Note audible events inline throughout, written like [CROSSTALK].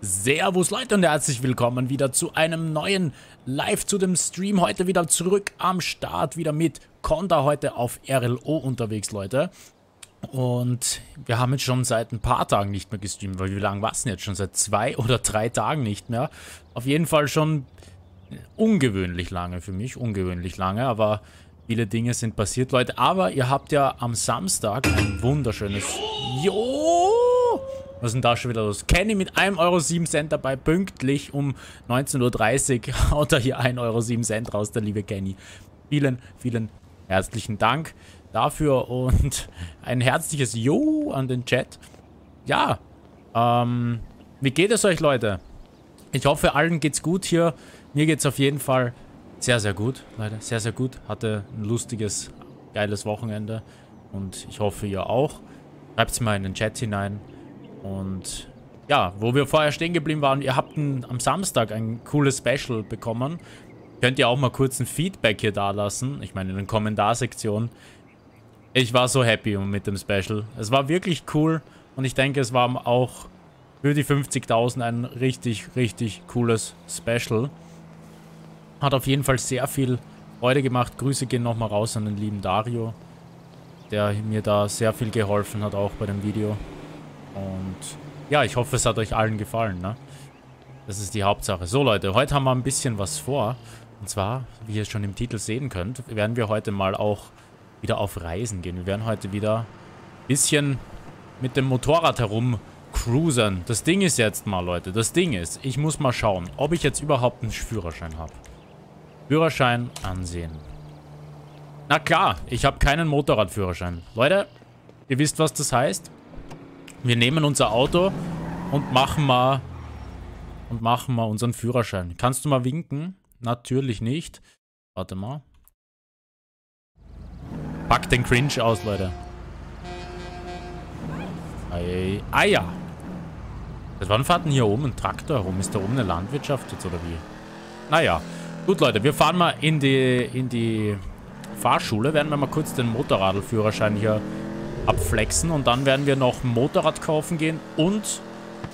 Servus Leute und herzlich willkommen wieder zu einem neuen Live zu dem Stream. Heute wieder zurück am Start, wieder mit Konda heute auf RLO unterwegs, Leute. Und wir haben jetzt schon seit ein paar Tagen nicht mehr gestreamt, weil wie lange war es denn jetzt schon? Seit zwei oder drei Tagen nicht mehr. Auf jeden Fall schon ungewöhnlich lange für mich, ungewöhnlich lange, aber viele Dinge sind passiert, Leute. Aber ihr habt ja am Samstag ein wunderschönes... Jo! Was ist denn da schon wieder los? Kenny mit 1,07 Euro dabei, pünktlich um 19.30 Uhr [LAUGHS] haut er hier 1,07 Euro raus, der liebe Kenny. Vielen, vielen herzlichen Dank dafür und ein herzliches Jo an den Chat. Ja, ähm, wie geht es euch, Leute? Ich hoffe, allen geht's gut hier. Mir geht's auf jeden Fall sehr, sehr gut, Leute. Sehr, sehr gut. Hatte ein lustiges, geiles Wochenende und ich hoffe, ihr auch. Schreibt's mal in den Chat hinein. Und ja, wo wir vorher stehen geblieben waren, ihr habt ein, am Samstag ein cooles Special bekommen. Könnt ihr auch mal kurz ein Feedback hier da lassen. Ich meine in der Kommentarsektion. Ich war so happy mit dem Special. Es war wirklich cool und ich denke, es war auch für die 50.000 ein richtig, richtig cooles Special. Hat auf jeden Fall sehr viel Freude gemacht. Grüße gehen nochmal raus an den lieben Dario, der mir da sehr viel geholfen hat, auch bei dem Video. Und ja, ich hoffe, es hat euch allen gefallen, ne? Das ist die Hauptsache. So, Leute, heute haben wir ein bisschen was vor. Und zwar, wie ihr schon im Titel sehen könnt, werden wir heute mal auch wieder auf Reisen gehen. Wir werden heute wieder ein bisschen mit dem Motorrad herum cruisen. Das Ding ist jetzt mal, Leute, das Ding ist, ich muss mal schauen, ob ich jetzt überhaupt einen Führerschein habe. Führerschein ansehen. Na klar, ich habe keinen Motorradführerschein. Leute, ihr wisst, was das heißt. Wir nehmen unser Auto und machen mal und machen mal unseren Führerschein. Kannst du mal winken? Natürlich nicht. Warte mal. Pack den Cringe aus, Leute. Ei, ah ja. Wann fährt denn hier oben ein Traktor herum? Ist da oben eine Landwirtschaft jetzt oder wie? Naja. Gut, Leute, wir fahren mal in die, in die Fahrschule. Werden wir mal kurz den Motorradführerschein hier abflexen. Und dann werden wir noch Motorrad kaufen gehen und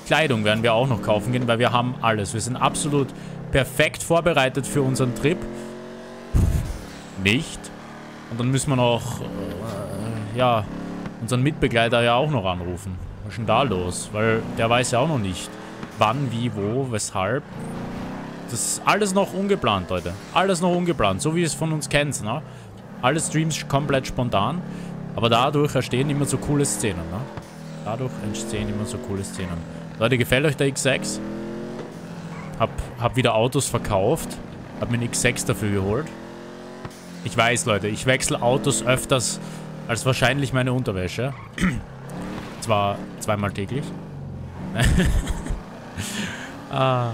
Kleidung werden wir auch noch kaufen gehen, weil wir haben alles. Wir sind absolut perfekt vorbereitet für unseren Trip. Nicht. Und dann müssen wir noch, äh, ja, unseren Mitbegleiter ja auch noch anrufen. Was ist denn da los? Weil der weiß ja auch noch nicht, wann, wie, wo, weshalb. Das ist alles noch ungeplant, Leute. Alles noch ungeplant, so wie ihr es von uns kennt, ne? Alle Streams komplett spontan. Aber dadurch entstehen immer so coole Szenen, ne? Dadurch entstehen immer so coole Szenen. Leute, gefällt euch der X6? Hab, hab wieder Autos verkauft. Hab mir einen X6 dafür geholt. Ich weiß, Leute, ich wechsle Autos öfters als wahrscheinlich meine Unterwäsche. [CLEARS THROAT] Zwar zweimal täglich. [LAUGHS] ah.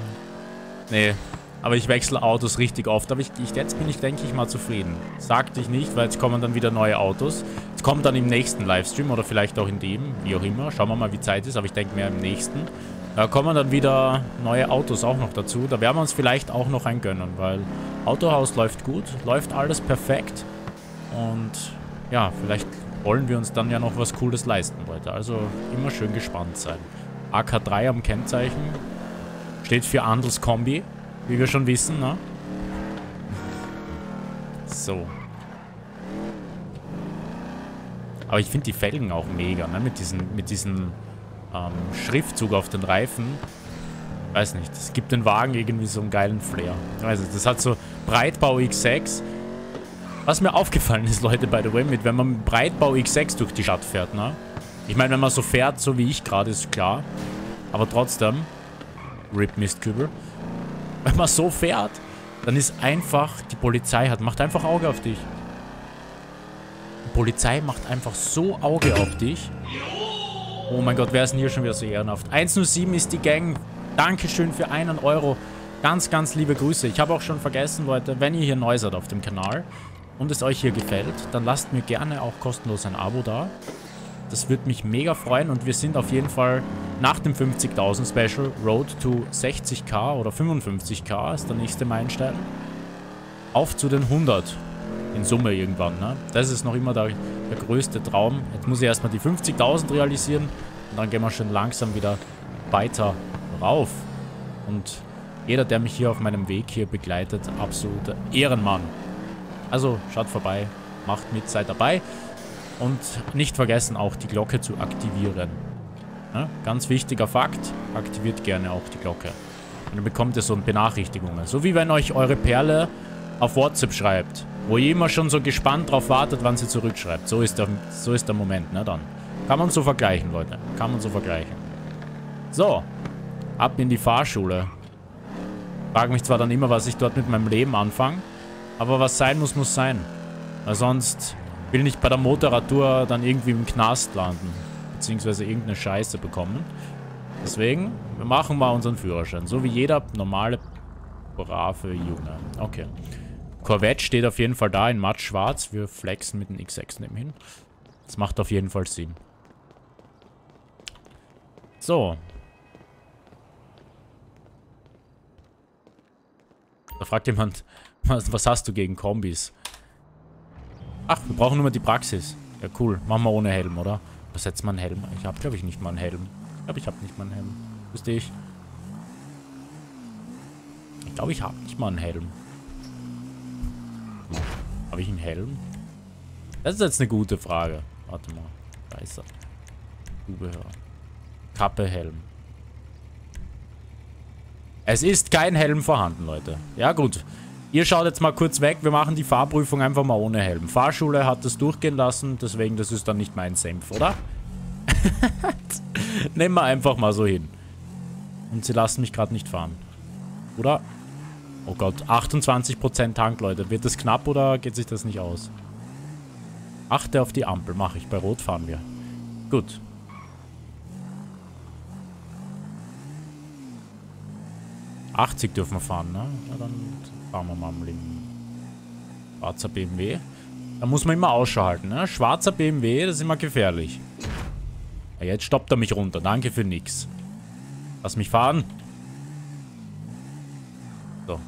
Nee, aber ich wechsle Autos richtig oft. Aber ich, ich, jetzt bin ich, denke ich, mal zufrieden. Sagte ich nicht, weil jetzt kommen dann wieder neue Autos. Es kommt dann im nächsten Livestream oder vielleicht auch in dem, wie auch immer. Schauen wir mal, wie Zeit ist, aber ich denke mehr im nächsten. Da kommen dann wieder neue Autos auch noch dazu. Da werden wir uns vielleicht auch noch ein gönnen, weil Autohaus läuft gut, läuft alles perfekt. Und ja, vielleicht wollen wir uns dann ja noch was Cooles leisten, Leute. Also immer schön gespannt sein. AK3 am Kennzeichen. Steht für Andels Kombi. Wie wir schon wissen, ne? So. Aber ich finde die Felgen auch mega, ne? Mit diesem, mit diesem ähm, Schriftzug auf den Reifen. Weiß nicht, das gibt den Wagen irgendwie so einen geilen Flair. Also, das hat so Breitbau X6. Was mir aufgefallen ist, Leute, by the way, mit, wenn man Breitbau X6 durch die Stadt fährt, ne? Ich meine, wenn man so fährt, so wie ich gerade, ist klar. Aber trotzdem, RIP Mistkübel. [LAUGHS] Wenn man so fährt, dann ist einfach, die Polizei hat, macht einfach Auge auf dich. Die Polizei macht einfach so Auge auf dich. Oh mein Gott, wer ist denn hier schon wieder so ehrenhaft? 107 ist die Gang. Dankeschön für einen Euro. Ganz, ganz liebe Grüße. Ich habe auch schon vergessen, Leute, wenn ihr hier neu seid auf dem Kanal und es euch hier gefällt, dann lasst mir gerne auch kostenlos ein Abo da. Das würde mich mega freuen und wir sind auf jeden Fall nach dem 50.000 Special Road to 60k oder 55k ist der nächste Meilenstein. Auf zu den 100 in Summe irgendwann. Ne? Das ist noch immer der, der größte Traum. Jetzt muss ich erstmal die 50.000 realisieren und dann gehen wir schon langsam wieder weiter rauf. Und jeder, der mich hier auf meinem Weg hier begleitet, absoluter Ehrenmann. Also schaut vorbei, macht mit, seid dabei. Und nicht vergessen auch die Glocke zu aktivieren. Ja, ganz wichtiger Fakt, aktiviert gerne auch die Glocke. Und dann bekommt ihr so Benachrichtigungen. So wie wenn euch eure Perle auf WhatsApp schreibt. Wo ihr immer schon so gespannt drauf wartet, wann sie zurückschreibt. So ist der, so ist der Moment, ne dann. Kann man so vergleichen, Leute. Kann man so vergleichen. So. Ab in die Fahrschule. Frage mich zwar dann immer, was ich dort mit meinem Leben anfange. Aber was sein muss, muss sein. Weil sonst will nicht bei der Motorradtour dann irgendwie im Knast landen. Beziehungsweise irgendeine Scheiße bekommen. Deswegen, wir machen mal unseren Führerschein. So wie jeder normale, brave Junge. Okay. Corvette steht auf jeden Fall da in matt schwarz. Wir flexen mit dem X6 nebenhin. Das macht auf jeden Fall Sinn. So. Da fragt jemand, was, was hast du gegen Kombis? Ach, wir brauchen nur mal die Praxis. Ja, cool. Machen wir ohne Helm, oder? Was setzt man Helm? Ich habe, glaube ich, nicht mal einen Helm. Ich glaube, ich habe nicht mal einen Helm. Wüsste ich. Ich glaube, ich habe nicht mal einen Helm. Habe ich einen Helm? Das ist jetzt eine gute Frage. Warte mal. Da ist er. Zubehör. Kappe, Helm. Es ist kein Helm vorhanden, Leute. Ja, gut. Ihr schaut jetzt mal kurz weg. Wir machen die Fahrprüfung einfach mal ohne Helm. Fahrschule hat das durchgehen lassen. Deswegen, das ist dann nicht mein Senf, oder? [LAUGHS] Nehmen wir einfach mal so hin. Und sie lassen mich gerade nicht fahren. Oder? Oh Gott, 28% Tank, Leute. Wird das knapp oder geht sich das nicht aus? Achte auf die Ampel, mache ich. Bei Rot fahren wir. Gut. ...80 dürfen wir fahren, ne? Na, dann fahren wir mal linken. Schwarzer BMW. Da muss man immer Ausschau halten, ne? Schwarzer BMW, das ist immer gefährlich. Ja, jetzt stoppt er mich runter. Danke für nix. Lass mich fahren. So.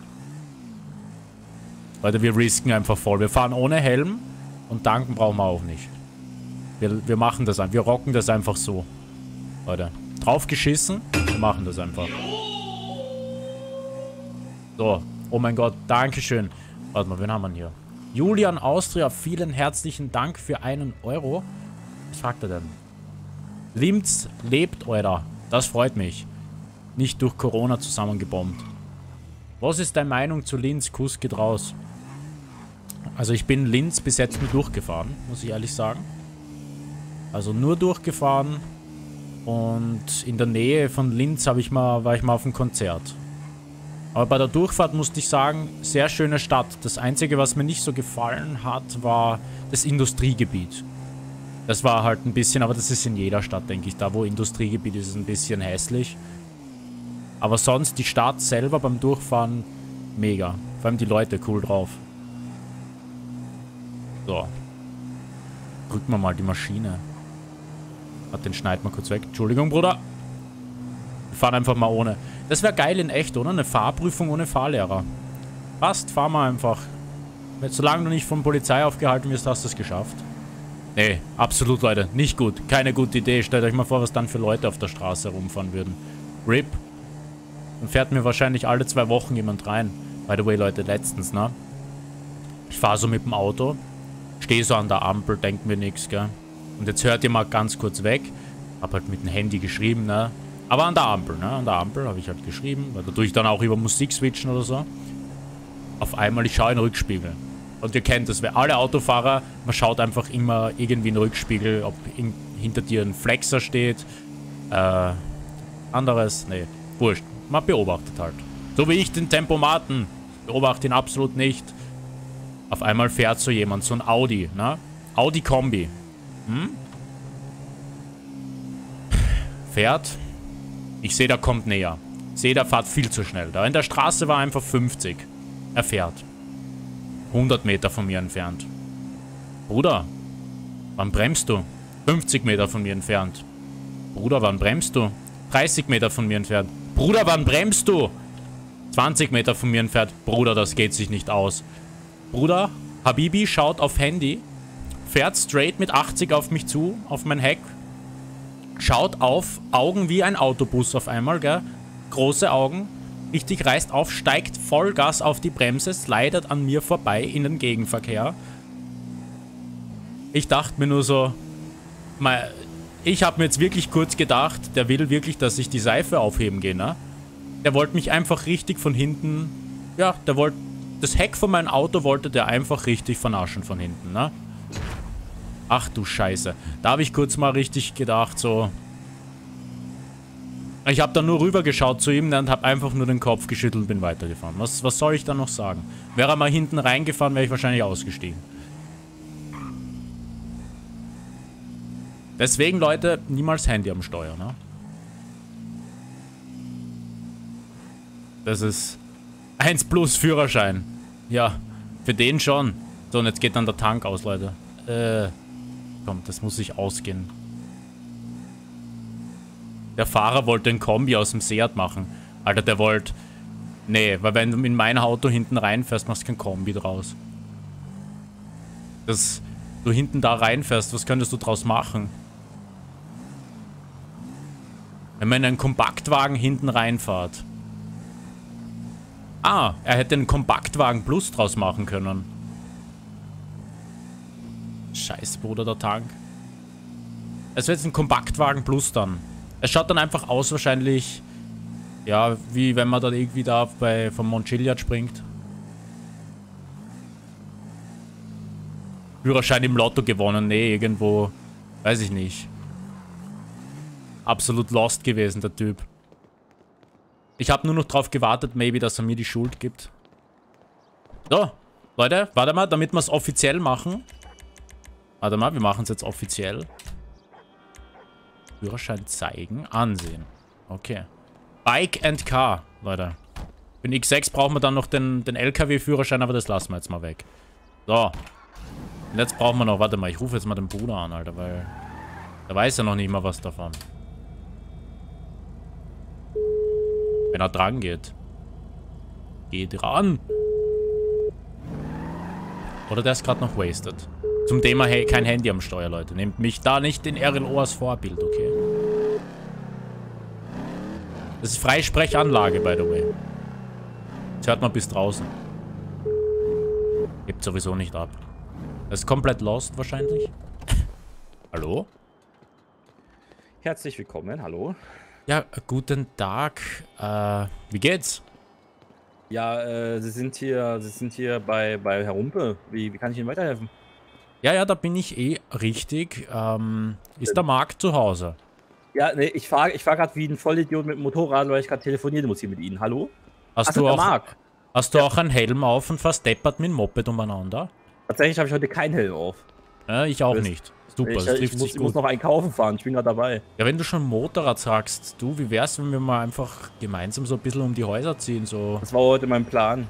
Leute, wir risken einfach voll. Wir fahren ohne Helm und tanken brauchen wir auch nicht. Wir, wir machen das einfach. Wir rocken das einfach so. Leute, drauf geschissen. Wir machen das einfach. So. Oh mein Gott, Dankeschön. Warte mal, wen haben wir hier? Julian Austria, vielen herzlichen Dank für einen Euro. Was fragt er denn? Limz lebt, Alter. Das freut mich. Nicht durch Corona zusammengebombt. Was ist deine Meinung zu Linz? Kuss geht raus. Also ich bin Linz bis jetzt nur durchgefahren, muss ich ehrlich sagen. Also nur durchgefahren. Und in der Nähe von Linz ich mal, war ich mal auf einem Konzert. Aber bei der Durchfahrt musste ich sagen, sehr schöne Stadt. Das Einzige, was mir nicht so gefallen hat, war das Industriegebiet. Das war halt ein bisschen, aber das ist in jeder Stadt, denke ich. Da, wo Industriegebiet ist, ist ein bisschen hässlich. Aber sonst, die Stadt selber beim Durchfahren, mega. Vor allem die Leute cool drauf. So. Drücken wir mal die Maschine. Hat den schneid mal kurz weg. Entschuldigung, Bruder. Wir fahren einfach mal ohne. Das wäre geil in echt, oder? Eine Fahrprüfung ohne Fahrlehrer. Passt, fahren wir einfach. Solange du nicht von Polizei aufgehalten wirst, hast du es geschafft. Nee, absolut, Leute. Nicht gut. Keine gute Idee. Stellt euch mal vor, was dann für Leute auf der Straße rumfahren würden. RIP. Dann fährt mir wahrscheinlich alle zwei Wochen jemand rein. By the way, Leute, letztens, ne? Ich fahre so mit dem Auto, stehe so an der Ampel, denk mir nichts, gell? Und jetzt hört ihr mal ganz kurz weg. Hab halt mit dem Handy geschrieben, ne? Aber an der Ampel, ne? An der Ampel habe ich halt geschrieben, weil da tue ich dann auch über Musik switchen oder so. Auf einmal, ich schaue in den Rückspiegel. Und ihr kennt das, weil alle Autofahrer, man schaut einfach immer irgendwie in den Rückspiegel, ob in, hinter dir ein Flexer steht. Äh, anderes, nee, wurscht. Man beobachtet halt. So wie ich den Tempomaten. Beobachte ihn absolut nicht. Auf einmal fährt so jemand, so ein Audi, ne? Audi Kombi. Hm? Fährt. Ich sehe, der kommt näher. Sehe, der fährt viel zu schnell. Da in der Straße war einfach 50. Er fährt. 100 Meter von mir entfernt. Bruder, wann bremst du? 50 Meter von mir entfernt. Bruder, wann bremst du? 30 Meter von mir entfernt. Bruder, wann bremst du? 20 Meter von mir entfernt. Bruder, das geht sich nicht aus. Bruder, Habibi schaut auf Handy, fährt straight mit 80 auf mich zu, auf mein Heck, schaut auf, Augen wie ein Autobus auf einmal, gell? große Augen, richtig reißt auf, steigt Vollgas auf die Bremse, slidet an mir vorbei in den Gegenverkehr. Ich dachte mir nur so, mal, ich habe mir jetzt wirklich kurz gedacht, der will wirklich, dass ich die Seife aufheben gehe, ne? Der wollte mich einfach richtig von hinten, ja, der wollte, das Heck von meinem Auto wollte der einfach richtig vernaschen von hinten, ne? Ach du Scheiße. Da habe ich kurz mal richtig gedacht, so, ich habe dann nur rübergeschaut zu ihm und habe einfach nur den Kopf geschüttelt und bin weitergefahren. Was, was soll ich da noch sagen? Wäre er mal hinten reingefahren, wäre ich wahrscheinlich ausgestiegen. Deswegen, Leute, niemals Handy am Steuer, ne? Das ist 1 plus Führerschein. Ja, für den schon. So, und jetzt geht dann der Tank aus, Leute. Äh, komm, das muss sich ausgehen. Der Fahrer wollte ein Kombi aus dem Seat machen. Alter, der wollte... Nee, weil wenn du in mein Auto hinten reinfährst, machst du kein Kombi draus. Dass du hinten da reinfährst, was könntest du draus machen? Wenn man in einen Kompaktwagen hinten reinfahrt. Ah, er hätte einen Kompaktwagen Plus draus machen können. Scheiß, Bruder, der Tank. Es wird jetzt ein Kompaktwagen Plus dann. Es schaut dann einfach aus wahrscheinlich, ja, wie wenn man dann irgendwie da bei, vom Montchiliad springt. Führerschein im Lotto gewonnen, nee, irgendwo, weiß ich nicht. Absolut lost gewesen, der Typ. Ich habe nur noch drauf gewartet, maybe, dass er mir die Schuld gibt. So, Leute, warte mal, damit wir es offiziell machen. Warte mal, wir machen es jetzt offiziell. Führerschein zeigen. Ansehen. Okay. Bike and Car, Leute. Für den X6 brauchen wir dann noch den, den LKW-Führerschein, aber das lassen wir jetzt mal weg. So. Und jetzt brauchen wir noch, warte mal, ich rufe jetzt mal den Bruder an, Alter, weil der weiß ja noch nicht mal was davon. Wenn er dran geht. Geht ran. Oder der ist gerade noch wasted. Zum Thema hey, kein Handy am Steuer, Leute. Nehmt mich da nicht in RLO als Vorbild, okay? Das ist Freisprechanlage, by the way. Das hört man bis draußen. Gibt sowieso nicht ab. Das ist komplett lost wahrscheinlich. hallo? Herzlich willkommen, hallo. Ja, guten Tag. Äh, wie geht's? Ja, äh, Sie sind hier, Sie sind hier bei, bei Herr Rumpe. Wie, wie kann ich Ihnen weiterhelfen? Ja, ja, da bin ich eh richtig. Ähm, ist der Marc zu Hause? Ja, nee, ich fahre ich fahr gerade wie ein Vollidiot mit dem Motorrad, weil ich gerade telefonieren muss hier mit Ihnen. Hallo? Hast Ach, du auch, Marc. Hast du ja. auch einen Helm auf und fast deppert mit dem Moped umeinander? Tatsächlich habe ich heute keinen Helm auf. Ja, ich auch das, nicht. Super, ich, das trifft ich, muss, sich gut. ich muss noch einen kaufen fahren, ich bin gerade dabei. Ja, wenn du schon Motorrad sagst, du, wie wär's, wenn wir mal einfach gemeinsam so ein bisschen um die Häuser ziehen, so... Das war heute mein Plan.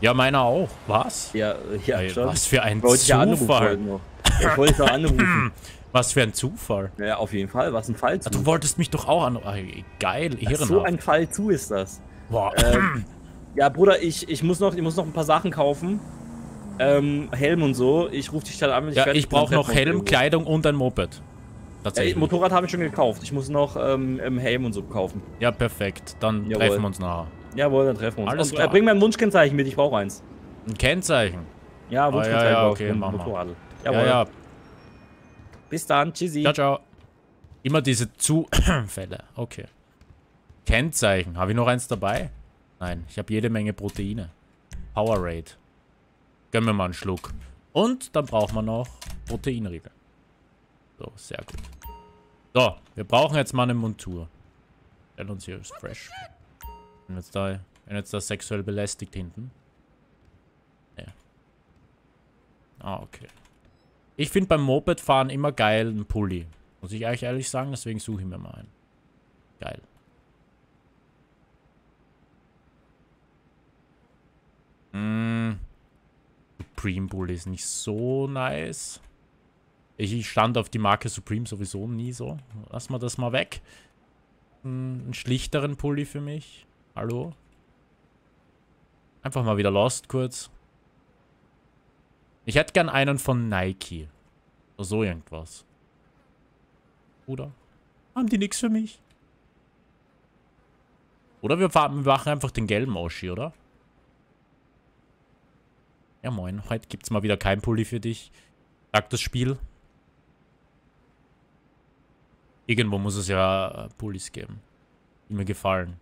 Ja, meiner auch. Was? Ja, ja, Ey, schon. Was für ein wollte Zufall. Ich, ich wollte auch anrufen. [LAUGHS] Was für ein Zufall. Ja, auf jeden Fall. Was ein Fall zu. Du wolltest mich doch auch an. Geil, ehrenhaft. So ein Fall zu ist das. Boah. Ähm, ja, Bruder, ich, ich, muss noch, ich muss noch ein paar Sachen kaufen. Ähm, Helm und so. Ich rufe dich dann an, wenn ich Ja, ich brauche noch Helm. Kleidung und ein Moped. Tatsächlich. Ja, Motorrad habe ich schon gekauft. Ich muss noch ähm, Helm und so kaufen. Ja, perfekt. Dann Jawohl. treffen wir uns nachher. Jawohl, dann treffen wir uns. Alles und, klar. Bring mir ein Wunschkennzeichen mit, ich brauche eins. Ein Kennzeichen? Ja, Wunschkennzeichen ah, ja, ja, okay, mach mal. Jawohl. Ja, ja. Bis dann, tschüssi. Ciao, ciao. Immer diese Zufälle. Okay. Kennzeichen. Habe ich noch eins dabei? Nein, ich habe jede Menge Proteine. Powerade. Gönnen wir mal einen Schluck. Und dann brauchen wir noch Proteinriegel. So, sehr gut. So, wir brauchen jetzt mal eine Montur. Stellen uns hier ist fresh. Wenn jetzt da, wenn jetzt da sexuell belästigt hinten. Ja. Ah, okay. Ich finde beim Mopedfahren immer geil einen Pulli. Muss ich euch ehrlich sagen, deswegen suche ich mir mal einen. Geil. Mm. Supreme Pulli ist nicht so nice. Ich stand auf die Marke Supreme sowieso nie so. Lass mal das mal weg. Mm, einen schlichteren Pulli für mich. Hallo? Einfach mal wieder Lost kurz. Ich hätte gern einen von Nike. Oder so irgendwas. Oder? Haben die nichts für mich? Oder wir, machen einfach den gelben Oschi, oder? Ja moin, heute gibt es mal wieder kein Pulli für dich. Sagt das Spiel. Irgendwo muss es ja äh, Pullis geben. Die mir gefallen.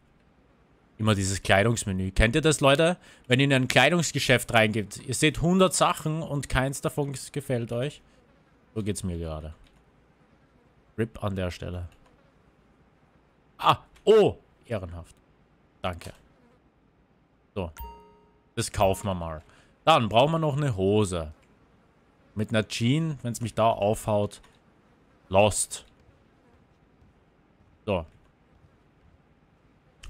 Immer dieses Kleidungsmenü. Kennt ihr das, Leute? Wenn ihr in ein Kleidungsgeschäft reingeht, ihr seht 100 Sachen und keins davon gefällt euch. So geht's mir gerade. RIP an der Stelle. Ah, oh, ehrenhaft. Danke. So. Das kaufen wir mal. Dann brauchen wir noch eine Hose. Mit einer Jean, wenn es mich da aufhaut. Lost. So.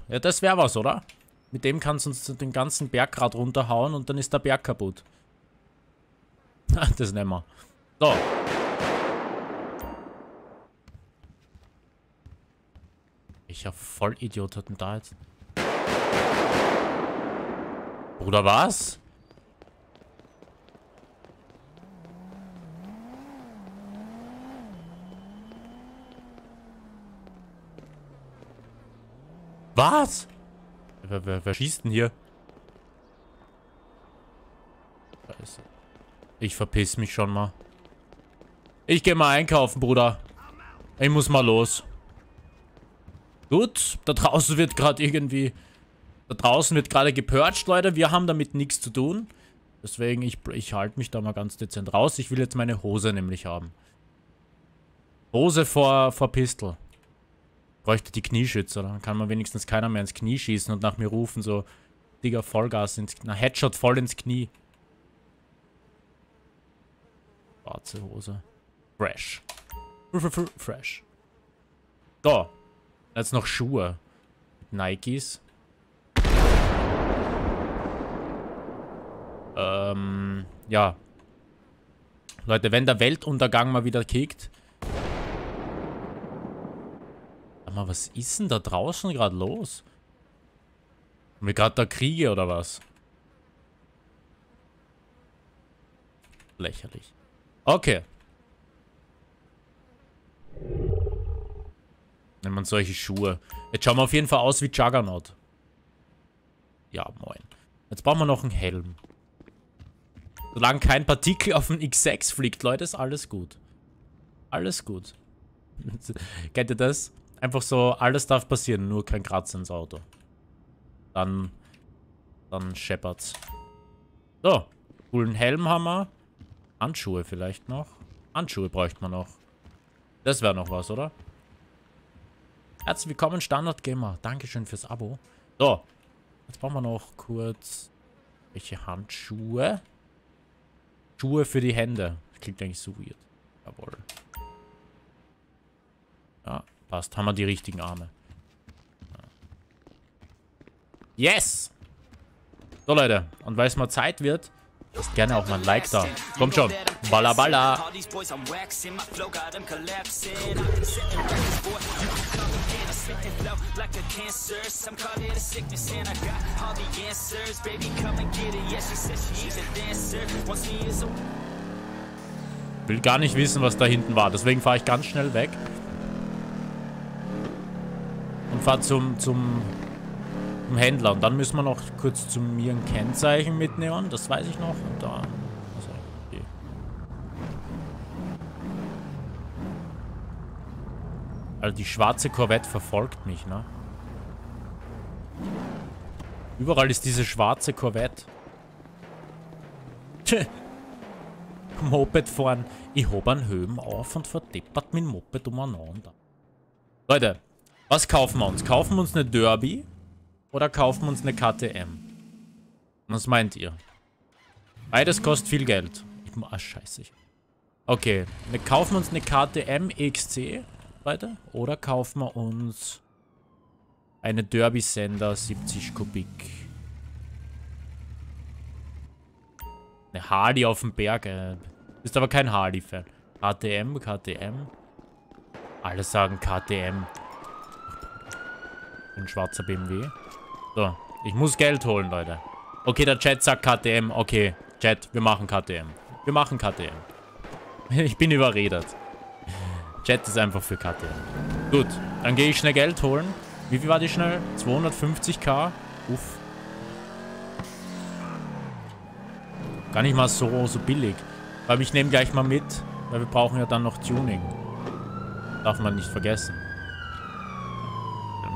Ja, das wäre was, oder? Mit dem kannst du uns den ganzen Berg gerade runterhauen und dann ist der Berg kaputt. [LAUGHS] das nehmen wir. So. Welcher Vollidiot hat denn da jetzt? Bruder, was? Was? Wer, wer, wer schießt denn hier? Scheiße. Ich verpiss mich schon mal. Ich gehe mal einkaufen, Bruder. Ich muss mal los. Gut, da draußen wird gerade irgendwie... Da draußen wird gerade gepurcht, Leute. Wir haben damit nichts zu tun. Deswegen, ich, ich halte mich da mal ganz dezent raus. Ich will jetzt meine Hose nämlich haben. Hose vor, vor Pistol bräuchte die Knieschützer. Dann kann man wenigstens keiner mehr ins Knie schießen und nach mir rufen, so, Digga, Vollgas ins Na, Headshot voll ins Knie. Schwarze Hose. Fresh. Fresh. So. Jetzt noch Schuhe. Nikes. Ähm, ja. Leute, wenn der Weltuntergang mal wieder kickt, mal, was ist denn da draußen gerade los? Haben wir gerade da Kriege oder was? Lächerlich. Okay. Nehmen wir solche Schuhe. Jetzt schauen wir auf jeden Fall aus wie Juggernaut. Ja, moin. Jetzt brauchen wir noch einen Helm. Solange kein Partikel auf den X6 fliegt, Leute, ist alles gut. Alles gut. [LAUGHS] Kennt ihr das? Einfach so, alles darf passieren, nur kein Kratzer ins Auto. Dann, dann scheppert's. So, coolen Helm haben wir. Handschuhe vielleicht noch. Handschuhe bräuchte man noch. Das wäre noch was, oder? Herzlich willkommen, Standard Gamer. Dankeschön fürs Abo. So, jetzt brauchen wir noch kurz welche Handschuhe. Schuhe für die Hände. Das klingt eigentlich so weird. Jawohl. Passt, haben wir die richtigen Arme. Yes! So, Leute. Und weil es mal Zeit wird, ist gerne auch mal ein Like da. Kommt schon. Balla balla. Will gar nicht wissen, was da hinten war. Deswegen fahre ich ganz schnell weg und fahre zum, zum, zum Händler. Und dann müssen wir noch kurz zu mir ein Kennzeichen mitnehmen. Das weiß ich noch. Und da. Also. Also die schwarze Corvette verfolgt mich, ne? Überall ist diese schwarze Corvette. Moped fahren. Ich hab einen Höhen auf und verdeppert mein Moped umeinander. Leute, was kaufen wir uns? Kaufen wir uns eine Derby oder kaufen wir uns eine KTM? Was meint ihr? Beides kostet viel Geld. Ah, scheiße. Okay, wir kaufen uns eine KTM XC, weiter. Oder kaufen wir uns eine Derby Sender 70 Kubik. Eine Harley auf dem Berg. Äh. Ist aber kein Harley-Fan. KTM, KTM. Alle sagen KTM. Ein schwarzer BMW. So, ich muss Geld holen, Leute. Okay, der Chat sagt KTM. Okay, Chat, wir machen KTM. Wir machen KTM. [LAUGHS] Ich bin überredet. Chat ist einfach für KTM. Gut, dann gehe ich schnell Geld holen. Wie viel war die schnell? 250k? Uff. Gar nicht mal so, so billig. Aber ich nehme gleich mal mit, weil wir brauchen ja dann noch Tuning. Darf man nicht vergessen.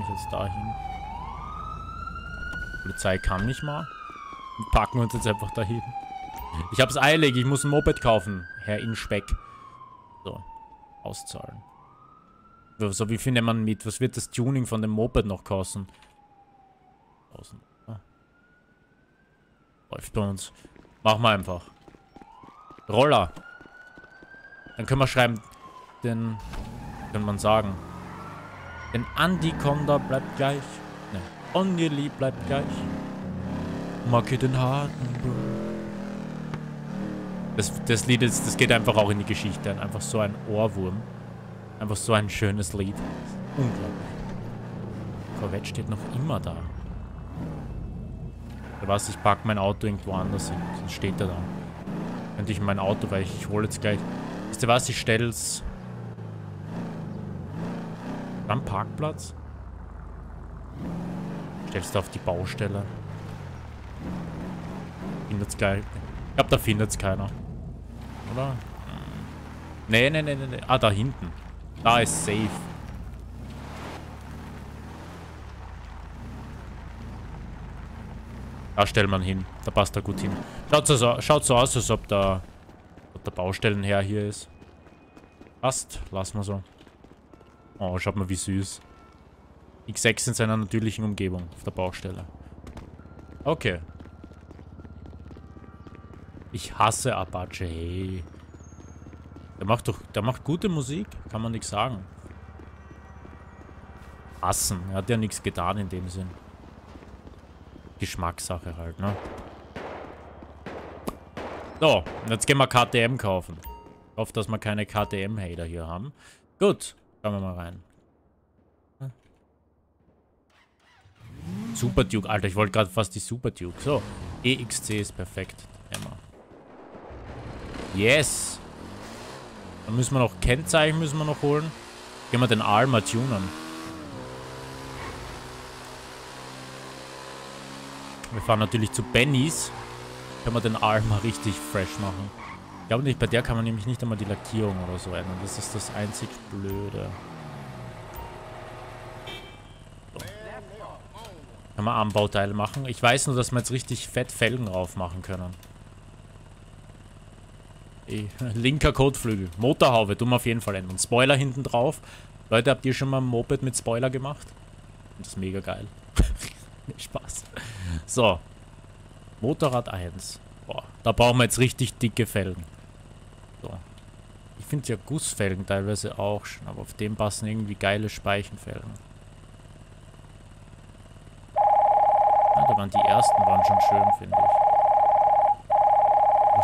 Jetzt da hin. Polizei kann nicht mal. Wir packen uns jetzt einfach dahin. Ich hab's eilig, ich muss ein Moped kaufen. Herr Inspeck. So. Auszahlen. So, wie findet man mit? Was wird das Tuning von dem Moped noch kosten? 1000. Läuft bei uns. Machen wir einfach. Roller. Dann können wir schreiben, den, kann man sagen. Den Andy Conda bleibt gleich. Ne, Ongeli bleibt gleich. Macke den harten das, das Lied ist, das geht einfach auch in die Geschichte ein. Einfach so ein Ohrwurm. Einfach so ein schönes Lied. Unglaublich. Corvette steht noch immer da. Was, ich packe mein Auto irgendwo anders hin. Sonst steht er da. Könnte ich mein Auto, weil ich, ich hole jetzt gleich. Wisst ihr was, ich stell's... Am Parkplatz? Stellst du auf die Baustelle? Findet's gleich. Ich glaube, da findet's keiner. Oder? Nee, nee, nee, nee. Ah, da hinten. Da ist safe. Da stellt man hin. Da passt er gut hin. Schaut so, schaut so aus, als ob der, ob der Baustellenherr hier ist. Passt. Lassen wir so. Oh, schaut mal wie süß. X6 in seiner natürlichen Umgebung auf der Baustelle. Okay. Ich hasse Apache, hey. Der macht doch, der macht gute Musik, kann man nichts sagen. Hassen, er hat ja nichts getan in dem Sinn. Geschmackssache halt, ne? So, jetzt gehen wir KTM kaufen. Ich hoffe, dass wir keine KTM-Hater hier haben. Gut, schauen wir mal rein. Super Duke, Alter, ich wollte gerade fast die Super Duke. So, EXC ist perfekt. Immer. Yes. Dann müssen wir noch Kennzeichen müssen wir noch holen. Gehen wir den Alma tunen. Wir fahren natürlich zu Bennys. Können wir den Alma richtig fresh machen. Ich glaube nicht, bei der kann man nämlich nicht einmal die Lackierung oder so ändern. Das ist das einzig Blöde. Kann man Armbauteile machen. Ich weiß nur, dass wir jetzt richtig fett Felgen drauf machen können. Eh, [LAUGHS] linker Kotflügel. Motorhaube tun wir auf jeden Fall ändern. Spoiler hinten drauf. Leute, habt ihr schon mal ein Moped mit Spoiler gemacht? Das ist mega geil. [LAUGHS] Spaß. So. Motorrad 1. Boah, da brauchen wir jetzt richtig dicke Felgen. Finde ja Gussfelgen teilweise auch schon, aber auf dem passen irgendwie geile Speichenfelgen. Ja, da waren die ersten waren schon schön, finde ich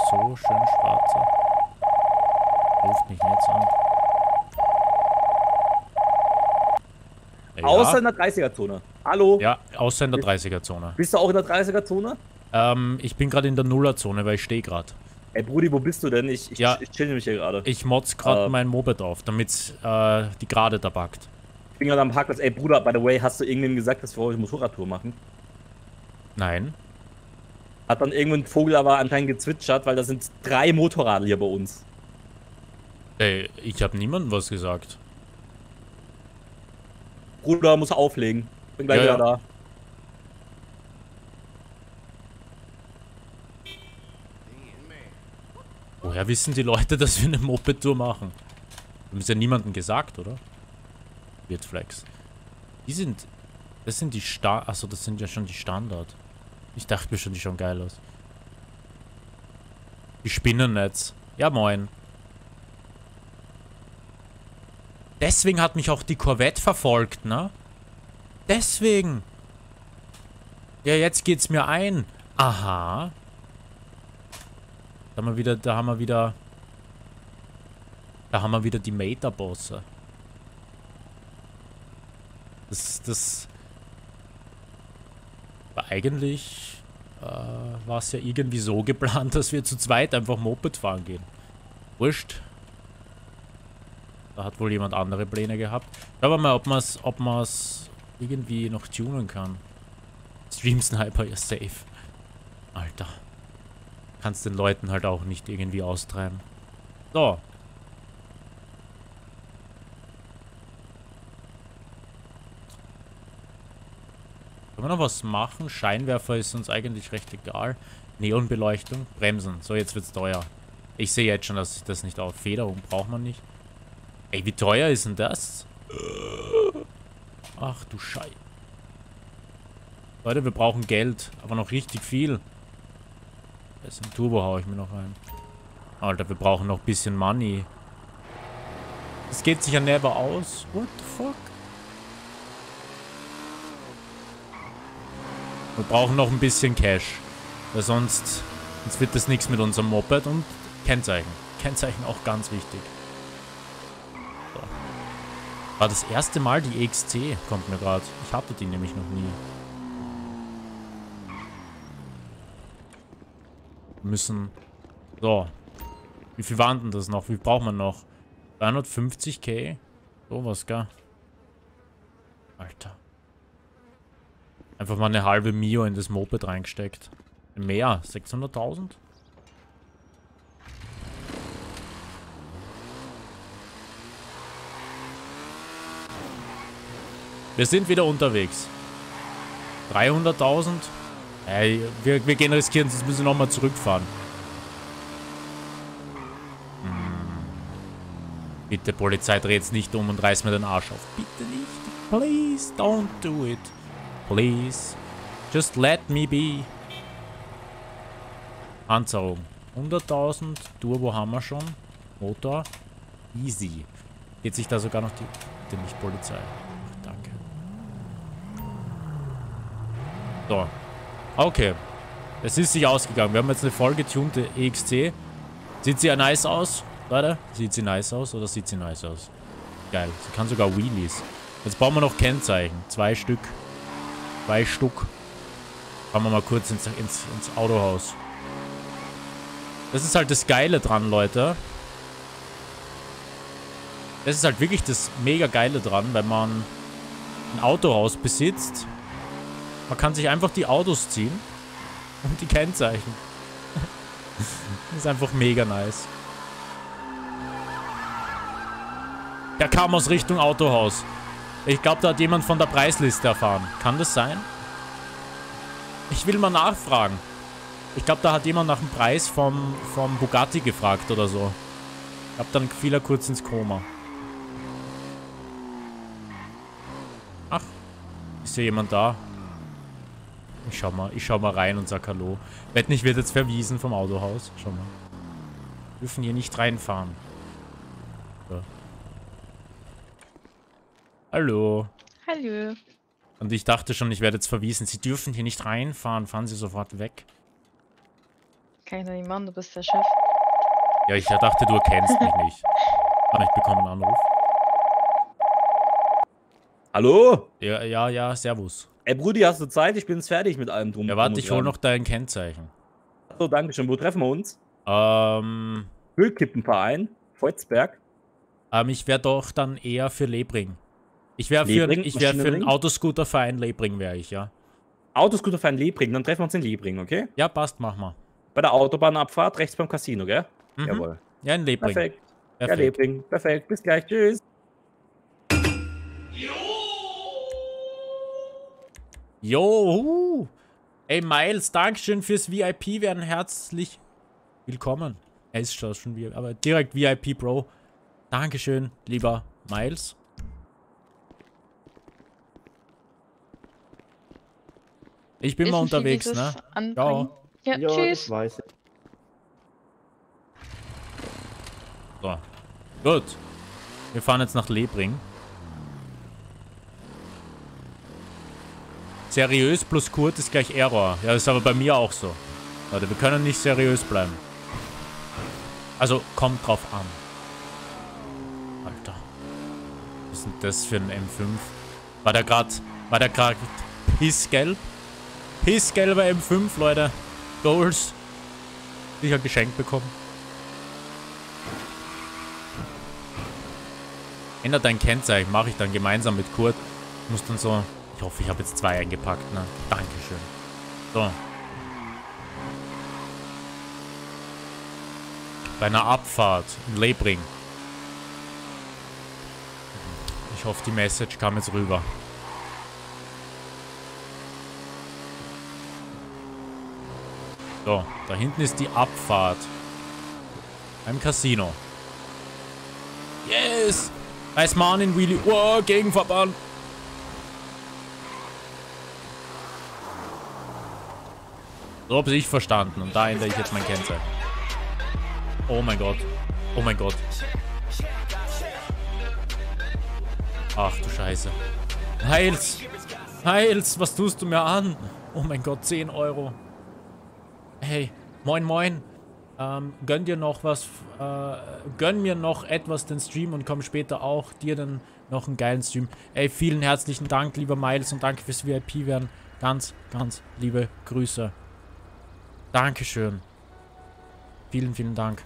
so schön schwarzer. Ruft mich jetzt an. Ja. Außer in der 30er-Zone. Hallo? Ja, außer in der 30er-Zone. Bist du auch in der 30er-Zone? Ähm, ich bin gerade in der Nuller-Zone, weil ich stehe gerade. Ey, Brudi, wo bist du denn? Ich, ich, ja, ich chill nämlich hier gerade. Ich mods gerade uh, mein Moped auf, damit äh, die Gerade da backt. Ich bin gerade am Parkplatz. Ey, Bruder, by the way, hast du irgendwem gesagt, dass wir heute Motorradtour machen? Nein. Hat dann irgendwann ein Vogel aber anscheinend gezwitschert, weil da sind drei Motorradler hier bei uns. Ey, ich habe niemandem was gesagt. Bruder muss auflegen. Bin gleich ja, wieder ja. da. Woher wissen die Leute, [LAUGHS] dass wir eine Moped-Tour machen? Haben es ja niemandem gesagt, oder? Wird Flex. Die sind... Das sind die Sta... Achso, das sind ja schon die Standard. Ich dachte mir schon, die schauen geil aus. Die Spinnennetz. Ja, moin. Deswegen hat mich auch die Corvette verfolgt, ne? Deswegen. Ja, jetzt geht's mir ein. Aha. Da haben wir wieder, da haben wir wieder... Da haben wir wieder die Meta-Bosse. Das, das war eigentlich äh, war es ja irgendwie so geplant, [LAUGHS] dass wir zu zweit einfach Moped fahren gehen. Wurscht. Da hat wohl jemand andere Pläne gehabt. Schauen wir mal, ob wir es ob irgendwie noch tunen kann. Stream Sniper, ja safe. Alter. Kannst den Leuten halt auch nicht irgendwie austreiben. So. Können wir noch was machen? Scheinwerfer ist uns eigentlich recht egal. Neonbeleuchtung. Bremsen. So, jetzt wird's teuer. Ich sehe jetzt schon, dass ich das nicht auf. Federung braucht man nicht. Ey, wie teuer ist denn das? Ach du Scheiße. Leute, wir brauchen Geld. Aber noch richtig viel. Das ein Turbo haue ich mir noch rein. Alter, wir brauchen noch ein bisschen Money. Das geht sich ja never aus. What the fuck? Wir brauchen noch ein bisschen Cash. Weil sonst, sonst wird das nichts mit unserem Moped und Kennzeichen. Kennzeichen auch ganz wichtig. So. War das erste Mal die EXC, kommt mir gerade. Ich hatte die nämlich noch nie. Müssen... So. Wie viel waren denn das noch? Wie braucht man noch? 350k? Sowas, gell? Alter. Einfach mal eine halbe Mio in das Moped reingesteckt. Mehr? 600.000? Wir sind wieder unterwegs. 300.000? Ey, wir, wir gehen riskieren, sonst müssen wir nochmal zurückfahren. Hm. Bitte, Polizei, dreht jetzt nicht um und reißt mir den Arsch auf. Bitte nicht. Please, don't do it. Please. Just let me be. Panzerung. 100.000. Turbo haben wir schon. Motor. Easy. Geht sich da sogar noch die... Bitte nicht Polizei. danke. So. Okay. Es ist sich ausgegangen. Wir haben jetzt eine voll getunte EXC. Sieht sie ja nice aus? Leute, sieht sie nice aus oder sieht sie nice aus? Geil. Sie kann sogar Wheelies. Jetzt brauchen wir noch Kennzeichen. Zwei Stück. Zwei Stück. Fahren wir mal kurz ins, ins, ins Autohaus. Das ist halt das Geile dran, Leute. Das ist halt wirklich das mega Geile dran, wenn man ein Autohaus besitzt. Man kann sich einfach die Autos ziehen und die Kennzeichen. das ist einfach mega nice. Der kam aus Richtung Autohaus. Ich glaube, da hat jemand von der Preisliste erfahren. Kann das sein? Ich will mal nachfragen. Ich glaube, da hat jemand nach dem Preis vom, vom Bugatti gefragt oder so. Ich glaube, dann fiel er kurz ins Koma. Ach, ist ja jemand da? Ich schau mal, ich schau mal rein und sag Hallo. Wett nicht, wird jetzt verwiesen vom Autohaus. Schau mal. Dürfen hier nicht reinfahren. So. Hallo. Hallo. Und ich dachte schon, ich werde jetzt verwiesen. Sie dürfen hier nicht reinfahren. Fahren Sie sofort weg. Kann ich doch nicht machen, du bist der Chef. Ja, ich dachte, du erkennst mich nicht. [LAUGHS] Ah, ich bekomme einen Anruf. Hallo? Ja, ja, ja, servus. Ey, Brudi, hast du Zeit? Ich bin jetzt fertig mit allem drum. Ja, warte, ich hol noch dein Kennzeichen. So, danke schön. Wo treffen wir uns? Ähm... Müllkippenverein, Volzberg. Ähm, ich wäre doch dann eher für Lebring. Ich wäre für, ich wär für einen Autoscooterverein Lebring, wäre ich, ja. Autoscooterverein Lebring, dann treffen wir uns in Lebring, okay? Ja, passt, mach mal. Bei der Autobahnabfahrt rechts beim Casino, gell? Mhm. Jawohl. Ja, in Lebring. Perfekt. Perfekt. Ja, Lebring. Perfekt. Bis gleich. Tschüss. Jo. Ey, Miles, Dankeschön fürs VIP. Werden herzlich willkommen. Er ist schon VIP, aber direkt VIP, Bro. Dankeschön, lieber Miles. Ich bin Wissen mal unterwegs, ne? Ciao. Ja, ja tschüss. Das weiß ich. So. Gut. Wir fahren jetzt nach Lebring. Seriös plus Kurt ist gleich Error. Ja, ist aber bei mir auch so. Leute, wir können nicht seriös bleiben. Also, kommt drauf an. Alter. Was ist denn das für ein M5? War der gerade... War der gerade pissgelb? Pissgelber M5, Leute. Goals. Sicher geschenkt bekommen. Ändert dein Kennzeichen, mache ich dann gemeinsam mit Kurt. Muss dann so hoffe, ich habe jetzt zwei eingepackt, ne? Dankeschön. So. Bei einer Abfahrt in Lebring. Ich hoffe, die Message kam jetzt rüber. So, da hinten ist die Abfahrt. Beim Casino. Yes! Nice Mann in Wheelie. Oh, Gegenverbahn. So habe ich verstanden. Und da ändere ich jetzt mein Kennzeichen. Oh mein Gott. Oh mein Gott. Ach du Scheiße. Heils! Heils! Was tust du mir an? Oh mein Gott, 10 Euro. Hey, moin moin. Ähm, gönn dir noch was, äh, gönn mir noch etwas den Stream und komm später auch dir dann noch einen geilen Stream. Ey, vielen herzlichen Dank, lieber Miles, und danke fürs VIP werden. Ganz, ganz liebe Grüße. Dankeschön. Vielen, vielen Dank.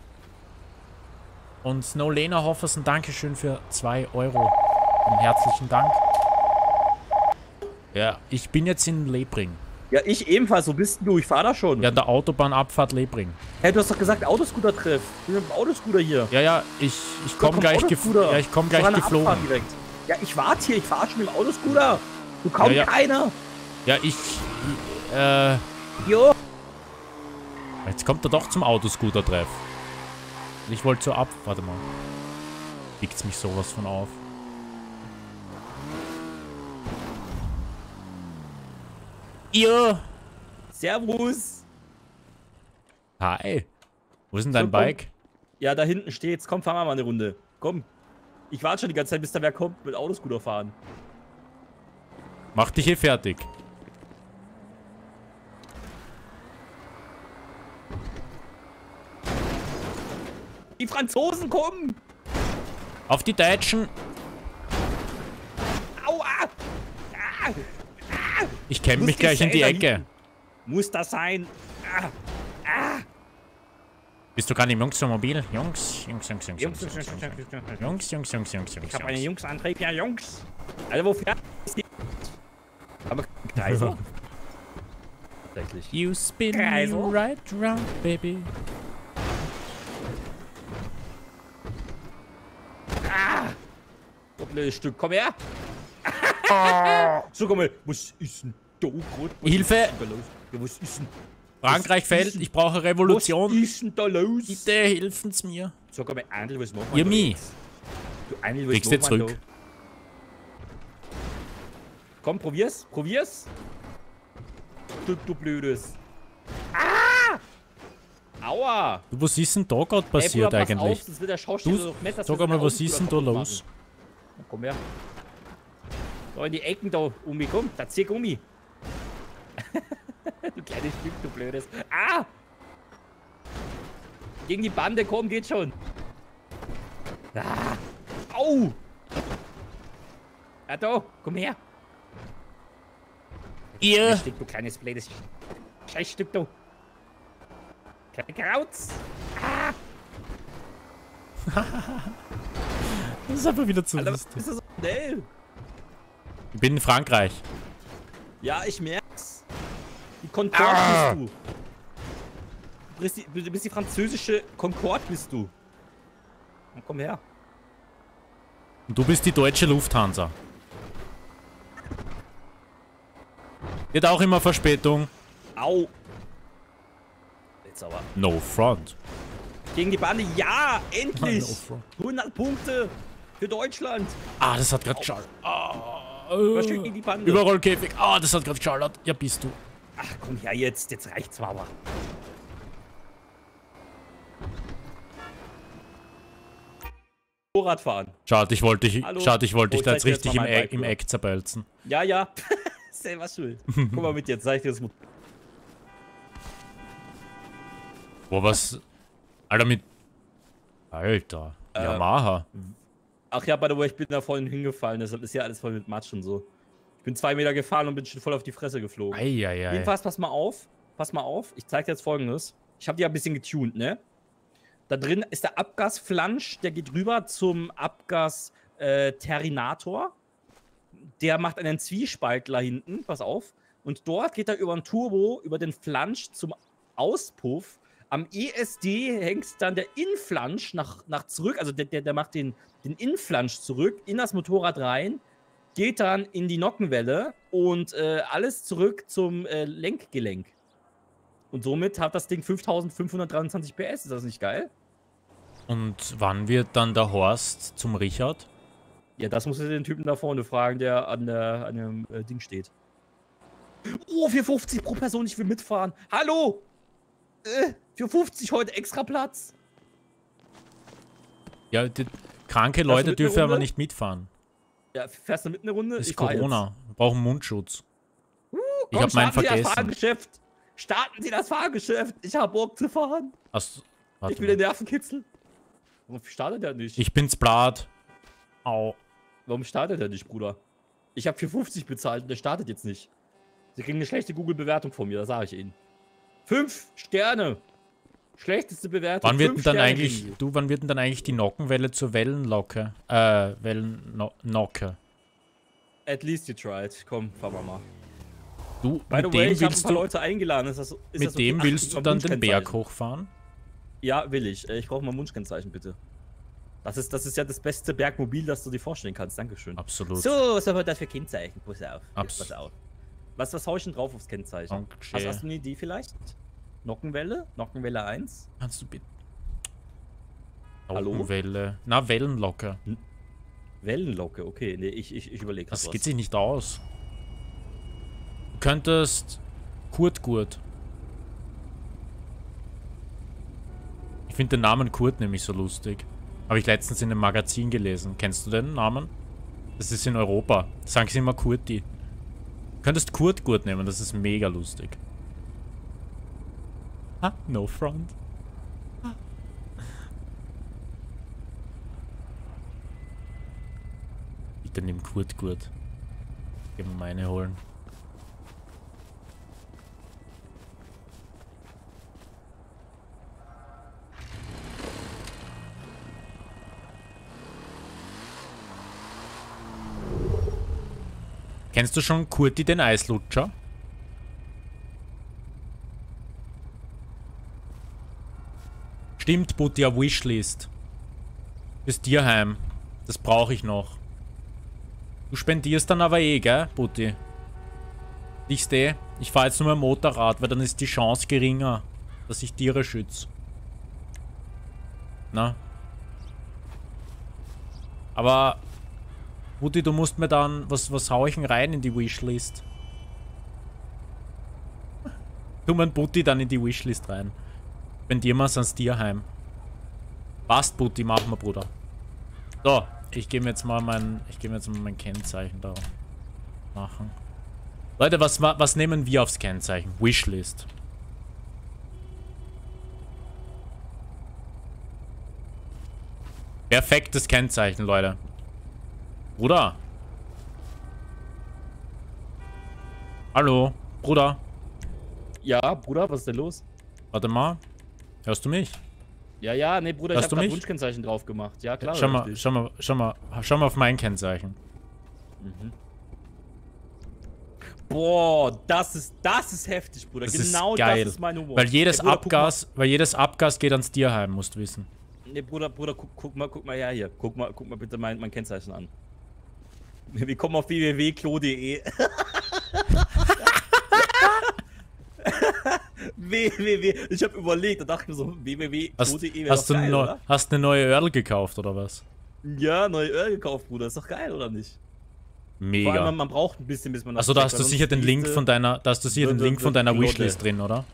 Und Snowlena Hoffersen, Dankeschön für 2 Euro. Und herzlichen Dank. Ja, ich bin jetzt in Lebring. Ja, ich ebenfalls. Wo bist du? Ich fahr da schon. Ja, der Autobahnabfahrt Lebring. Hey, du hast doch gesagt Autoscooter-Treff. Ich bin mit dem Autoscooter hier. Ja, ja, ich, ich komm, gleich, gef ja, ich komm gleich geflogen. Ja, ich warte hier. Ich fahr schon mit dem Autoscooter. Du kommst ja, ja. keiner. Ja, ich, äh... Jo. Jetzt kommt er doch zum Autoscooter-Treff. Ich wollte so ab... Warte mal. Biegt's mich sowas von auf. Ihr. Servus. Hi. Wo ist denn dein so, Bike? Ja, da hinten steht's. Komm, fahren wir mal eine Runde. Komm. Ich warte schon die ganze Zeit, bis da wer kommt mit Autoscooter fahren. Mach dich hier fertig. Die Franzosen kommen! Auf die Deutschen! Aua! Ah! Ich kämme mich gleich in die Ecke. Muss das sein? Ah, ah. Bist du gar nicht im Jungs-Mobil? Jungs, Jungs, Jungs, Jungs, Jungs, Jungs, Jungs, Jungs, Jungs, Jungs, Jungs, Jungs, Jungs. Ich habe einen Jungs-Antrieb, ja, Jungs. Also, wofür ist die... Aber Kreisel? Tatsächlich. You spin me right round, baby. Ah! So blödes Stück, komm her! Ah. [LAUGHS] Sag mal, was ist denn da gerade? Hilfe! Ja, was ist denn? Frankreich fällt, ich brauche Revolution. Was ist denn da los? Bitte helfen Sie mir. Sag mal, Andel, was machen wir Ihr Du, Andel, was Kriegst du zurück. Da? Komm, probier's, probier's. Du, du Blödes. Ah! Aua! Du, was ist denn da gerade passiert Ey, Bruder, eigentlich? Auf, das wird der Schauspieler du, doch nicht, Sag mal, was ist denn da los? Komm her. Da in die Ecken da um mich, komm, da zieh um mich. [LAUGHS] du kleines Stück, du blödes. Ah! Gegen die Bande, komm, geht schon. Ah! Au! Ja, da, komm her. Ihr! Stück, du kleines blödes Scheißstück, du. Kleine Krautz. Ah! [LAUGHS] das ist aber wieder zu Alter, lustig. ist das so schnell? Ich bin in Frankreich. Ja, ich merk's. Die Concorde ah. bist du. Du bist, die, du bist die französische Concorde bist du. Dann komm her. Und du bist die deutsche Lufthansa. Wird auch immer Verspätung. Au. Jetzt aber. No front. Gegen die Bande, ja, endlich. no 100 Punkte für Deutschland. Ah, das hat gerade schon. Oh. Steht gegen die Bande? Überrollkäfig. Ah, oh, das hat gerade geschallert. Ja, bist du. Ach, komm her jetzt. Jetzt reicht's mal aber. Motorradfahren. Schade, ich wollte dich, schade, ich wollte dich oh, da jetzt richtig im, Eck, im Eck zerbelzen. Ja, ja. [LAUGHS] Selber schuld. Guck mal mit jetzt, zeig ich dir das. Boah, was? Alter, mit... Alter. Äh, Yamaha. Ach ja, by the way, ich bin da vorhin hingefallen. Deshalb ist ja alles voll mit Matsch und so. Ich bin zwei Meter gefahren und bin schon voll auf die Fresse geflogen. Eieiei. Jedenfalls, pass mal auf. Pass mal auf. Ich zeig dir jetzt folgendes. Ich habe die ja ein bisschen getuned, ne? Da drin ist der Abgasflansch, der geht rüber zum Abgas äh, der macht einen Zwiespaltler hinten, pass auf. Und dort geht er über ein Turbo, über den Flansch zum Auspuff. Am ESD hängt dann der Inflansch nach, nach zurück, also der, der, der macht den, den Inflansch zurück in das Motorrad rein, geht dann in die Nockenwelle und äh, alles zurück zum äh, Lenkgelenk. Und somit hat das Ding 5523 PS. Ist das nicht geil? Und wann wird dann der Horst zum Richard? Ja, das muss ich den Typen da vorne fragen, der an, der, an dem äh, Ding steht. Oh, 450 pro Person, ich will mitfahren. Hallo! Äh, 450 heute extra Platz. Ja, die, kranke Leute dürfen aber nicht mitfahren. Ja, fährst du mit eine Runde? Das ist ich Corona. Wir brauchen Mundschutz. Uh, komm, ich hab meinen vergessen. Das Fahrgeschäft. Starten Sie das Fahrgeschäft. Ich hab Bock zu fahren. Hast, ich will den Nervenkitzel. Warum startet er nicht? Ich bin's Blatt. Au. Warum startet er nicht, Bruder? Ich habe 450 bezahlt und der startet jetzt nicht. Sie kriegen eine schlechte Google-Bewertung von mir, das sage ich Ihnen. Fünf Sterne. Schlechteste Bewertung. Wann wird denn dann eigentlich, du, wann wird denn dann eigentlich die Nockenwelle zur Wellenlocke? Äh, Wellennocke. At least you tried. Komm, fahren wir mal. Du, By mit way, dem willst du, Leute eingeladen. Ist das, ist mit dem willst du dann den Berg hochfahren? Ja, will ich. Äh, ich brauche mal Wunschkennzeichen, bitte. Das ist, das ist ja das beste Bergmobil, das du dir vorstellen kannst. Dankeschön. Absolut. So, was haben wir da für Kennzeichen? Pass auf. Pass auf. Was, was hau ich denn drauf aufs Kennzeichen? Hast, hast, du eine Idee vielleicht? Nockenwelle? Nockenwelle 1? Kannst du bitte. Hallo? Nockenwelle. Na, Wellenlocke. Wellenlocke, okay. Nee, ich, ich, ich überlege Das was. geht sich nicht aus. Du könntest Kurtgurt. Ich finde den Namen Kurt nämlich so lustig. Habe ich letztens in einem Magazin gelesen. Kennst du den Namen? Das ist in Europa. Sagen sie immer Kurti. Du könntest Kurt Gurt nehmen, das ist mega lustig. Ah, no front. Bitte nimm Kurt Gurt. Gehen wir meine holen. Kennst du schon Kurti den Eislutscher? Stimmt, Butti, auf Wishlist. Fürs Tierheim. Das brauche ich noch. Du spendierst dann aber eh, gell, Butti? Ich eh. Ich fahre jetzt nur mein Motorrad, weil dann ist die Chance geringer, dass ich Tiere schütze. Na? Aber Mutti, du musst mir dann... Was, was hau ich denn rein in die Wishlist? Tu mein Butti dann in die Wishlist rein. Spendieren wir es ans Tierheim. Passt, Butti, machen wir, Bruder. So, ich gebe mir jetzt mal mein... Ich gebe jetzt mal mein Kennzeichen da machen. Leute, was, was nehmen wir aufs Kennzeichen? Wishlist. Perfektes Kennzeichen, Leute. Bruder. Hallo, Bruder. Ja, Bruder, was ist denn los? Warte mal. Hörst du mich? Ja, ja, nee, Bruder, Hörst ich hab Wunschkennzeichen drauf gemacht. Ja, klar. Schau mal, schau mal, schau mal, schau mal auf mein Kennzeichen. Mhm. Boah, das ist, das ist heftig, Bruder. Das genau ist geil. das ist mein Humor. Weil jedes Ey, Bruder, Abgas, weil jedes Abgas geht ans Tierheim, musst du wissen. Nee, Bruder, Bruder, guck, guck, mal, guck mal her hier. Guck mal, guck mal bitte mein, mein Kennzeichen an. Wir kommen auf www.klo.de. [LAUGHS] [LAUGHS] www. Ich habe überlegt, da dachte ich mir so, www.klo.de Hast, hast, geil, no, hast eine neue Earl gekauft, oder was? Ja, neue Earl gekauft, Bruder. Ist doch geil, oder nicht? Mega. Vor allem, man braucht ein bisschen, bis man das Achso, da hast du sicher den Link von deiner, da hast du sicher den Link von deiner Wishlist drin, oder?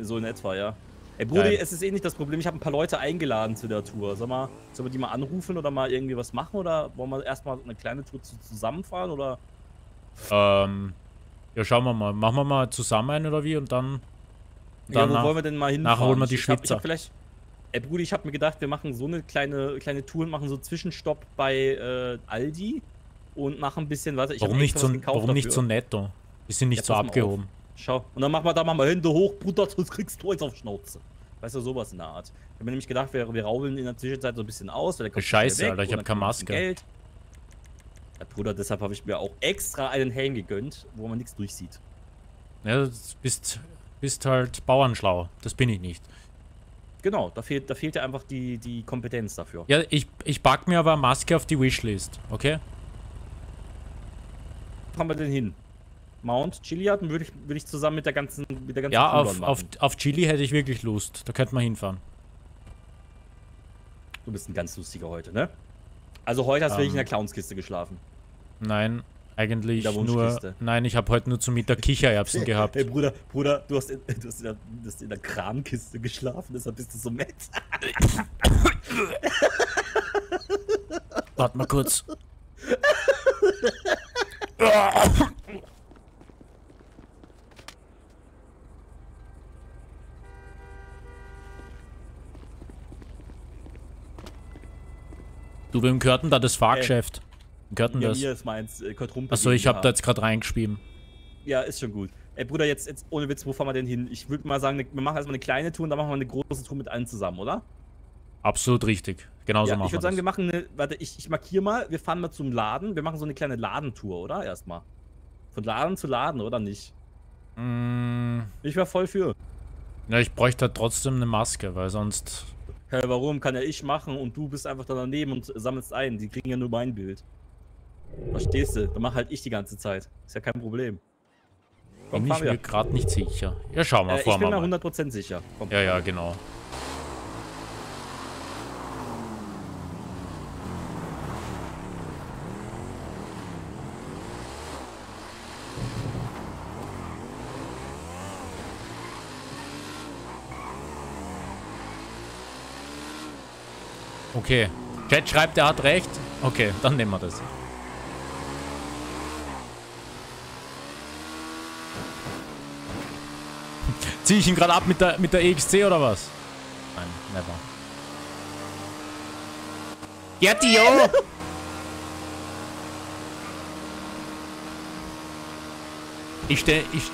So in etwa, ja. Ey, Brudi, es ist eh nicht das Problem. Ich habe ein paar Leute eingeladen zu der Tour. Sag mal, sollen wir die mal anrufen oder mal irgendwie was machen? Oder wollen wir erstmal eine kleine Tour zusammenfahren? Oder? Ähm, ja, schauen wir mal. Machen wir mal zusammen oder wie? Und dann. Dann ja, wo wollen wir denn mal hin? Nachher holen wir die hab vielleicht. Ey, Brudi, ich habe mir gedacht, wir machen so eine kleine, kleine Tour und machen so Zwischenstopp bei äh, Aldi und machen ein bisschen, was ich Warum nicht so, warum nicht so netto? Die sind nicht ja, so abgehoben. Schau. Und dann machen wir da mal Hände hoch, Bruder, [LAUGHS] sonst kriegst du jetzt auf Schnauze. Weißt du, sowas in der Art. Ich habe mir nämlich gedacht, wir, wir rauben in der Zwischenzeit so ein bisschen aus. Weil der Scheiße, weg, Alter, ich habe keine Maske. Geld. Ja, Bruder, deshalb habe ich mir auch extra einen Helm gegönnt, wo man nichts durchsieht. Ja, du bist, bist halt bauernschlau. Das bin ich nicht. Genau, da fehlt, da fehlt ja einfach die, die Kompetenz dafür. Ja, ich, ich pack mir aber Maske auf die Wishlist, okay? Wo haben wir denn hin? Mount Chiliad würde ich, würd ich zusammen mit der ganzen mit der ganzen Ja, auf, auf, auf Chili hätte ich wirklich Lust. Da könnte man hinfahren. Du bist ein ganz lustiger heute, ne? Also heute hast du wirklich in der Ähm. Clownskiste geschlafen. Nein, eigentlich nur... Nein, ich habe heute nur zu Mittag Kichererbsen [LAUGHS] gehabt. Hey Bruder, Bruder, du hast in, du hast in, der, du hast in der Kramkiste geschlafen, deshalb bist du so nett. Warte mal kurz. Du, wem gehört denn da das Fahrgeschäft? Gehört Ja, das? mir ist meins, äh, Kurt Rumpel Achso, ich habe da jetzt gerade reingeschrieben. Ja, ist schon gut. Ey, Bruder, jetzt, jetzt ohne Witz, wo fahren wir denn hin? Ich würde mal sagen, wir machen erstmal eine kleine Tour und dann machen wir eine große Tour mit allen zusammen, oder? Absolut richtig. Genauso ja, machen ich wir würde sagen, wir machen eine, warte, ich, ich markiere mal, wir fahren mal zum Laden, wir machen so eine kleine Ladentour, oder? Erstmal. Von Laden zu Laden, oder nicht? Mm, Ich wäre voll für. ja, ich bräuchte halt trotzdem eine Maske, weil sonst... Hey, warum? Kann ja ich machen und du bist einfach da daneben und sammelst ein. Die kriegen ja nur mein Bild. Verstehst du? Dann mach halt ich die ganze Zeit. Ist ja kein Problem. Komm, Bin ich mir gerade nicht sicher. Ja, schau mal, Äh, ich fahren bin mir mal. 100% sicher. Komm. Ja, ja, genau. Okay. Chat schreibt, er hat recht. Okay, dann nehmen wir das. Zieh ich ihn gerade ab mit der, mit der EXC oder was? Nein, never. Gerti, yo! Ich stehe ich,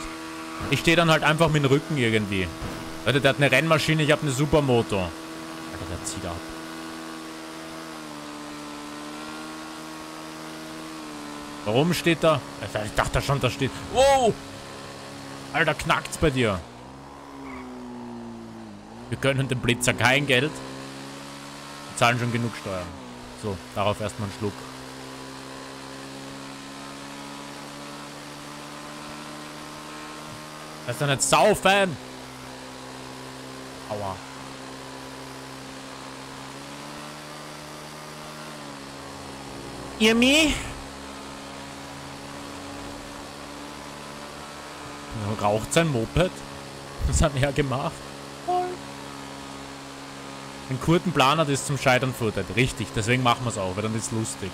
ich steh dann halt einfach mit dem Rücken irgendwie. Leute, der hat eine Rennmaschine, ich habe eine Supermoto. Alter, der zieht ab. Warum steht da? Ich dachte schon, da steht... Wow! Alter, knackt's bei dir. Wir gönnen dem Blitzer kein Geld. Wir zahlen schon genug Steuern. So, darauf erstmal einen Schluck. Das ist doch nicht saufen! Aua. Ihr mich? Raucht sein Moped? Das hat er gemacht. Ein kurzen Plan hat ist zum Scheitern verurteilt. Richtig, deswegen machen wir es auch, weil dann ist es lustig.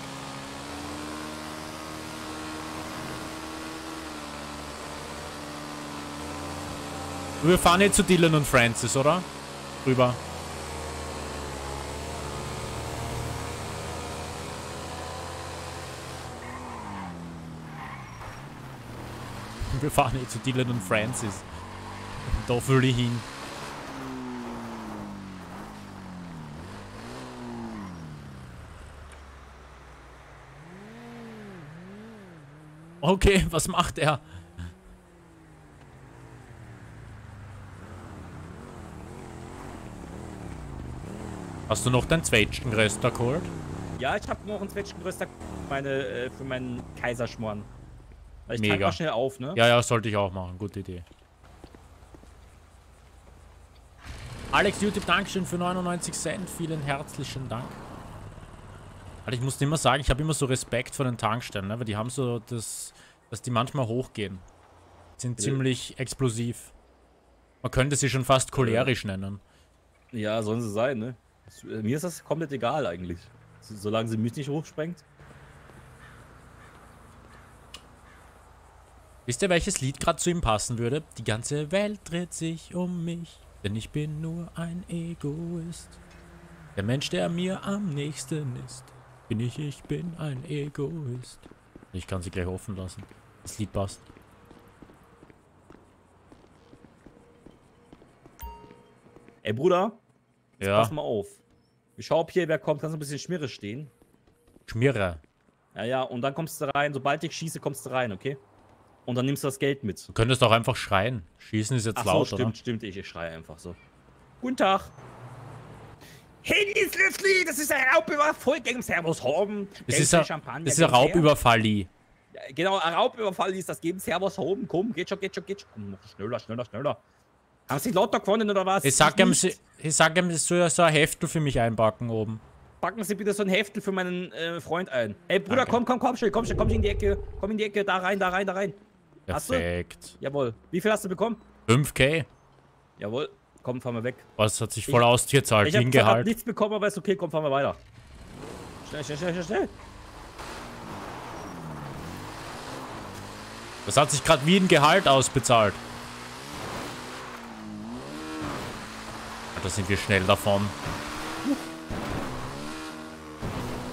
Wir fahren jetzt zu Dylan und Francis, oder? Rüber. Wir fahren jetzt zu Dylan und Francis. Da will ich hin. Okay, was macht er? Hast du noch deinen Zwetschgenröster geholt? Ja, ich habe noch einen Zwetschgenröster meine, äh, für meinen Kaiserschmoren. Weil ich Mega. mal schnell auf, ne? Ja, ja, sollte ich auch machen. Gute Idee. Alex YouTube, Dankeschön für 99 Cent. Vielen herzlichen Dank. Alter, ich muss immer sagen, ich habe immer so Respekt vor den Tankstellen, ne? weil die haben so das, dass die manchmal hochgehen. Die sind Ja. ziemlich explosiv. Man könnte sie schon fast cholerisch nennen. Ja, sollen sie sein, ne? Äh, Mir ist das komplett egal eigentlich. So- Solange sie mich nicht hochsprengt. Wisst ihr, welches Lied gerade zu ihm passen würde? Die ganze Welt dreht sich um mich, denn ich bin nur ein Egoist. Der Mensch, der mir am nächsten ist, bin ich, ich bin ein Egoist. Ich kann sie gleich offen lassen. Das Lied passt. Ey, Bruder, Ja, pass mal auf. Ich schau, ob hier wer kommt. Kannst du ein bisschen Schmirre stehen? Schmirre. Ja, ja, und dann kommst du rein. Sobald ich schieße, kommst du rein, okay? Und dann nimmst du das Geld mit. Du könntest auch einfach schreien. Schießen ist jetzt Ach laut, so, stimmt, oder? stimmt. Ich, ich schreie einfach so. Guten Tag. Handys Lüftli, das ist ein Raubüberfall gegen Servus Home. Das ist, ein, Champagner das ist ein. Raubüberfall, Genau, ein Raubüberfall ist das. Geben Servus Home. Komm, geht schon, geht schon, geht schon. Komm, schneller, schneller, schneller. Haben Sie Lotto gewonnen oder was? Ich sag ihm, ich sag ihm, es soll so ein Heftel für mich einpacken oben. Packen Sie bitte so ein Heftel für meinen äh, Freund ein. Ey, Bruder, Danke. komm, komm, komm schnell, komm schnell, komm in die Ecke. Komm in die Ecke, da rein, da rein, da rein. Hast du? Perfekt. Jawohl. Wie viel hast du bekommen? 5k? Jawohl. Komm, fahren wir weg. Was hat sich voll? Ich habe zwar grad Hingehalt. nichts bekommen, aber ist okay. Komm, fahren wir weiter. Schnell, schnell, schnell, schnell, schnell. Das hat sich gerade wie ein Gehalt ausbezahlt. Da sind wir schnell davon.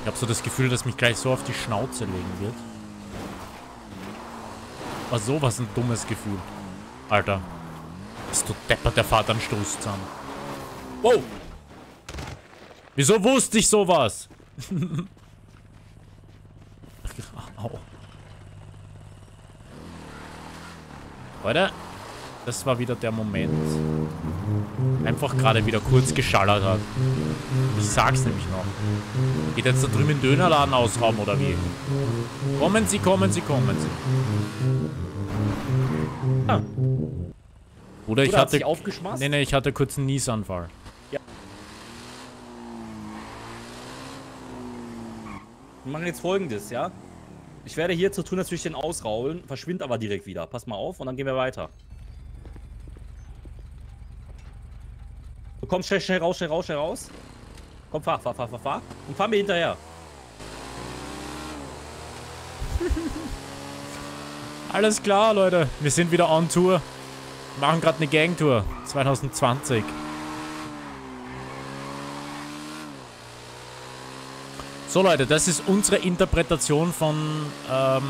Ich habe so das Gefühl, dass mich gleich so auf die Schnauze legen wird. War sowas ein dummes Gefühl. Alter. Bist du deppert, der fährt einen Stoß zusammen. Wow! Wieso wusste ich sowas? [LAUGHS] Au. Leute, das war wieder der Moment. Einfach gerade wieder kurz geschallert hat. Ich sag's nämlich noch. Geht jetzt da drüben den Dönerladen ausrauben oder wie? Kommen Sie, kommen Sie, kommen Sie. Ah. Oder ich hatte. aufgeschmast? Nee, nee, ich hatte kurz einen Niesanfall. Wir machen jetzt folgendes, ja? Ich werde hier zu tun, als würde ich den ausraulen, verschwind aber direkt wieder. Pass mal auf und dann gehen wir weiter. Du kommst schnell, schnell raus, schnell raus, schnell raus. Komm, fahr, fahr, fahr, fahr, fahr. Und fahr mir hinterher. [LAUGHS] Alles klar, Leute. Wir sind wieder on Tour. Machen gerade eine Gangtour 2020. So, Leute, das ist unsere Interpretation von, ähm,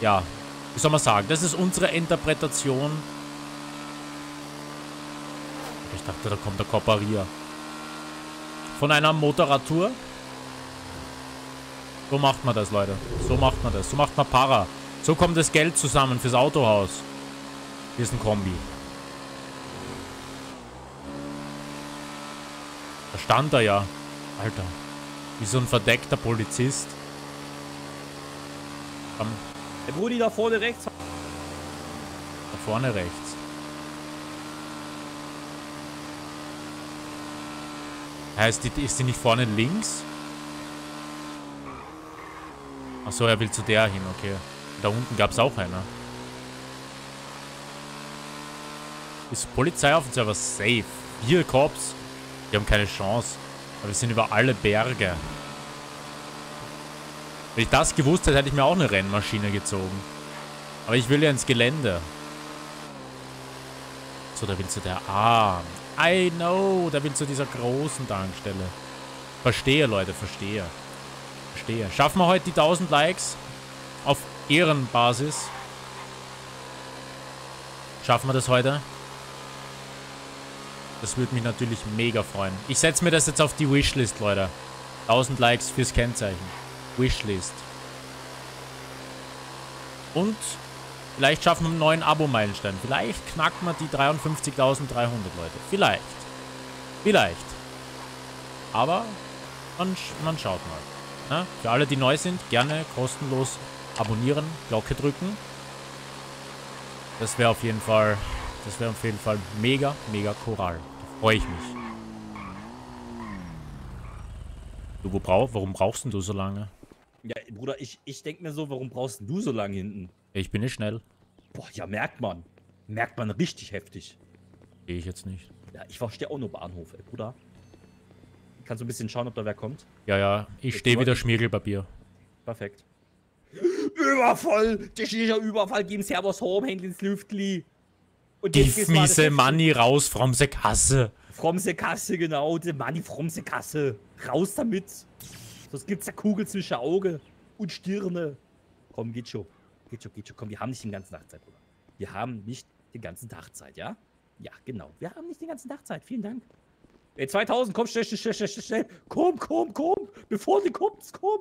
ja, wie soll man sagen? Das ist unsere Interpretation. Ich dachte, da kommt der Kooperier. Von einer Motorradtour. So macht man das, Leute. So macht man das. So macht man Para. So kommt das Geld zusammen fürs Autohaus. Hier ist ein Kombi. Da stand er ja. Alter. Wie so ein verdeckter Polizist. Am, Der Brudi da vorne rechts. da vorne rechts. Heißt, die, ist die nicht vorne links? Achso, er will zu der hin, okay. Da unten gab es auch einer. Ist Polizeioffizier aber safe. Vier Cops. Die haben keine Chance. Aber wir sind über alle Berge. Wenn ich das gewusst hätte, hätte ich mir auch eine Rennmaschine gezogen. Aber ich will ja ins Gelände. So, da will zu der... Ah, I know. Da will zu dieser großen Tankstelle. Verstehe, Leute, verstehe. Verstehe. Schaffen wir heute die 1000 Likes? Auf Ehrenbasis? Schaffen wir das heute? Das würde mich natürlich mega freuen. Ich setze mir das jetzt auf die Wishlist, Leute. 1000 Likes fürs Kennzeichen. Wishlist. Und vielleicht schaffen wir einen neuen Abo-Meilenstein. Vielleicht knacken wir die 53.300 Leute. Vielleicht. Vielleicht. Aber man, man schaut mal. Ne? Für alle, die neu sind, gerne kostenlos abonnieren, Glocke drücken. Das wäre auf jeden Fall, das wäre auf jeden Fall mega, mega Choral. Freue ich mich. Du, wo brauch, warum brauchst denn du so lange? Ja, Bruder, ich, ich denke mir so, warum brauchst du so lange hinten? Ich bin nicht schnell. Boah, ja, merkt man. Merkt man richtig heftig. Gehe ich jetzt nicht. Ja, ich verstehe auch nur Bahnhof, ey, Bruder. Kannst du ein bisschen schauen, ob da wer kommt? Ja, ja, ich stehe wieder Schmiergelpapier. Perfekt. Überfall! Technischer Überfall gegen Servus Home, Hände ins Lüftli. Und Die das- Money raus from the Kasse. Fromse Kasse, genau. Die Manni Fromse Kasse. Raus damit. Sonst gibt's ja Kugel zwischen Auge und Stirne. Komm, geht schon. Geht schon, geht schon. Komm, wir haben nicht den ganzen Tag Zeit, Bruder. Wir haben nicht den ganzen Tag Zeit, ja? Ja, genau. Wir haben nicht den ganzen Tag Zeit. Vielen Dank. Ey, 2000, komm, schnell, schnell, schnell, schnell, schnell. Komm, komm, komm. Bevor sie kommt, komm.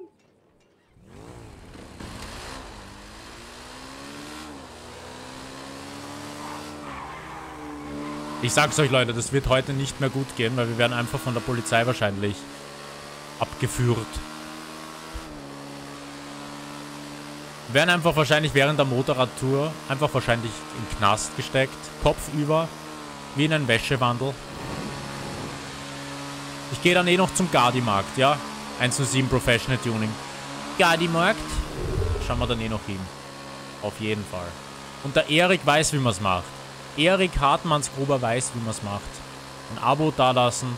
Ich sag's euch, Leute, das wird heute nicht mehr gut gehen, weil wir werden einfach von der Polizei wahrscheinlich abgeführt. Wir werden einfach wahrscheinlich während der Motorradtour einfach wahrscheinlich im Knast gesteckt, kopfüber, wie in einen Wäschewandel. Ich gehe dann eh noch zum Gardi-Markt, ja? 107 Professional Tuning. Gardi-Markt? Schauen wir dann eh noch hin. Auf jeden Fall. Und der Erik weiß, wie man es macht. Erik Hartmannsgruber weiß, wie man es macht. Ein Abo dalassen.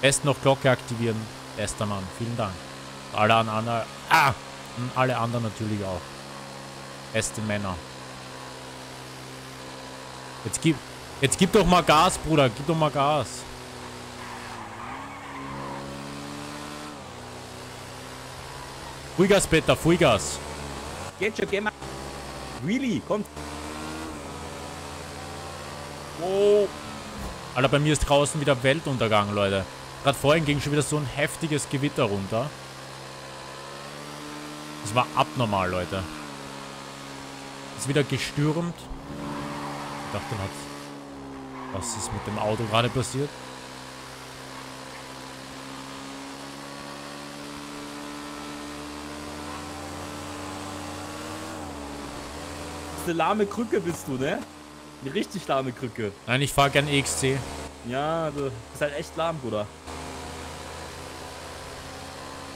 Best noch Glocke aktivieren. Bester Mann. Vielen Dank. Alle anderen. Ah! Und alle anderen natürlich auch. Beste Männer. Jetzt gib. Jetzt gib doch mal Gas, Bruder. Gib doch mal Gas. Fuigas, Peter, Fuigas. Geht schon, geh mal. Really, kommt. Wow. Alter, bei mir ist draußen wieder Weltuntergang, Leute. Gerade vorhin ging schon wieder so ein heftiges Gewitter runter. Das war abnormal, Leute. Ist wieder gestürmt. Ich dachte, hat... Was ist mit dem Auto gerade passiert? eine lahme Krücke bist du, ne? Eine richtig lahme Krücke. Nein, ich fahre gern EXC. Ja, du bist halt echt lahm, Bruder.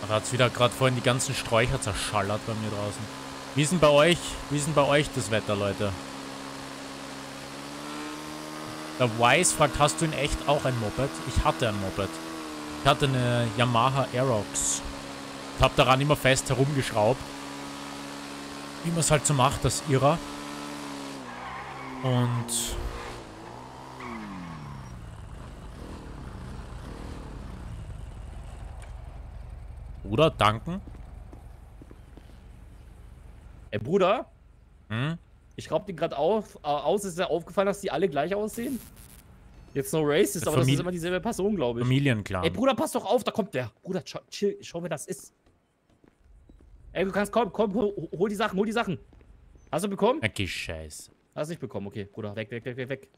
Da hat es wieder gerade vorhin die ganzen Sträucher zerschallert bei mir draußen. Wie ist denn bei euch? Wie ist denn bei euch das Wetter, Leute? Der Wise fragt, hast du in echt auch ein Moped? Ich hatte ein Moped. Ich hatte eine Yamaha Aerox. Ich habe daran immer fest herumgeschraubt. Wie man es halt so macht, das Irrer. Und... Bruder, danken. Ey, Bruder? Hm? Ich schraub die gerade auf, äh, aus. Ist dir aufgefallen, dass die alle gleich aussehen? Jetzt no racist, aber Famili das ist immer dieselbe Person, glaube ich. Familienclan. Ey, Bruder, pass doch auf, da kommt der. Bruder, chill, schau, wer das ist. Ey, du kannst, komm, komm, hol, hol die Sachen, hol die Sachen. Hast du bekommen? Okay, scheiße. Hast nicht bekommen, okay. Bruder, weg, weg, weg, weg, weg.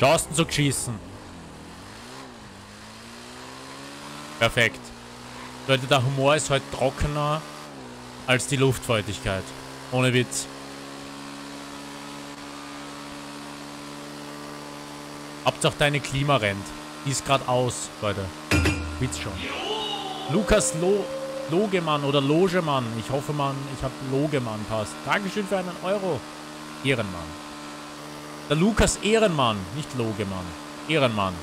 Chancen zu schießen. Perfekt. Leute, der Humor ist heute trockener als die Luftfeuchtigkeit. Ohne Witz. Hauptsache deine Klima rennt. Die ist gerade aus, Leute. Witz schon. Lukas Lo Logemann oder Logemann. Ich hoffe, man, ich habe Logemann passt. Dankeschön für einen Euro. Ehrenmann. Der Lukas Ehrenmann, nicht Logemann. Ehrenmann.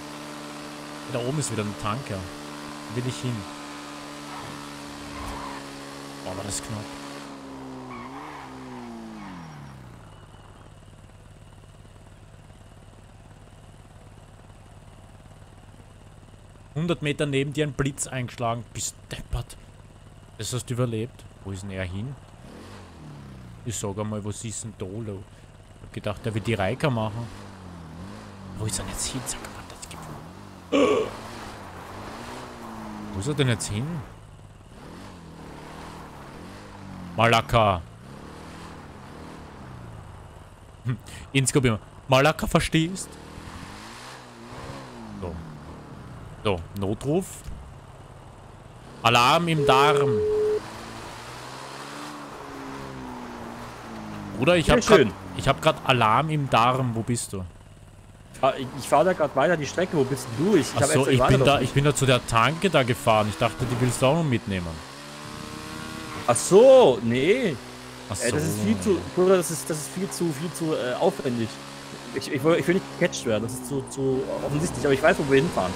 Da oben ist wieder ein Tanker. Da will ich hin. Boah, war das knapp. Hundert Meter neben dir ein Blitz eingeschlagen. Bist deppert. Das hast du überlebt. Wo ist denn er hin? Ich sag einmal, was ist denn da los? Ich hab gedacht, er wird die Reika machen. Wo ist er denn jetzt hin? Sag mal, das gibt... Wo ist er denn jetzt hin? Malaka. Hm, Insgesamt. Malaka verstehst? So. So, Notruf. Alarm im Darm. Bruder, ich habe ich hab grad Alarm im Darm. Wo bist du? Ah, Ich, ich fahre da gerade weiter die Strecke. Wo bist du? Ich, Achso, extra ich bin da, ich bin da zu der Tanke da gefahren. Ich dachte, die willst du auch noch mitnehmen. Ach so, nee. Achso. Ey, das ist viel zu, Bruder, das ist, das ist viel zu, viel zu äh, aufwendig. Ich, ich, will, ich will nicht gecatcht werden, das ist zu, zu offensichtlich, aber ich weiß, wo wir hinfahren.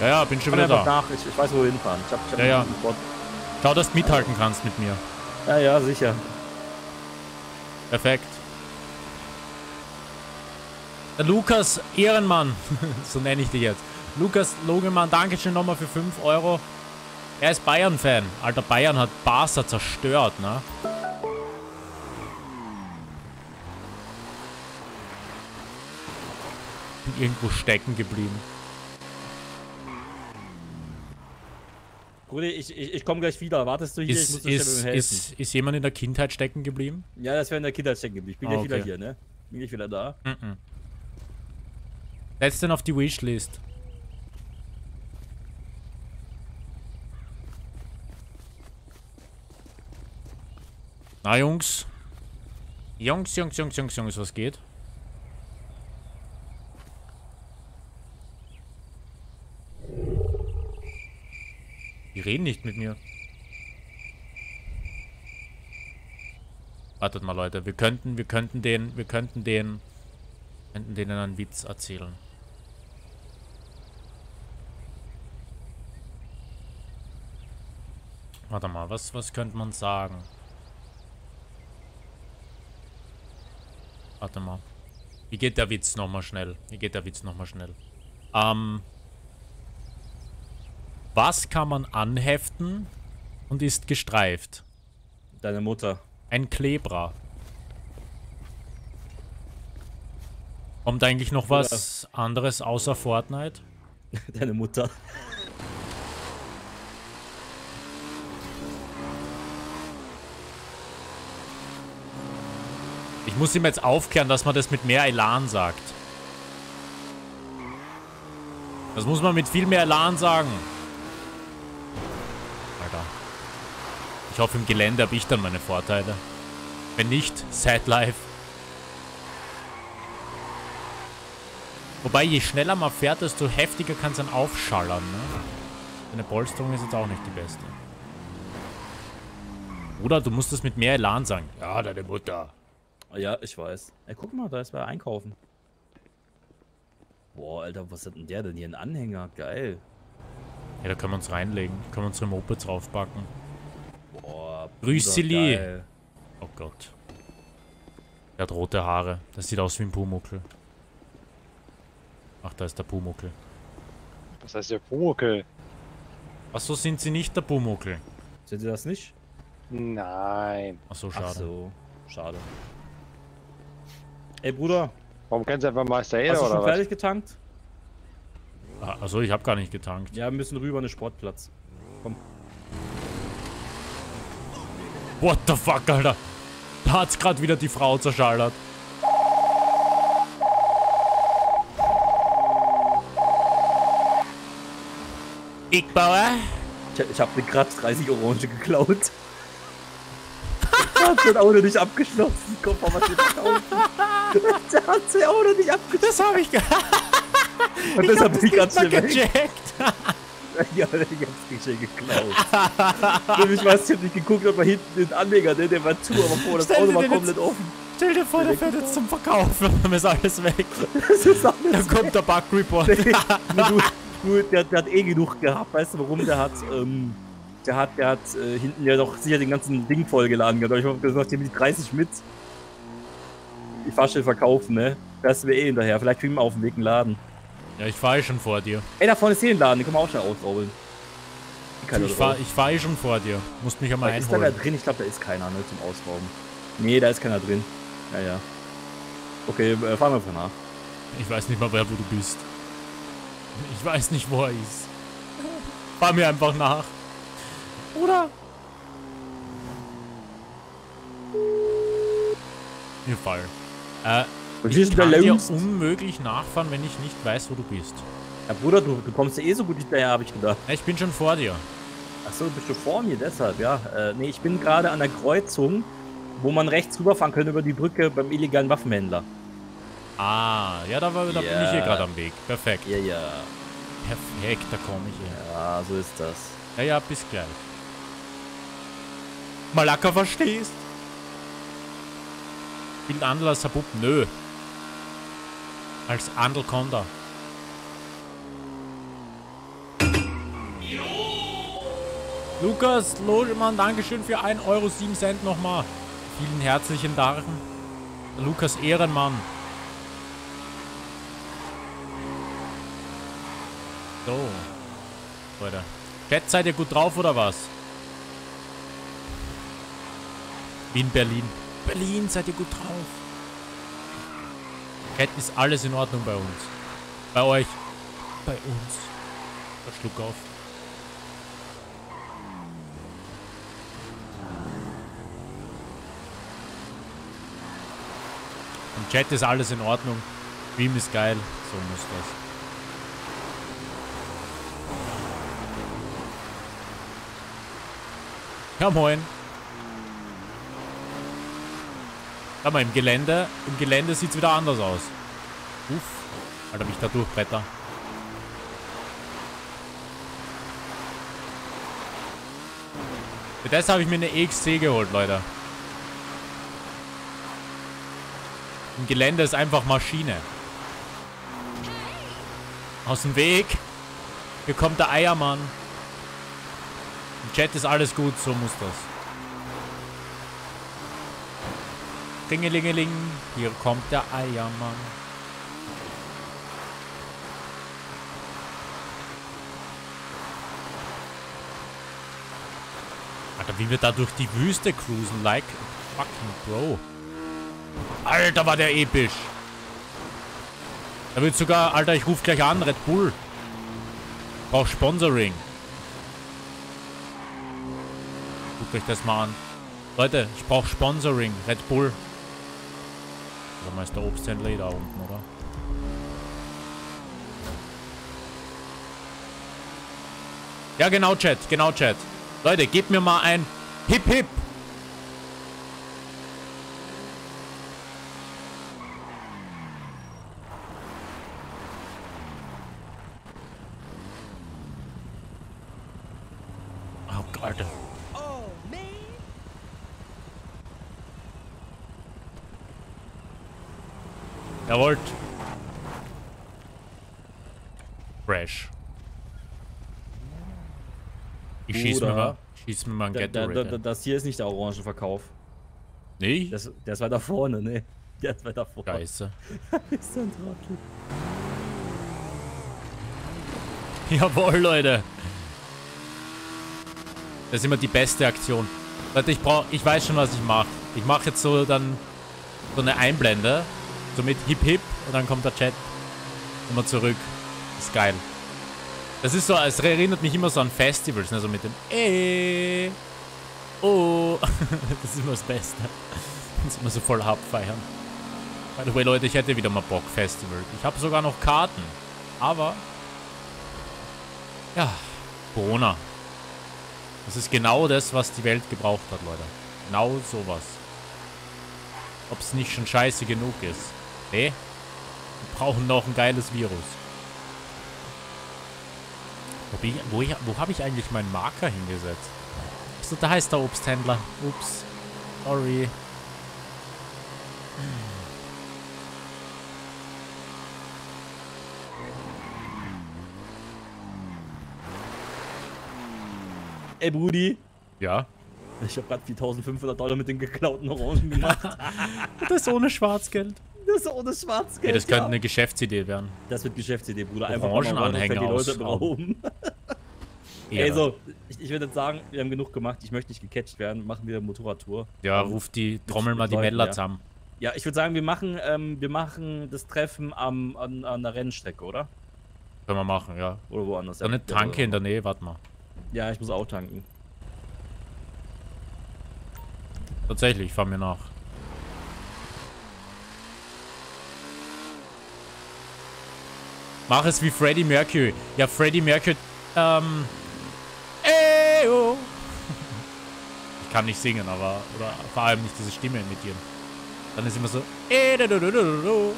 Ja, ja, bin schon wieder da. nach, ich, ich weiß, wo wir hinfahren. Ich hab, ich hab Ja, ja. Schau, dass du mithalten kannst mit mir. ja, ja, sicher. Perfekt. Der Lukas Ehrenmann, [LAUGHS] so nenne ich dich jetzt. Lukas Logemann, Dankeschön nochmal für 5 Euro. Er ist Bayern-Fan. Alter, Bayern hat Barca zerstört, ne? Bin irgendwo stecken geblieben. Brudi, ich, ich, ich komme gleich wieder. Wartest du hier? Ist, ich muss ist, ist, ist jemand in der Kindheit stecken geblieben? Ja, das wäre in der Kindheit stecken geblieben. Ich bin Ah, gleich wieder okay. hier, ne? Bin gleich wieder da. Mhm. Setz den auf die Wishlist. Na, Jungs. Jungs, Jungs, Jungs, Jungs, Jungs, was geht? Die reden nicht mit mir. Wartet mal, Leute. Wir könnten, wir könnten den, wir könnten den, könnten denen einen Witz erzählen. Warte mal, was, was könnte man sagen? Warte mal. Wie geht der Witz nochmal schnell? Wie geht der Witz nochmal schnell? Ähm. Was kann man anheften und ist gestreift? Deine Mutter. Ein Klebra. Kommt eigentlich noch was anderes außer Fortnite? [LAUGHS] Deine Mutter. Ich muss ihm jetzt aufklären, dass man das mit mehr Elan sagt. Das muss man mit viel mehr Elan sagen. Ich hoffe, im Gelände habe ich dann meine Vorteile. Wenn nicht, sad life. Wobei, je schneller man fährt, desto heftiger kann es dann aufschallern, ne? Deine Polsterung ist jetzt auch nicht die beste. Oder du musst es mit mehr Elan sagen. Ja, deine Mutter. Ja, ich weiß. Ey, guck mal, da ist wer einkaufen. Boah, Alter, was hat denn der denn hier? Ein Anhänger? Geil. Ja, da können wir uns reinlegen. Können wir unsere Mopeds draufpacken. Grüß geil. Oh Gott. Der hat rote Haare. Das sieht aus wie ein Pumuckel. Ach, da ist der Pumuckel. Das heißt ja Pumuckel. Ach so, sind sie nicht der Pumuckel? Sind Sie das nicht? Nein. Ach so, Ach schade. so, schade. Ey, Bruder, Warum kennst du einfach Meister Eder hast du oder schon was? fertig getankt? Ah, Achso, ich habe gar nicht getankt. Ja, wir müssen rüber an den Sportplatz. What the fuck, Alter? Da hat's gerade wieder die Frau zerschallert. Ich baue. Ich, ich hab mir gerade 30 Orange geklaut. Der hat sein Auto nicht abgeschlossen. Komm, mal was verkaufen. Der hat sein Auto nicht abgeschlossen. Das habe ich, Und deshalb bin ich ganz mal schnell gecheckt. [LAUGHS] [LAUGHS] Ja, der hat's schnell geklaut. Und ich weiß, ich hab nicht geguckt, ob er hinten den Anhänger, ne, der war zu, aber vor, das Auto war komplett offen. Stell dir vor, der fährt jetzt zum Verkaufen. [LAUGHS] Dann ist alles weg. Das ist alles Dann kommt der Bug Report. nur, nur, nur der, der hat eh genug gehabt, weißt du warum? Der hat, ähm, der hat, der hat äh, hinten ja doch sicher den ganzen Ding vollgeladen gehabt. Aber Ich hab gesagt, hier mit 30 mit. Ich fahr schnell verkaufen, ne? Da ist mir eh hinterher. Vielleicht kriegen wir auf dem Weg einen Laden. Ja, ich fahre schon vor dir. Ey, da vorne ist hier ein Laden, den können wir auch schnell ausraubeln. Keiner Ich fahre ich fahr schon vor dir. Musst mich ja mal ist da wer einholen. drin? Ich glaube, da ist keiner, ne, zum Ausrauben. Nee, da ist keiner drin. Ja, ja. Okay, äh, fahren wir einfach nach. Ich weiß nicht mal, wer wo du bist. Ich weiß nicht, wo er ist. Fahr mir einfach nach. Oder? Mir Fall. Äh, Und ich kann dir unmöglich nachfahren, wenn ich nicht weiß, wo du bist. Ja, Bruder, du, du kommst ja eh so gut hinterher, habe ich gedacht. Ich bin schon vor dir. Achso, bist du vor mir, deshalb, ja. Äh, nee, ich bin gerade an der Kreuzung, wo man rechts rüberfahren könnte über die Brücke beim illegalen Waffenhändler. Ah, ja, da, war, da bin ich hier gerade am Weg. Perfekt. Ja, ja. Perfekt, da komme ich hin. Ja, so ist das. Ja, ja, bis gleich. Malaka verstehst? Bild Andel als Habub? Nö. Als Andel Konda. Lukas Logemann, Dankeschön für 1,07 Euro nochmal. Vielen herzlichen Dank. Lukas Ehrenmann. So. Leute. Chat, seid ihr gut drauf oder was? In Berlin. Berlin, seid ihr gut drauf? ist alles in Ordnung bei uns. Bei euch. Bei uns. Der Schluck auf. Im Chat ist alles in Ordnung. Stream ist geil. So muss das. Ja, moin. Schau mal, im Gelände, im Gelände sieht es wieder anders aus. Uff. Alter, wie ich da durchbretter. Für das habe ich mir eine EXC geholt, Leute. Im Gelände ist einfach Maschine. Aus dem Weg. Hier kommt der Eiermann. Im Chat ist alles gut, so muss das. Ringelingeling, hier kommt der Eiermann. Alter, wie wir da durch die Wüste cruisen, like fucking bro. Alter, war der episch. Da wird sogar, Alter, ich rufe gleich an, Red Bull. Brauch Sponsoring. Guckt euch das mal an. Leute, ich brauche Sponsoring. Red Bull. Oder mal ist der Obsthändler da unten, oder? Ja, genau, Chat. Genau, Chat. Leute, gebt mir mal ein Hip Hip. Oh Gott. Jawohl. Fresh. Ich schieß mir Bruder. mal, schieß mir mal ein Da, da, da, Gatorade. das hier ist nicht der Orangenverkauf. Nee? Das, der ist weiter vorne, ne? Der ist weiter vorne. Scheiße. [LAUGHS] ist ein Trottel. Jawohl, Leute. Das ist immer die beste Aktion. Leute, ich brauch, ich weiß schon, was ich mache. Ich mache jetzt so dann so eine Einblende. So mit Hip Hip und dann kommt der Chat immer zurück. ist geil. Das ist so, es erinnert mich immer so an Festivals, ne? So mit dem Eh. Oh. [LAUGHS] das ist immer das Beste. Das ist immer so voll abfeiern. By the way, Leute, ich hätte wieder mal Bock, Festival. Ich habe sogar noch Karten. Aber ja, Corona. Das ist genau das, was die Welt gebraucht hat, Leute. Genau sowas. Ob es nicht schon scheiße genug ist. Nee. Wir brauchen noch ein geiles Virus. Wo, bin ich- wo, ich- wo habe ich eigentlich meinen Marker hingesetzt? So, da heißt der Obsthändler. Ups. Sorry. Ey, Brudi. Ja. Ich habe gerade 4500 Dollar mit den geklauten Orangen gemacht. [LAUGHS] Das ohne Schwarzgeld. das ist ohne Schwarzgeld. Ey, das könnte ja. eine Geschäftsidee werden. Das wird Geschäftsidee, Bruder. Orangenanhänger dass wir die Leute ausschrauben. Berauben. Ey, Ehre. so, ich, ich würde jetzt sagen, wir haben genug gemacht. Ich möchte nicht gecatcht werden. Machen wir Motorradtour. Ja, Ähm, ruf die, trommel mal die Melder ja. zusammen. Ja, ich würde sagen, wir machen, ähm, wir machen das Treffen am, an, an der Rennstrecke, oder? Können wir machen, ja. Oder woanders. So eine Tanke in der Nähe, warte mal. Ja, ich muss auch tanken. Tatsächlich, fahr mir nach. Mach es wie Freddie Mercury. Ja, Freddie Mercury, ähm... Eyo. Ich kann nicht singen, aber... Oder vor allem nicht diese Stimme imitieren. Dann ist immer so... Edo-do-do-do-do.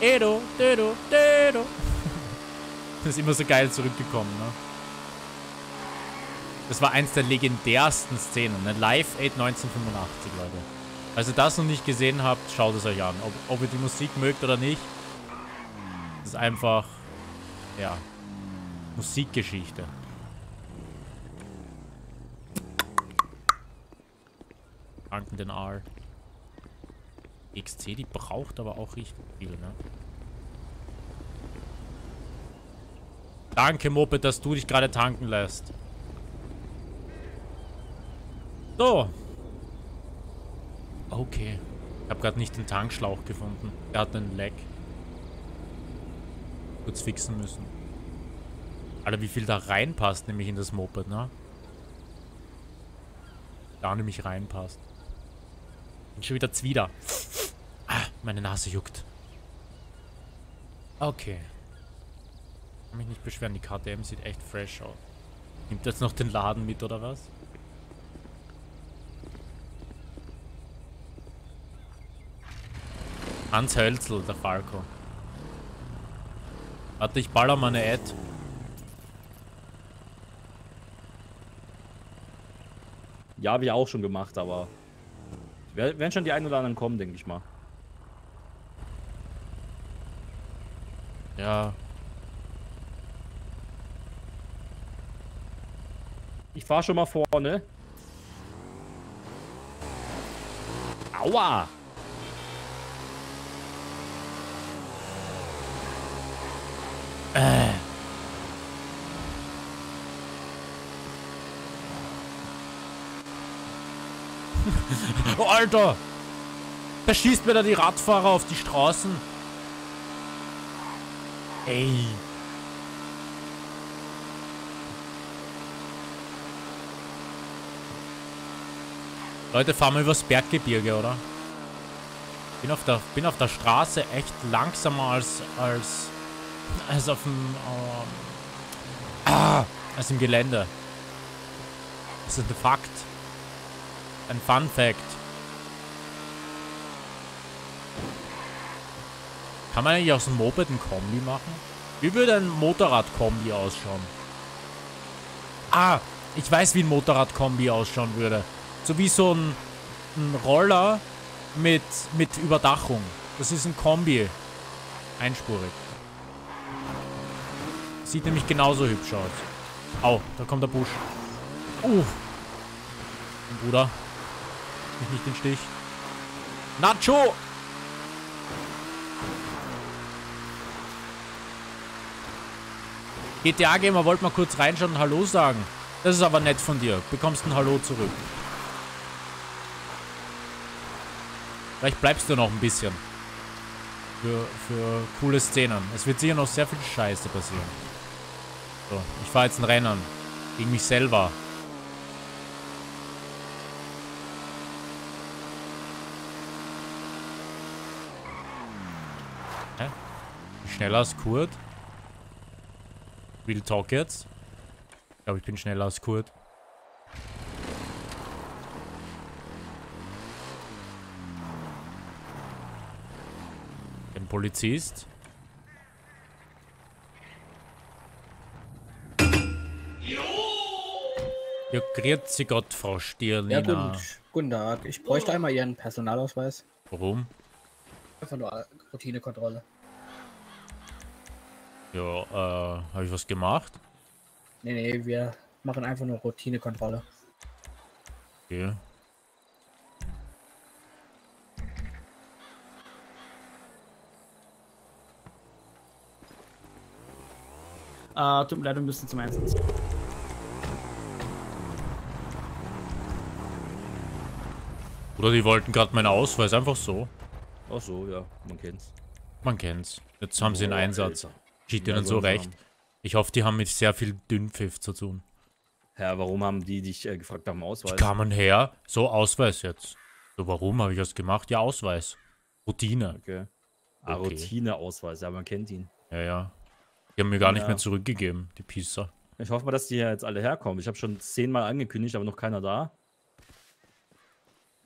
Edo, dedo, dedo. [LAUGHS] Das ist immer so geil zurückgekommen, ne? Das war eins der legendärsten Szenen, ne? Live 8 1985, Leute. Also das noch nicht gesehen habt, schaut es euch an. Ob, ob ihr die Musik mögt oder nicht. Das ist einfach, ja, Musikgeschichte. Tanken den R. XC, die braucht aber auch richtig viel, ne? Danke, Moped, dass du dich gerade tanken lässt. So. Okay. Ich habe gerade nicht den Tankschlauch gefunden. Er hat einen Leck. Kurz fixen müssen. Alter, wie viel da reinpasst, nämlich in das Moped, ne? Da nämlich reinpasst. Bin schon wieder Zwider. Ah. Meine Nase juckt. Okay. Kann mich nicht beschweren, die KTM sieht echt fresh aus. Nimmt jetzt noch den Laden mit, oder was? Hans Hölzel, der Falco. Warte, ich baller mal eine Ad. Ja, ich auch schon gemacht, aber werden schon die ein oder anderen kommen, denke ich mal. Ja, Ich fahre schon mal vorne. Aua! Oh, Alter! Da schießt mir da die Radfahrer auf die Straßen. Ey. Leute, fahren wir übers Berggebirge, oder? Bin auf der, bin auf der Straße echt langsamer als, als, als auf dem, ähm, ah, als im Gelände. Das ist ein Fakt. Ein Fun Fact. Kann man eigentlich aus dem Moped ein Kombi machen? Wie würde ein Motorrad-Kombi ausschauen? Ah, ich weiß, wie ein Motorrad-Kombi ausschauen würde. So wie so ein, ein Roller mit, mit Überdachung. Das ist ein Kombi. Einspurig. Sieht nämlich genauso hübsch aus. Au, da kommt der Busch. Uh. Bruder. Nicht den Stich. Nacho! GTA Gamer wollte mal kurz reinschauen und Hallo sagen. Das ist aber nett von dir. Bekommst ein Hallo zurück. Vielleicht bleibst du noch ein bisschen. Für, für coole Szenen. Es wird sicher noch sehr viel Scheiße passieren. So, ich fahre jetzt ein Rennen. Gegen mich selber. Hä? Schneller als Kurt? Real Talk jetzt? Ich glaube, ich bin schneller als Kurt. Ein Polizist. Ja, grüezi Gott, Frau Ja, Stirlina. guten, guten Tag. Ich bräuchte einmal Ihren Personalausweis. Warum? Einfach nur Routinekontrolle. Ja, äh, habe ich was gemacht? Nee, nee, wir machen einfach nur Routinekontrolle. Okay. Äh, tut mir leid, wir müssen zum Einsatz. Oder die wollten gerade meinen Ausweis, einfach so. Ach so, ja, man kennt's. Man kennt's. Jetzt haben sie einen Oh, Einsatz. Alter. Schied Ja, ihnen so recht. haben. Ich hoffe, die haben mit sehr viel Dünnpfiff zu tun. Ja, warum haben die dich äh, gefragt nach dem Die Ausweis? kamen her, so Ausweis jetzt. So, warum habe ich das gemacht? Ja, Ausweis. Routine. Okay. Ah, Okay. Routineausweis, ja, man kennt ihn. Ja, ja. Die haben mir gar nicht Ja. mehr zurückgegeben, die Pisser. Ich hoffe mal, dass die jetzt alle herkommen. Ich habe schon zehnmal angekündigt, aber noch keiner da.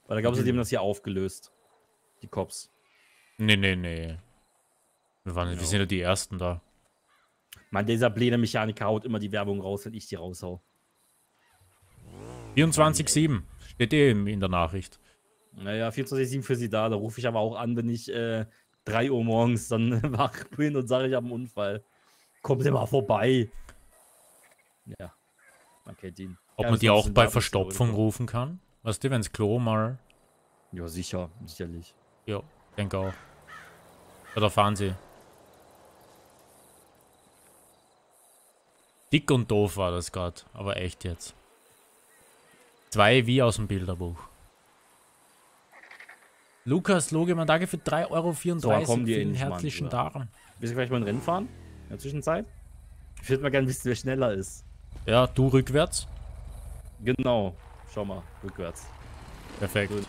Weil da gab es, die haben das hier aufgelöst. Die Cops. Nee, nee, nee. Wir, waren, wir Ja. sind ja die Ersten da. Mann, dieser blöde Mechaniker haut immer die Werbung raus, wenn ich die raushau. 24-7. Steht eh in der Nachricht. Naja, 24-7 für sie da. Da rufe ich aber auch an, wenn ich äh, 3 Uhr morgens dann [LAUGHS] wach bin und sage, ich habe einen Unfall. Kommt immer vorbei. Ja, man kennt ihn. Ob Ja, man die auch bei Verstopfung rufen kann? Weißt du, wenn's Klo mal. Ja, sicher, sicherlich. Ja, denke auch. Oder fahren sie? Dick und doof war das gerade, aber echt jetzt. Zwei wie aus dem Bilderbuch. Lukas Logemann, danke für 3,34 Euro. So, kommen die Vielen herzlichen. Dank. Willst du vielleicht mal ein Rennen fahren? In der Zwischenzeit? Ich würde mal gerne wissen, wer schneller ist. Ja, du rückwärts. Genau. Schau mal, rückwärts. Perfekt. Gut.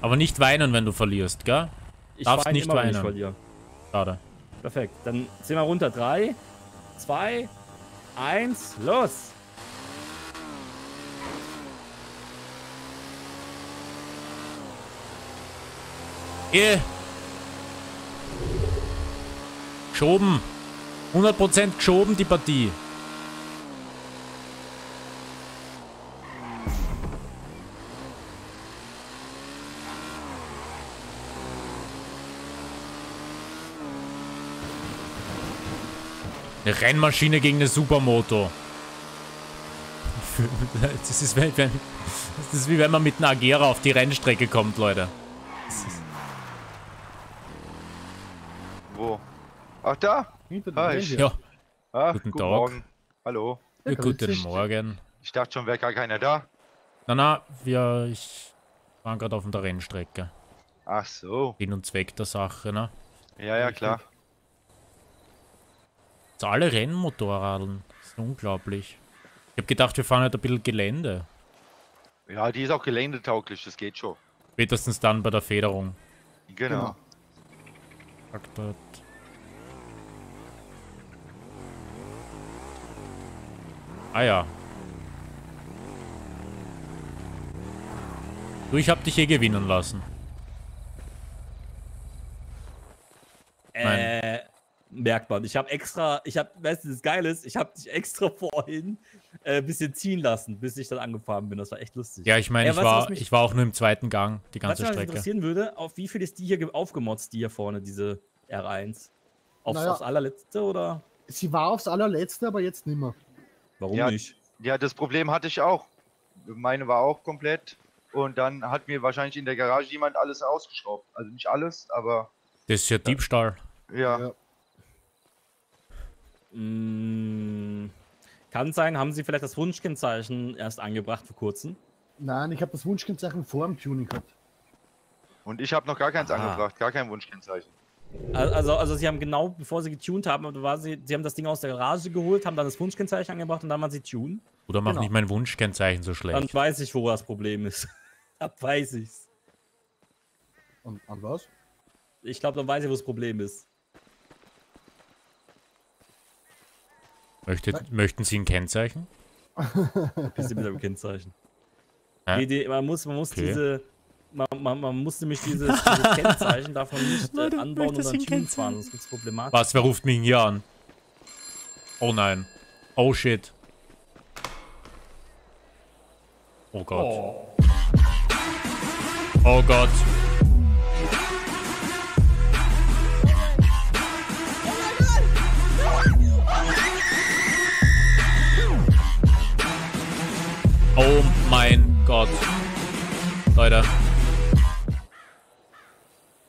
Aber nicht weinen, wenn du verlierst, gell? Ich Darfst nicht immer, wenn ich verliere. Schade. Perfekt. Dann ziehen wir runter. Drei, zwei, eins, los! Eh. Geschoben. 100% geschoben, die Partie. Eine Rennmaschine gegen eine Supermoto. [LAUGHS] Das ist, wenn, wenn, das ist wie wenn man mit einer Agera auf die Rennstrecke kommt, Leute. Wo? Ach, da? Hinter dem Ah, Ja, Ah, Guten guten, Tag. Morgen. Hallo. ja guten. Morgen. Ich dachte schon, wäre gar keiner da. Na, na, wir ich waren gerade auf der Rennstrecke. Ach so. Sinn und Zweck der Sache, ne? Ja, ja, klar. Jetzt alle Rennmotorradeln. Das ist unglaublich. Ich habe gedacht, wir fahren halt ein bisschen Gelände. Ja, die ist auch geländetauglich, das geht schon. Spätestens dann bei der Federung. Genau. Dort. Ah ja. Du, ich hab dich eh gewinnen lassen. Nein. Äh, merkt man. Ich habe extra, ich habe, weißt du, das Geile ist, ich habe dich extra [LAUGHS] vorhin äh, ein bisschen ziehen lassen, bis ich dann angefahren bin. Das war echt lustig. Ja, ich meine, Ja, ich, was war, mich- ich war auch nur im zweiten Gang, die Was ganze mich Strecke. interessieren würde, auf wie viel ist die hier ge- aufgemotzt, die hier vorne, diese R1? Aufs, Naja. aufs allerletzte oder Sie war aufs allerletzte, aber jetzt nimmer. warum Ja. nicht? Ja, das Problem hatte ich auch. Meine war auch komplett. Und dann hat mir wahrscheinlich in der Garage jemand alles ausgeschraubt. Also nicht alles, aber Das ist ja Diebstahl. ja. Ja. Mm, kann sein, haben sie vielleicht das Wunschkennzeichen erst angebracht vor kurzem? Nein, ich habe das Wunschkennzeichen vor dem Tuning gehabt. Und ich habe noch gar keins Ah. angebracht, gar kein Wunschkennzeichen. Al- Also, also sie haben genau, bevor sie getunt haben, war sie, sie haben das Ding aus der Garage geholt, haben dann das Wunschkennzeichen angebracht und dann waren sie tun. Oder mach Genau. nicht mein Wunschkennzeichen so Dann schlecht. weiß ich, wo das Problem ist. dann weiß ich's. Und an was? Ich glaube, dann weiß ich, wo das Problem ist. [LAUGHS] Möchtet, möchten Sie ein Kennzeichen? Bisschen mit dem Kennzeichen. Hä? Die, die, man muss, man muss Okay. diese. Man, man, man muss nämlich [LAUGHS] dieses, dieses Kennzeichen davon nicht äh, anbauen und dann Kennzeichen? fahren. Das gibt's problematisch. Was, wer ruft mich hier an? Oh nein. Oh shit. Oh Gott. Oh, Gott. Oh mein Gott. Leute.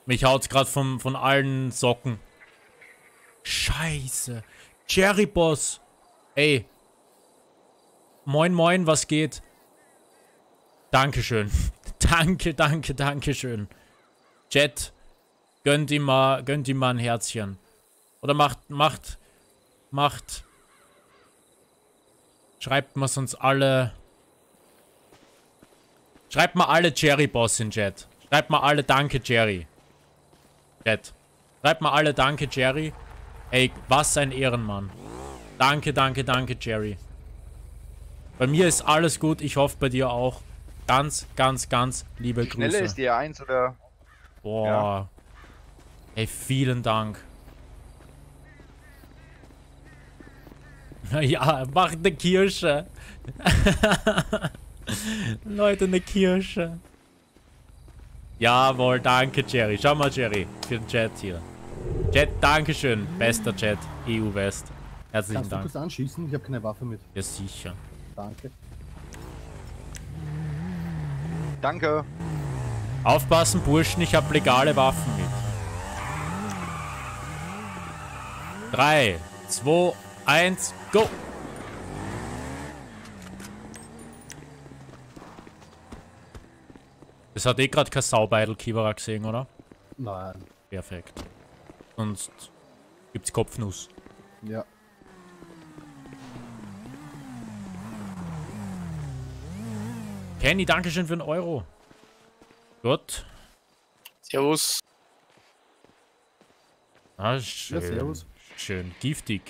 Mich haut's gerade von, von allen Socken. Scheiße. Jerry Boss. Ey. Moin, moin, was geht? Dankeschön. [LAUGHS] Danke, danke, danke schön. Jet, gönnt ihm mal, gönnt ihm mal ein Herzchen. Oder macht, macht, macht. Schreibt mal sonst alle. Schreibt mal alle Jerry Boss in Chat. Schreibt mal alle Danke, Jerry. Chat. Schreibt mal alle Danke, Jerry. Ey, was ein Ehrenmann. Danke, danke, danke, Jerry. Bei mir ist alles gut. Ich hoffe bei dir auch. Ganz, ganz, ganz liebe Wie Grüße. ist die R1 oder? Boah. Ja. Ey, vielen Dank. [LAUGHS] Ja, macht eine Kirsche. [LAUGHS] [LAUGHS] Leute, eine Kirsche. Jawohl, danke, Jerry. Schau mal, Jerry, für den Chat hier. Chat, Dankeschön. Bester Chat, EU West. Herzlichen Kannst du Dank. kurz anschießen? Ich habe keine Waffe mit. Ja, sicher. Danke. Danke. Aufpassen, Burschen, ich habe legale Waffen mit. 3, 2, 1, go! Das hat eh gerade kein Saubeidel Kibera gesehen, oder? Nein. Perfekt. Sonst gibt's Kopfnuss. Ja. Kenny, Dankeschön für den Euro. Gut. Servus. Ah, schön. servus. Schön. Giftig.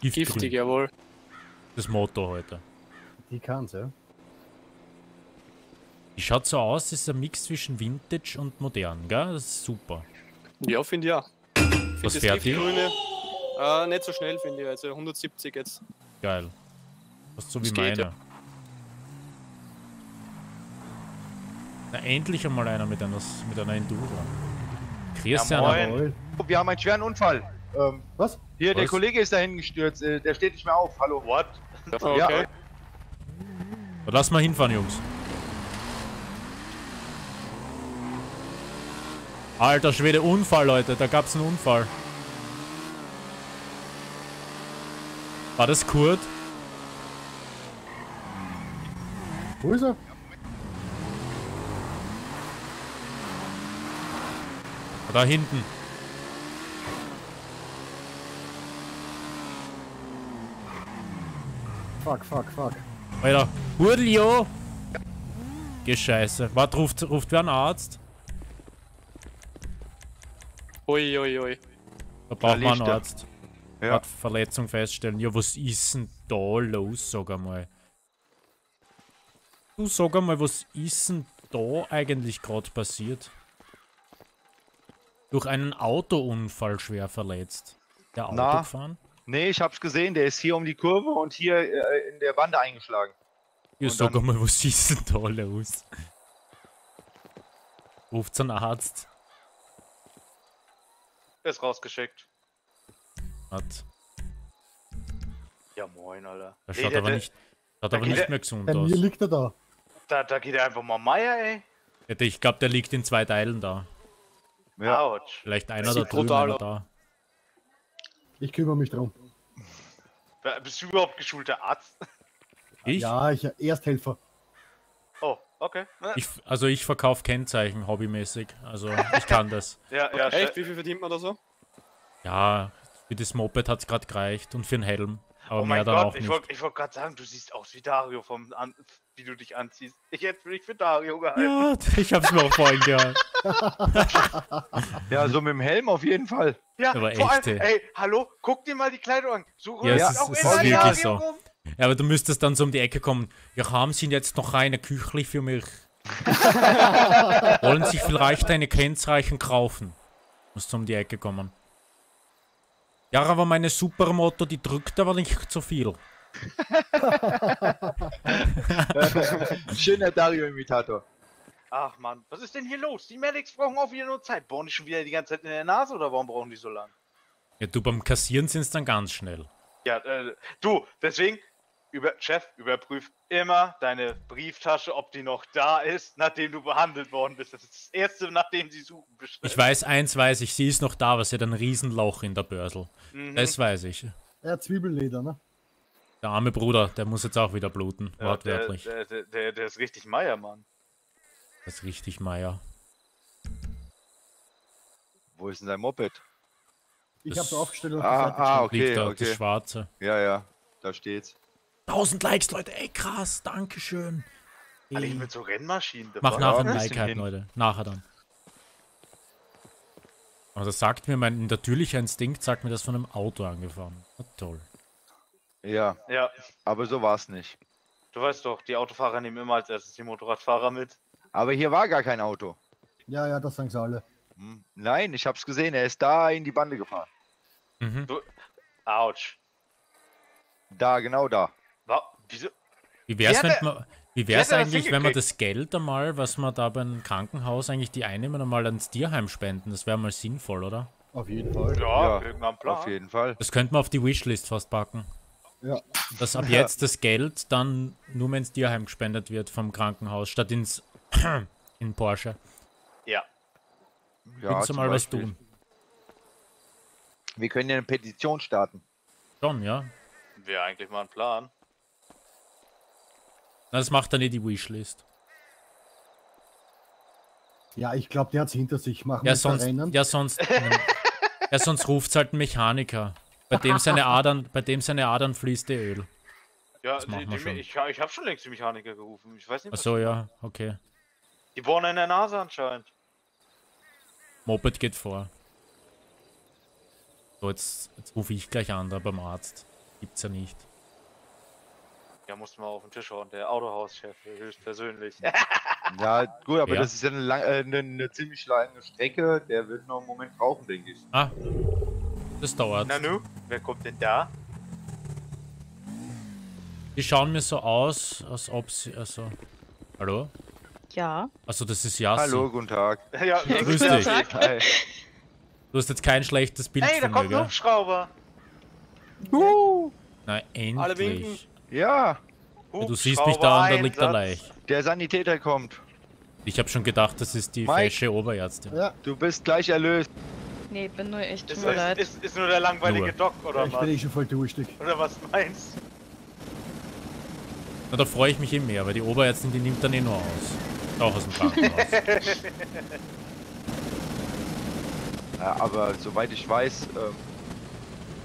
Giftgrün. Giftig, jawohl. Das Motto heute. Die kann's, ja. Die schaut so aus, das ist ein Mix zwischen Vintage und modern, gell? Das ist super. Ja, finde ich ja. Find Was fährt die? Giftgrüne, Äh, nicht so schnell, finde ich. Also 170 jetzt. Geil. Fast so wie Das geht, meine. Na, endlich einmal einer mit einer, mit einer Enduro. Christian, moin. Jawohl. Wir haben einen schweren Unfall. Ähm, Was? hier, der Was? Kollege ist dahin gestürzt. Äh, der steht nicht mehr auf. Hallo. What? Okay. Ja, lass mal hinfahren, Jungs. Alter Schwede, Unfall, Leute. Da gab's einen Unfall. War das Kurt? Wo ist er? Da hinten. Fuck, fuck, fuck. Alter, Hurdelio! Gescheiße. Warte, ruft, ruft wer einen Arzt? Ui, ui, ui. Da braucht man einen. Arzt. Ja. Hat Verletzung feststellen. Ja, was ist denn da los, sag einmal? Du sag einmal, was ist denn da eigentlich gerade passiert? Durch einen Autounfall schwer verletzt. Der Auto Na? gefahren? Nee, ich hab's gesehen. Der ist hier um die Kurve und hier äh, in der Bande eingeschlagen. Ja, Und sag dann- einmal, was ist denn da los? Ruft's einen Arzt. Ist rausgeschickt. Hat. Ja, moin, Alter. Nee, schaut der- aber der- nicht, schaut aber nicht er- mehr gesund aus. mir liegt er da. Da, da geht er einfach mal Meier, ey. Ja, Ich glaube, der liegt in zwei Teilen da. Ja. Autsch. Vielleicht einer da drüben, einer da. Ich kümmere mich drum. Bist du überhaupt geschulter Arzt? Ich? Ja, ich Ersthelfer. Oh, okay. Ich also ich verkaufe Kennzeichen hobbymäßig. Also ich kann das. [LAUGHS] Ja, ja, Echt? Chef. Wie viel verdient man da so? Ja, für das Moped hat es gerade gereicht und für den Helm. Aber Oh mehr mein dann Gott, auch ich wollte wollt gerade sagen, du siehst aus wie Dario, vom an, wie du dich anziehst. Ich hätte mich für Dario gehalten. Ja, [LAUGHS] ich hab's mir auch vorhin gehört. Ja, so mit dem Helm auf jeden Fall. Ja, Aber vor echt, allem, ey. hallo, guck dir mal die Kleidung an. So Ja, sich ist- auch es immer ist wirklich Dario so. rum. Ja, aber du müsstest dann so um die Ecke kommen. Ja, haben Sie jetzt noch eine Küchli für mich? [LAUGHS] Wollen Sie vielleicht eine Kennzeichen kaufen? Musst du um die Ecke kommen. Ja, aber meine Supermoto, die drückt aber nicht so viel. [LAUGHS] Schöner Dario-Imitator. Ach man, was ist denn hier los? Die Medics brauchen auch wieder nur Zeit. Bohren die schon wieder die ganze Zeit in der Nase oder warum brauchen die so lang? Ja, du, beim Kassieren sind's dann ganz schnell. Ja, äh, du, deswegen, über, Chef, überprüf immer deine Brieftasche, ob die noch da ist, nachdem du behandelt worden bist. Das ist das Erste, nachdem sie suchen. bestellt. Ich weiß, eins weiß ich, sie ist noch da, aber sie hat ein Riesenloch in der Börsel. Mhm. Das weiß ich. Ja, Zwiebelleder, ne? Der arme Bruder, der muss jetzt auch wieder bluten, Ja, der, wortwörtlich. der, der, der, der ist richtig Meier, Mann. Das ist richtig, Meier. Wo ist denn dein Moped? Ich Das- hab's aufgestellt und Ah, auf die Seite ah. Liegt okay, da das okay. Schwarze. Ja, ja, da steht's. 1000 Likes, Leute, ey krass, dankeschön. Alle Ey. mit so Rennmaschinen. Mach nachher ein Like halt, hin. Leute. Nachher dann. Aber das sagt mir, mein natürlicher Instinkt sagt mir das von einem Auto angefahren. Na toll. Ja, Ja, aber so war's nicht. du weißt doch, die Autofahrer nehmen immer als erstes die Motorradfahrer mit. Aber hier war gar kein Auto. Ja, ja, das sagen sie alle. Hm, Nein, ich hab's gesehen. Er ist da in die Bande gefahren. Mhm. Autsch. Da, genau da. Wie wär's, Wie wenn man, wie wär's eigentlich, wenn man das Geld einmal, was man da beim Krankenhaus eigentlich die einnehmen, einmal ans Tierheim spenden? Das wäre mal sinnvoll, oder? Auf jeden Fall. Ja, Ja, irgendwann Plan. Auf jeden Fall. Das könnte man auf die Wishlist fast packen. Ja. Dass ab jetzt das Geld dann nur mehr ins Tierheim gespendet wird vom Krankenhaus, statt ins [CLEARS THROAT] in Porsche. Ja. Ja, Kannst du mal was tun? Wir können ja eine Petition starten. Schon, ja. Wäre eigentlich mal ein Plan. Das macht dann eh die Wishlist. Ja, ich glaube, der hat's hinter sich. Machen Ja, wir sonst, ja, sonst, [LAUGHS] ja, sonst ruft halt ein Mechaniker. Bei dem seine Adern, bei dem seine Adern fließt eh Öl. Ja, Das machen die, wir die, schon. ich, ich habe schon längst die Mechaniker gerufen. Ich weiß nicht, was Achso, ja, okay. die bohren in der Nase anscheinend. Moped geht vor. So, jetzt, jetzt rufe ich gleich an, da beim Arzt. Gibt's ja nicht. Ja, mussten wir auf den Tisch hauen. Der Autohauschef, höchstpersönlich. Ja, gut, aber Ja. das ist ja eine, lang, äh, eine, eine ziemlich lange Strecke. Der wird noch einen Moment brauchen, denke ich. Ah, das dauert. Nanu, wer kommt denn da? Die schauen mir so aus, als ob sie, also... Hallo? Ja. Also das ist Yassi. Hallo, guten Tag. [LAUGHS] Ja, Grüß dich. Tag. Hi. Du hast jetzt kein schlechtes Bild Hey, da von mir, kommt ein? Hubschrauber. Na, Alle winken. endlich. Ja, Ja, du siehst mich da und da liegt er Hubschrauber-Einsatz. leicht. der Sanitäter kommt. Ich habe schon gedacht, das ist die Mike. fesche Oberärztin. Ja, Du bist gleich erlöst. Nee, bin nur echt, tut Ist, mir ist, leid. ist, ist nur der langweilige Nur. Doc, oder ich bin was? eh schon voll durstig. Oder was meinst Na, da freue ich mich eh mehr, weil die Oberärztin, die nimmt dann eh nur aus. Auch aus dem Krankenhaus. [LAUGHS] Ja, aber soweit ich weiß, ähm,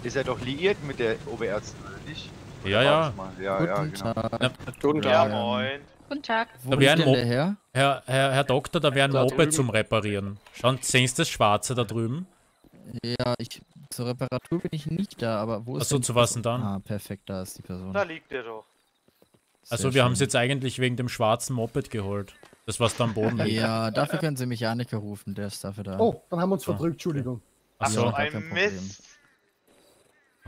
ist er doch liiert mit der Oberärztin, oder nicht? Ja, ja. Warte mal. Ja, ja, Guten genau. Tag. Guten Ja, Tag. moin. Guten Tag. Wo Da wär ist ein denn Mo- der her? Herr, Herr, Herr Doktor, da wäre ein Moped zum Reparieren. Schauen, sehen Sie das Schwarze da drüben? Ja, ich, zur Reparatur bin ich nicht da, aber wo ist Achso, denn zu was denn dann? Ah, perfekt, da ist die Person. Da liegt er doch. Also Sehr wir haben es jetzt eigentlich wegen dem schwarzen Moped geholt. Das, was da am Boden liegt. Ja, dafür können Sie Mechaniker rufen, der ist dafür da. Oh, dann haben wir uns So. verdrückt, Entschuldigung. Achso, Ja. Ein. Mist.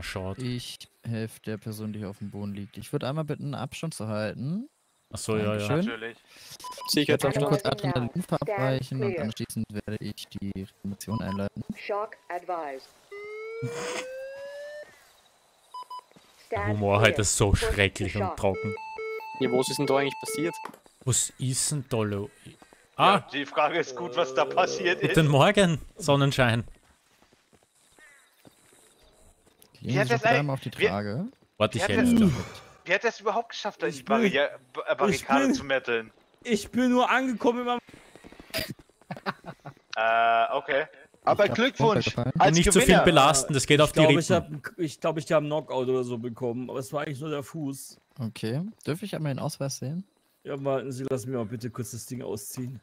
Schaut. Ich helfe der Person, die hier auf dem Boden liegt. Ich würde einmal bitten, Abstand zu halten. Achso, ja, ja. Natürlich. Ich werde dann Sicherheitsabstand. kurz Adrenalin verabreichen und anschließend werde ich die Reanimation einleiten. Shock advised. Der Humor heute ist so schrecklich und trocken. Ja, was ist denn da eigentlich passiert? Was ist denn da lo- Ja, Ah, die Frage ist gut, was da passiert ist. guten Morgen, Sonnenschein. Legen hat Sie doch das eigentlich- einmal auf die Trage. Warte, ich helfe das- dir. Wie hat er es überhaupt geschafft, Ich die bin- Barri Ba- Barrikade bin- zu metteln? Ich bin nur angekommen, wenn [LAUGHS] Äh, okay. Aber Ich Glückwunsch. Als nicht so viel belasten, das geht auf ich die glaube, ich Rippen. habe ich glaub, ich hab einen Knockout oder so bekommen, aber es war eigentlich nur der Fuß. Okay. Dürfte ich einmal den Ausweis sehen? Ja, warten Sie, lassen mich mal bitte kurz das Ding ausziehen.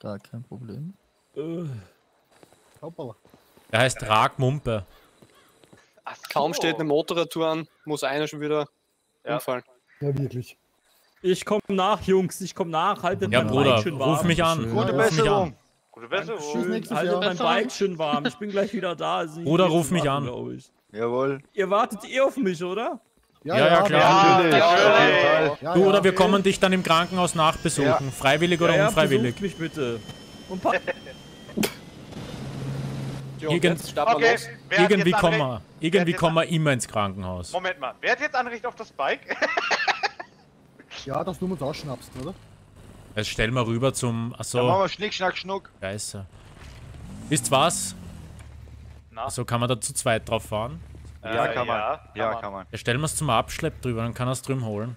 Gar kein Problem. Äh, Hoppala. Der heißt Ragmumpe. Ach so. Kaum steht eine Motorradtour an, muss einer schon wieder Ja. umfallen. Ja, wirklich. ich komme nach, Jungs, ich komme nach. Haltet Ja, mein Bruder, Bike schön warm. ruf mich an. Gute Ruf mich an. Besserung. Gute Besserung. Haltet Jahr. mein. Bike schön warm. Ich bin gleich wieder da. Also Bruder, ruf mich machen, an. Jawohl. Ihr wartet eh auf mich, oder? Ja, ja, klar. Natürlich. Ja, jeden natürlich. Fall. Ja, Du ja. oder wir kommen dich dann im Krankenhaus nachbesuchen. Ja. Freiwillig oder ja, ja, unfreiwillig. besucht mich bitte. Und pa [LAUGHS] Ja, und Irgend- Okay, Irgendwie kommen wir, irgendwie kommen wir immer ins Krankenhaus. Moment mal, wer hat jetzt Anrecht auf das Bike? [LAUGHS] Ja, dass du uns ausschnappst, oder? Jetzt stellen wir rüber zum. Dann machen Achso, wir Schnick, Schnack, Schnuck. Scheiße. Wisst was? Na? Also kann man da zu zweit drauf fahren? Ja, Äh, kann man. ja, Ja, kann kann man. Ja, stellen wir es zum Abschlepp drüber, dann kann er es drüben holen.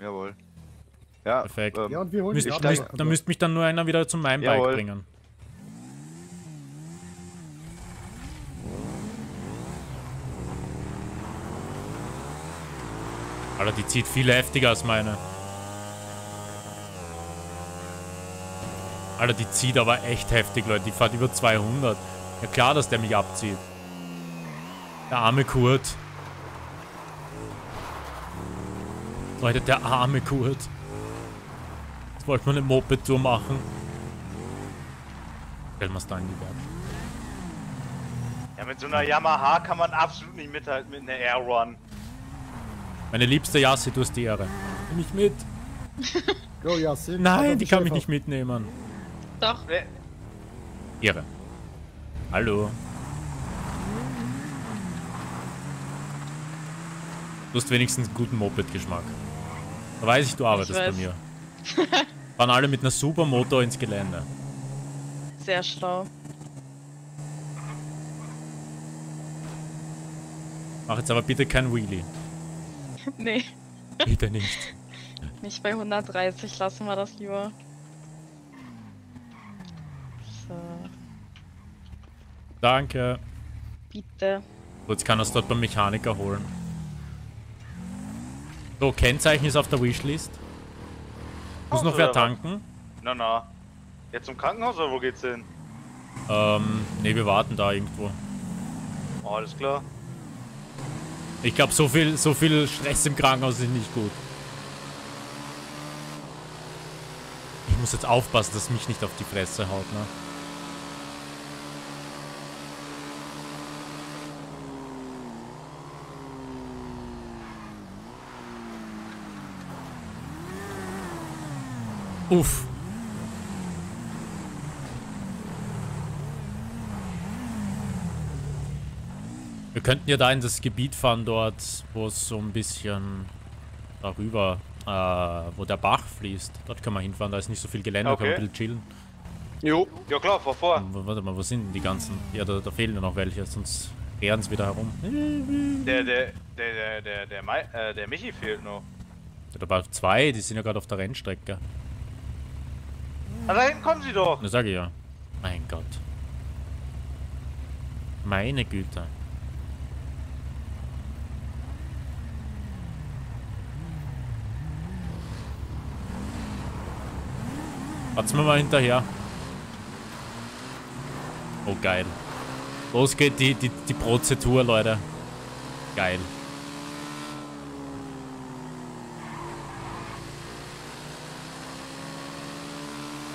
Jawohl. Ja, Perfekt. ähm, Ja, und wir holen Müsst, die müsst, da müsste mich dann nur einer wieder zu meinem Bike Jawohl. bringen. Alter, die zieht viel heftiger als meine. Alter, die zieht aber echt heftig, Leute. Die fährt über 200. Ja klar, dass der mich abzieht. Der arme Kurt. Leute, der arme Kurt. Jetzt wollte man eine Moped-Tour machen. Stellen wir es da in die Werkstatt. Ja, mit so einer Yamaha kann man absolut nicht mithalten mit einer Air Run. Meine liebste Yassi, du hast die Ehre. Nimm mich mit. Jo, ja, sind. Nein, die kann mich nicht mitnehmen. Doch. Wer- Ehre. Hallo. Du hast wenigstens einen guten Moped-Geschmack. Da weiß ich, du arbeitest bei weiß. mir. [LAUGHS] Fahren alle mit einer Supermotor ins Gelände. Sehr schlau. Mach jetzt aber bitte kein Wheelie. [LAUGHS] Nee, Bitte nicht. nicht bei 130. Lassen wir das lieber. So, Danke. bitte. So, jetzt kann er es dort beim Mechaniker holen. So, Kennzeichen ist auf der Wishlist. Muss noch wer tanken? Na, na. Jetzt zum Krankenhaus oder wo geht's hin? Ähm, ne, wir warten da irgendwo. Alles klar. Ich glaube, so viel, so viel Stress im Krankenhaus ist nicht gut. Ich muss jetzt aufpassen, dass mich nicht auf die Fresse haut, ne? Uff. Wir könnten ja da in das Gebiet fahren dort, wo es so ein bisschen darüber, äh, wo der Bach fließt. Dort können wir hinfahren, da ist nicht so viel Gelände, da können wir Okay. ein bisschen chillen. Jo. Ja klar, fahr vor. Warte mal, wo sind denn die ganzen? Ja, da, da fehlen ja noch welche, sonst rehren sie wieder herum. Der, der, der, der, der, der, Mai, äh, der Michi fehlt noch. Da waren zwei, die sind ja gerade auf der Rennstrecke. Ah, da hinten kommen sie doch. Na, sag ich ja. Mein Gott. Meine Güte. Warten wir mal hinterher. Oh, geil. Los geht die, die, die Prozedur, Leute. Geil.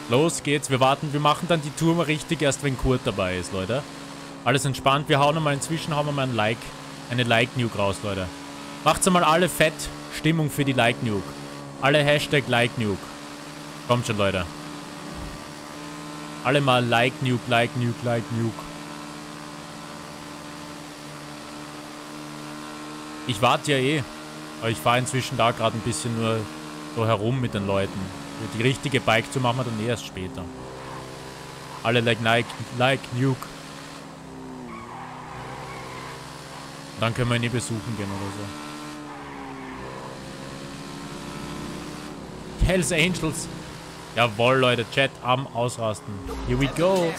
Los geht's, wir warten, wir machen dann die Tour mal richtig, erst wenn Kurt dabei ist, Leute. Alles entspannt, wir hauen nochmal inzwischen, hauen wir mal ein Like, eine Like-Nuke raus, Leute. Macht's einmal alle fett, Stimmung für die Like-Nuke. Alle Hashtag Like-Nuke. Kommt schon, Leute. Alle mal Like-Nuke, Like-Nuke, Like-Nuke. Ich warte ja eh, aber ich fahre inzwischen da gerade ein bisschen nur so herum mit den Leuten. Die richtige Bike zu machen wir dann eh erst später. Alle like Nike, like Nuke. Dann können wir ihn eh besuchen gehen oder so. Hells Angels. Jawohl, Leute. Chat am Ausrasten. Here we go.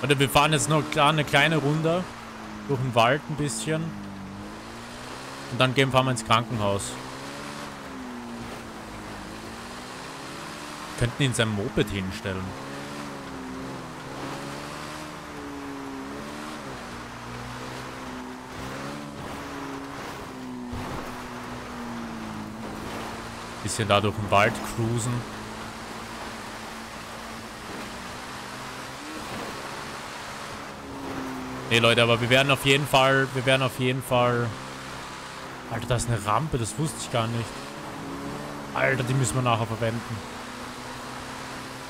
Leute, wir fahren jetzt noch eine kleine Runde durch den Wald ein bisschen. Und dann gehen, wir ins Krankenhaus. Könnten ihn sein Moped hinstellen. Bisschen da durch den Wald cruisen. Nee, Leute, aber wir werden auf jeden Fall, wir werden auf jeden Fall... Alter, da ist eine Rampe, das wusste ich gar nicht. Alter, die müssen wir nachher verwenden.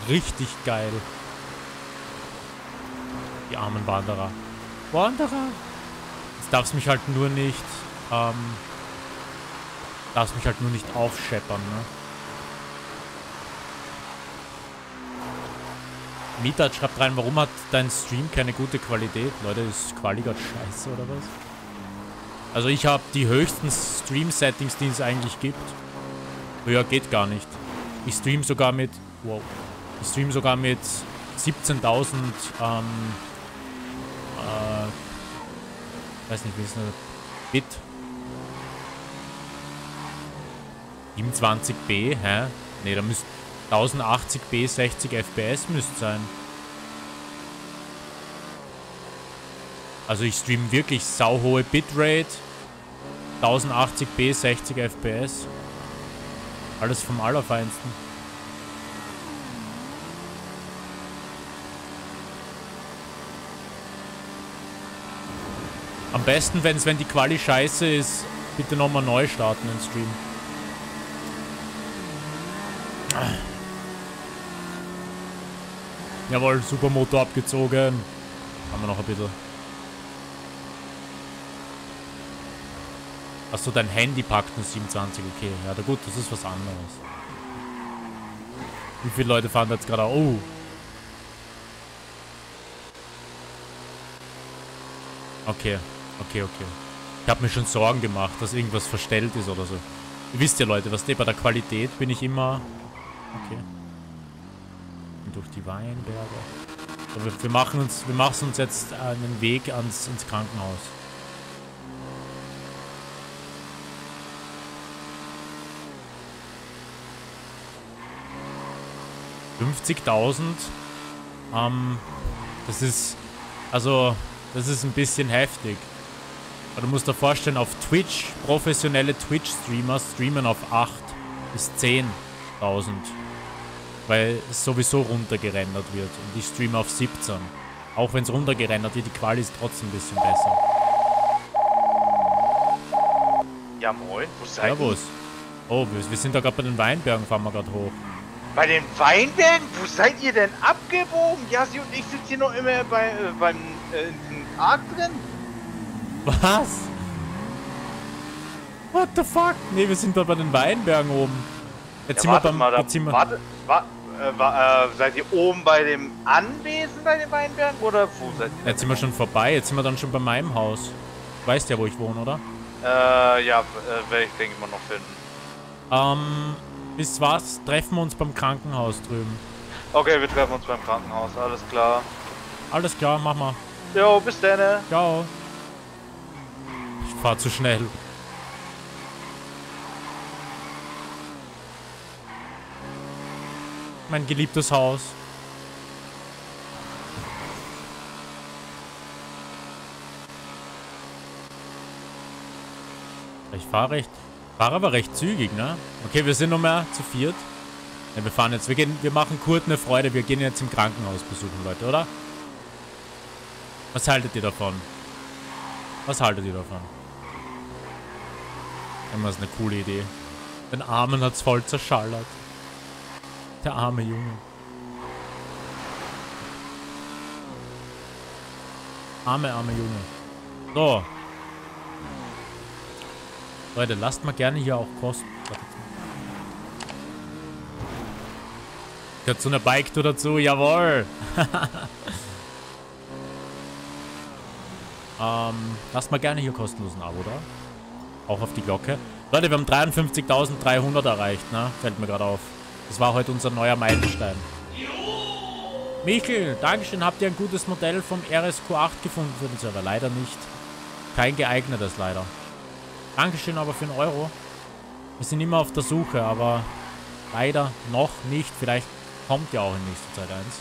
Richtig geil. Die armen Wanderer. Wanderer! Jetzt darf es mich halt nur nicht, ähm... Darf es mich halt nur nicht aufscheppern, ne? Mietat schreibt rein, warum hat dein Stream keine gute Qualität? Leute, ist Quali grad scheiße oder was? Also ich habe die höchsten Stream-Settings, die es eigentlich gibt. Höher geht gar nicht. Ich stream sogar mit... Wow. Ich stream sogar mit 17.000... Ähm... Äh... Weiß nicht, wie ist das? Bit. 27b, hä? Ne, da müsste 1080p 60 FPS müsste sein. Also ich stream wirklich sauhohe Bitrate. 1080p 60 FPS. Alles vom Allerfeinsten. Am besten, wenn's, wenn die Quali scheiße ist, bitte nochmal neu starten den Stream. Jawohl, Supermoto abgezogen. Haben wir noch ein bisschen. Achso, dein Handy packt nur 27, okay. Ja, da gut, das ist was anderes. Wie viele Leute fahren jetzt gerade? Oh. Okay, okay, okay. Ich habe mir schon Sorgen gemacht, dass irgendwas verstellt ist oder so. Ihr wisst ja, Leute, was bei der Qualität bin ich immer... Okay. durch die Weinberge. So, wir, wir machen uns, wir machen uns jetzt einen Weg ans, ins Krankenhaus. ...50.000. Ähm, das ist... Also, das ist ein bisschen heftig. Aber du musst dir vorstellen, auf Twitch, professionelle Twitch-Streamer streamen auf 8 bis 10.000. Weil es sowieso runtergerendert wird. Und ich streame auf 17. Auch wenn es runtergerendert wird, die Quali ist trotzdem ein bisschen besser. Ja, moin. Wo seid ihr? Servus. Oh, wir, wir sind da gerade bei den Weinbergen, fahren wir gerade hoch. Bei den Weinbergen? Wo seid ihr denn abgebogen? Jasi und ich sitzen hier noch immer bei, äh, beim äh, Park drin. Was? What the fuck? Nee, wir sind da bei den Weinbergen oben. Jetzt sind ja, wir warte beim... mal, da, jetzt sind wir, warte, wa, äh, äh, seid ihr oben bei dem Anwesen bei den Weinbergen oder wo seid ihr? jetzt sind wir schon vorbei. Jetzt sind wir dann schon bei meinem Haus. Du weißt ja, wo ich wohne, oder? Äh, ja, äh, werde ich denke ich mal noch finden. Ähm, wisst was? Treffen wir uns beim Krankenhaus drüben. Okay, wir treffen uns beim Krankenhaus, alles klar. Alles klar, mach mal. Jo, bis dann. ne? Ciao. Fahr zu schnell. Mein geliebtes Haus. Ich fahre recht, fahre aber recht zügig, ne? Okay, wir sind noch mehr zu viert. Ja, wir fahren jetzt, wir gehen, wir machen Kurt eine Freude, wir gehen jetzt im Krankenhaus besuchen, Leute, oder? Was haltet ihr davon? Was haltet ihr davon? Immer ist eine coole Idee. Den Armen hat's voll zerschallert. Der arme Junge. Arme, arme Junge. So. Leute, lasst mal gerne hier auch kosten. Gehört so eine Bike-Tour dazu? Jawohl! [LAUGHS] ähm, lasst mal gerne hier kostenlos ein Abo da. Auch auf die Glocke. Leute, wir haben 53.300 erreicht, ne? Fällt mir gerade auf. Das war heute unser neuer Meilenstein. Michel, Dankeschön. Habt ihr ein gutes Modell vom RSQ8 gefunden für den Server? Leider nicht. Kein geeignetes, leider. Dankeschön aber für einen Euro. Wir sind immer auf der Suche, aber leider noch nicht. Vielleicht kommt ja auch in nächster Zeit eins.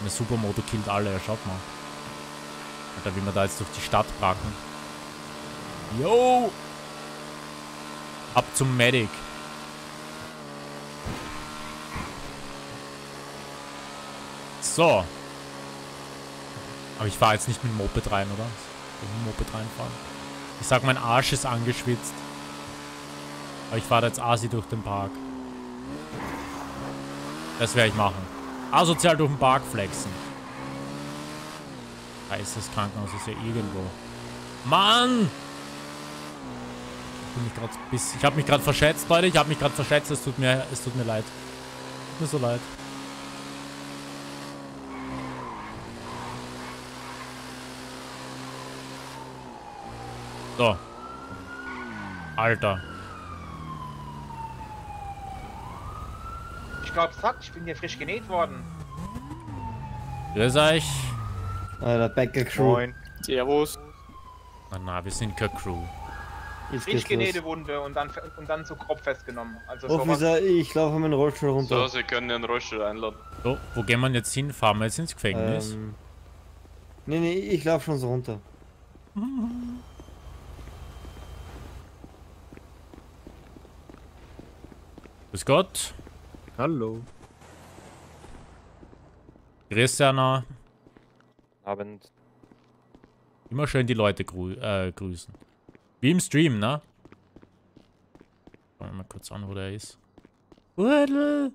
Eine Supermoto killt alle, ja, schaut mal. Alter, wie wir da jetzt durch die Stadt bracken. Yo! Ab zum Medic. So. Aber ich fahre jetzt nicht mit dem Moped rein, oder? Ich mit dem Moped reinfahren. Ich sag, mein Arsch ist angeschwitzt. Aber ich fahre da jetzt Asi durch den Park. Das werde ich machen. Asozial durch den Park flexen. Scheiße, das Krankenhaus ist ja irgendwo. Mann! Ich, ich habe mich gerade verschätzt, Leute. Ich habe mich gerade verschätzt. Es tut mir, es tut mir leid. Tut mir so leid. So. Alter. Ich glaub's hat, ich bin hier frisch genäht worden. Grüß euch. Alter, Bäcker Crew. Moin. Servus. Na, na, wir sind keine Crew. Jetzt Frisch geht's los. genähte Wunde und dann, und dann so grob festgenommen. Also. Officer, ich laufe mit dem Rollstuhl runter. So, Sie können den Rollstuhl einladen. So, wo gehen wir jetzt hin? Fahren wir jetzt ins Gefängnis? Ähm, nee, nee, ich laufe schon so runter. Grüß Gott. Hallo. Christianer. Abend. Immer schön die Leute grü äh, grüßen. Wie im Stream, ne? Schauen wir mal kurz an, wo der ist. Urdel.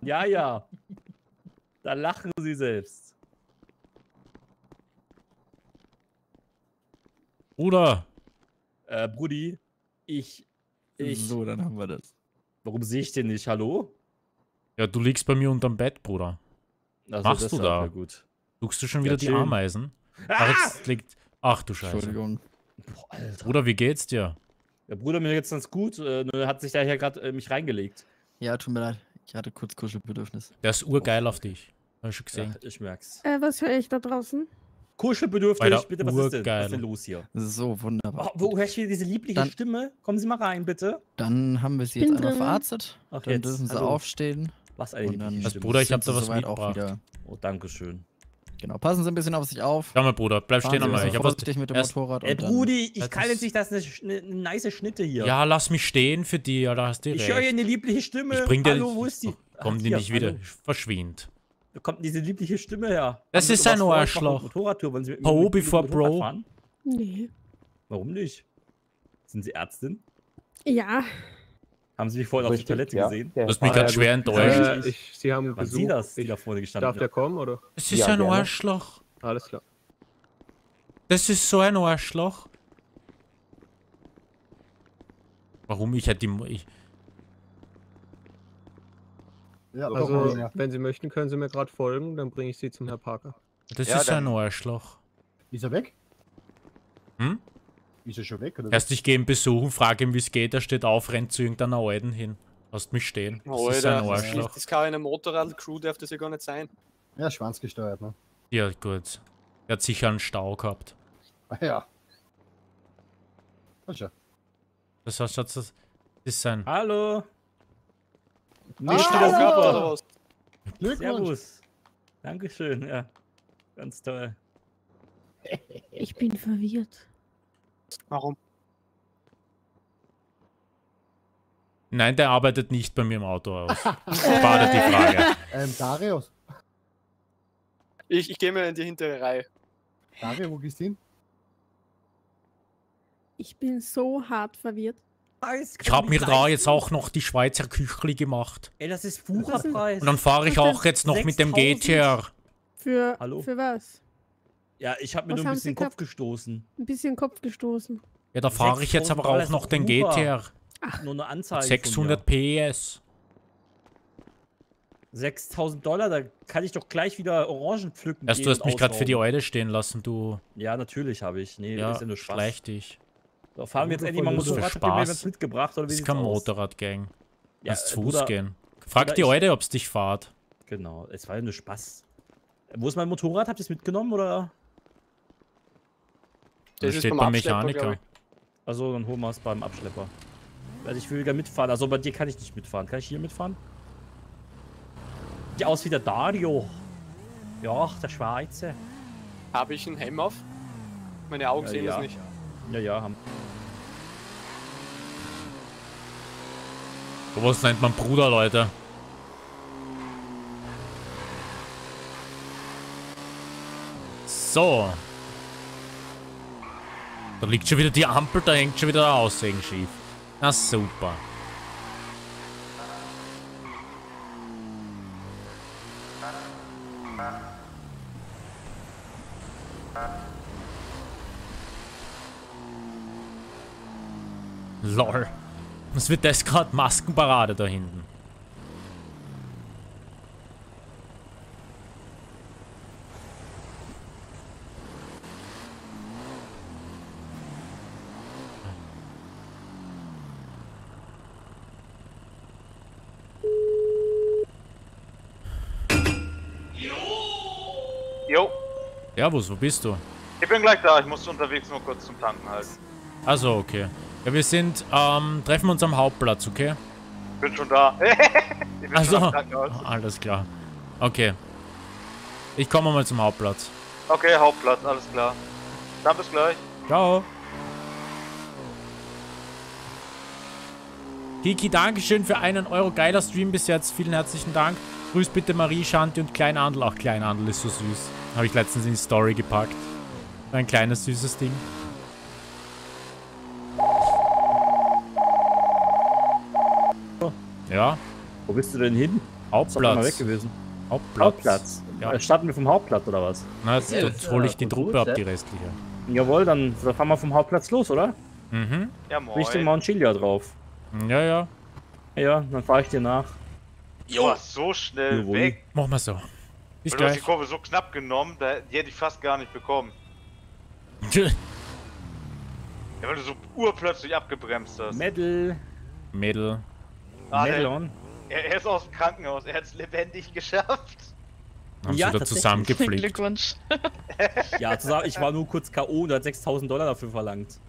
Ja, ja. Da lachen sie selbst. Bruder. Äh, Brudi, ich. Ich. So, dann haben wir das. Warum sehe ich den nicht? Hallo? Ja, du liegst bei mir unterm Bett, Bruder. Ach Was so, machst das du da? gut. Suchst du schon wieder Ja, die. Ameisen? Ah! Ach, jetzt liegt... Ach du Scheiße. Entschuldigung. Bruder, wie geht's dir? Der Bruder mir jetzt ganz gut, äh, nur hat sich da hier gerade äh, mich reingelegt. Ja, tut mir leid. Ich hatte kurz Kuschelbedürfnis. Der ist urgeil auf dich. Hab ich schon gesehen. Ja, ich merk's. Äh, was höre ich da draußen? Kuschelbedürftig, Alter, bitte, was ist, denn, was ist denn los hier? So, wunderbar. Oh, wo höre ich wieder diese liebliche Dann- Stimme? Kommen Sie mal rein, bitte. Dann haben wir sie jetzt einmal verarztet. Ach, dann jetzt. dürfen sie Hallo. aufstehen. Was eine Und dann Also. Bruder, ich hab da was mitgebracht. Oh, danke schön. Genau, passen Sie ein bisschen auf sich auf. Schau mal, Bruder, bleib Fahren stehen Sie einmal. so Ich hab was. vorsichtig mit dem erst- Motorrad. Ey, Brudi, ich kann jetzt nicht, das ist eine, eine, nice Schnitte hier. Ja, lass mich stehen für dich, ja, da hast du ich höre hier eine liebliche Stimme. Ich bring dir Hallo, wo ist die? Kommt die nicht wieder. Verschwind. Da kommt diese liebliche Stimme her. Das Haben ist ein Arschloch. Motorradtour. Wollen Sie mit Bro. fahren? Nee. Warum nicht? Sind Sie Ärztin? Ja. Haben Sie mich vorhin auf der Richtig, Toilette ja. gesehen? Du hast mich gerade ja, schwer enttäuscht. Äh, ich, Sie haben Waren Besuch. Sie das, die ich, da vorne gestanden darf der kommen, oder? Das ist Ja, ein gerne. Arschloch. Alles klar. Das ist so ein Arschloch. Warum? Ich hätte die. Ich, Ja, Also, ja. wenn Sie möchten, können Sie mir gerade folgen, dann bringe ich Sie zum Herrn Parker. das Ja, ist ein Arschloch. Ist er weg? Hm? Ist er schon weg? Oder? Erst ich gehe ihn besuchen, frage ihn, wie es geht. Er steht auf, rennt zu irgendeiner Alten hin. Lasst mich stehen. Das ist ein Alter, das, Arschloch. das kann eine Motorrad-Crew, darf das ja gar nicht sein. Ja, schwanzgesteuert, ne? Ja, gut. Er hat sicher einen Stau gehabt. Ah, ja. Schau. Das heißt, das das ist sein. Hallo. Ah, Nicht wieder hallo. Glückwunsch. Servus. Dankeschön, ja. Ganz toll. [LAUGHS] Ich bin verwirrt. Warum? Nein, der arbeitet nicht bei mir im Auto aus. [LAUGHS] War da die Frage. Ähm, Darius. Ich, ich gehe mir in die hintere Reihe. Dario, wo gehst du hin? Ich bin so hart verwirrt. Ich habe mir da jetzt auch noch die Schweizer Küchli gemacht. Ey, das ist Wucherpreis. Und dann fahre ich auch jetzt noch mit dem 6000. GTR. Für, Hallo? für was? Ja, ich habe mir Was nur ein bisschen Kopf gestoßen. Ein bisschen Kopf gestoßen. Ja, da fahre ich jetzt aber 6000 auch noch den doch GTR. Nur eine Anzeige. 600 Von mir. PS. 6000 Dollar, da kann ich doch gleich wieder Orangen pflücken. Erst du hast mich gerade für die. Eule stehen lassen, du. Ja, natürlich habe ich. Nee, Ja, ist ja nur Spaß. schleich dich. So, fahren wir jetzt endlich mal. Motorrad. Für Habt ihr mir Spaß. mitgebracht? Oder wie Das ist kein? Motorradgang. Ja, zu äh, Fuß Bruder, gehen. Frag die ich- Eule, ob's dich fahrt. Genau, es war ja nur Spaß. Wo ist mein Motorrad? Habt ihr es mitgenommen oder? Das steht beim Mechaniker. Also, dann holen wir es beim Abschlepper. Also ich will gerne mitfahren. Also bei dir kann ich nicht mitfahren. Kann ich hier mitfahren? Sieht aus wie der Dario. Ja, der Schweizer. Habe ich einen Helm auf? Meine Augen Ja, sehen ja. das nicht. Ja, ja, haben. Sowas nennt man Bruder, Leute. So. Da liegt schon wieder die Ampel, da hängt schon wieder der Aussegen schief. Na super. Lol. Was wird das gerade? Maskenparade da hinten. Jo, Servus, wo bist du? ich bin gleich da. Ich muss unterwegs nur kurz zum Tanken halten. Also, okay. Ja, wir sind, ähm, treffen uns am Hauptplatz, okay? Bin schon da. [LAUGHS] ich bin Also, schon alles klar. Okay. Ich komme mal zum Hauptplatz. Okay, Hauptplatz, alles klar. Dann bis gleich. Ciao. Kiki, Dankeschön für einen Euro. Geiler Stream bis jetzt. Vielen herzlichen Dank. Grüß bitte Marie, Shanti und Kleinandel. Auch Kleinandel ist so süß. Habe ich letztens in die Story gepackt. Ein kleines, süßes Ding. Ja. Wo bist du denn hin? Hauptplatz. Weg gewesen. Hauptplatz. Hauptplatz. Ja. Ja. Starten wir vom Hauptplatz oder was? Na, jetzt, jetzt hole ich die Truppe ab, die restliche. Jawohl, dann dann fahren wir vom Hauptplatz los, oder? Mhm. Ja, moin. Richtung Mount Chilia drauf. Ja, ja. Ja, dann fahre ich dir nach. Du warst so schnell Jawohl. weg. Machen wir so. Bis du hast die. Kurve so knapp genommen, da, die hätte ich fast gar nicht bekommen. [LAUGHS] Ja, weil du so urplötzlich abgebremst hast. Metal. Mädel. Ah, Melon. Er, er ist aus dem Krankenhaus, er hat es lebendig [LAUGHS] geschafft. Haben Ja, sie da zusammengepflegt. Glückwunsch. [LAUGHS] Ja, zu sagen, ich war nur kurz K.O. und er hat 6000 Dollar dafür verlangt.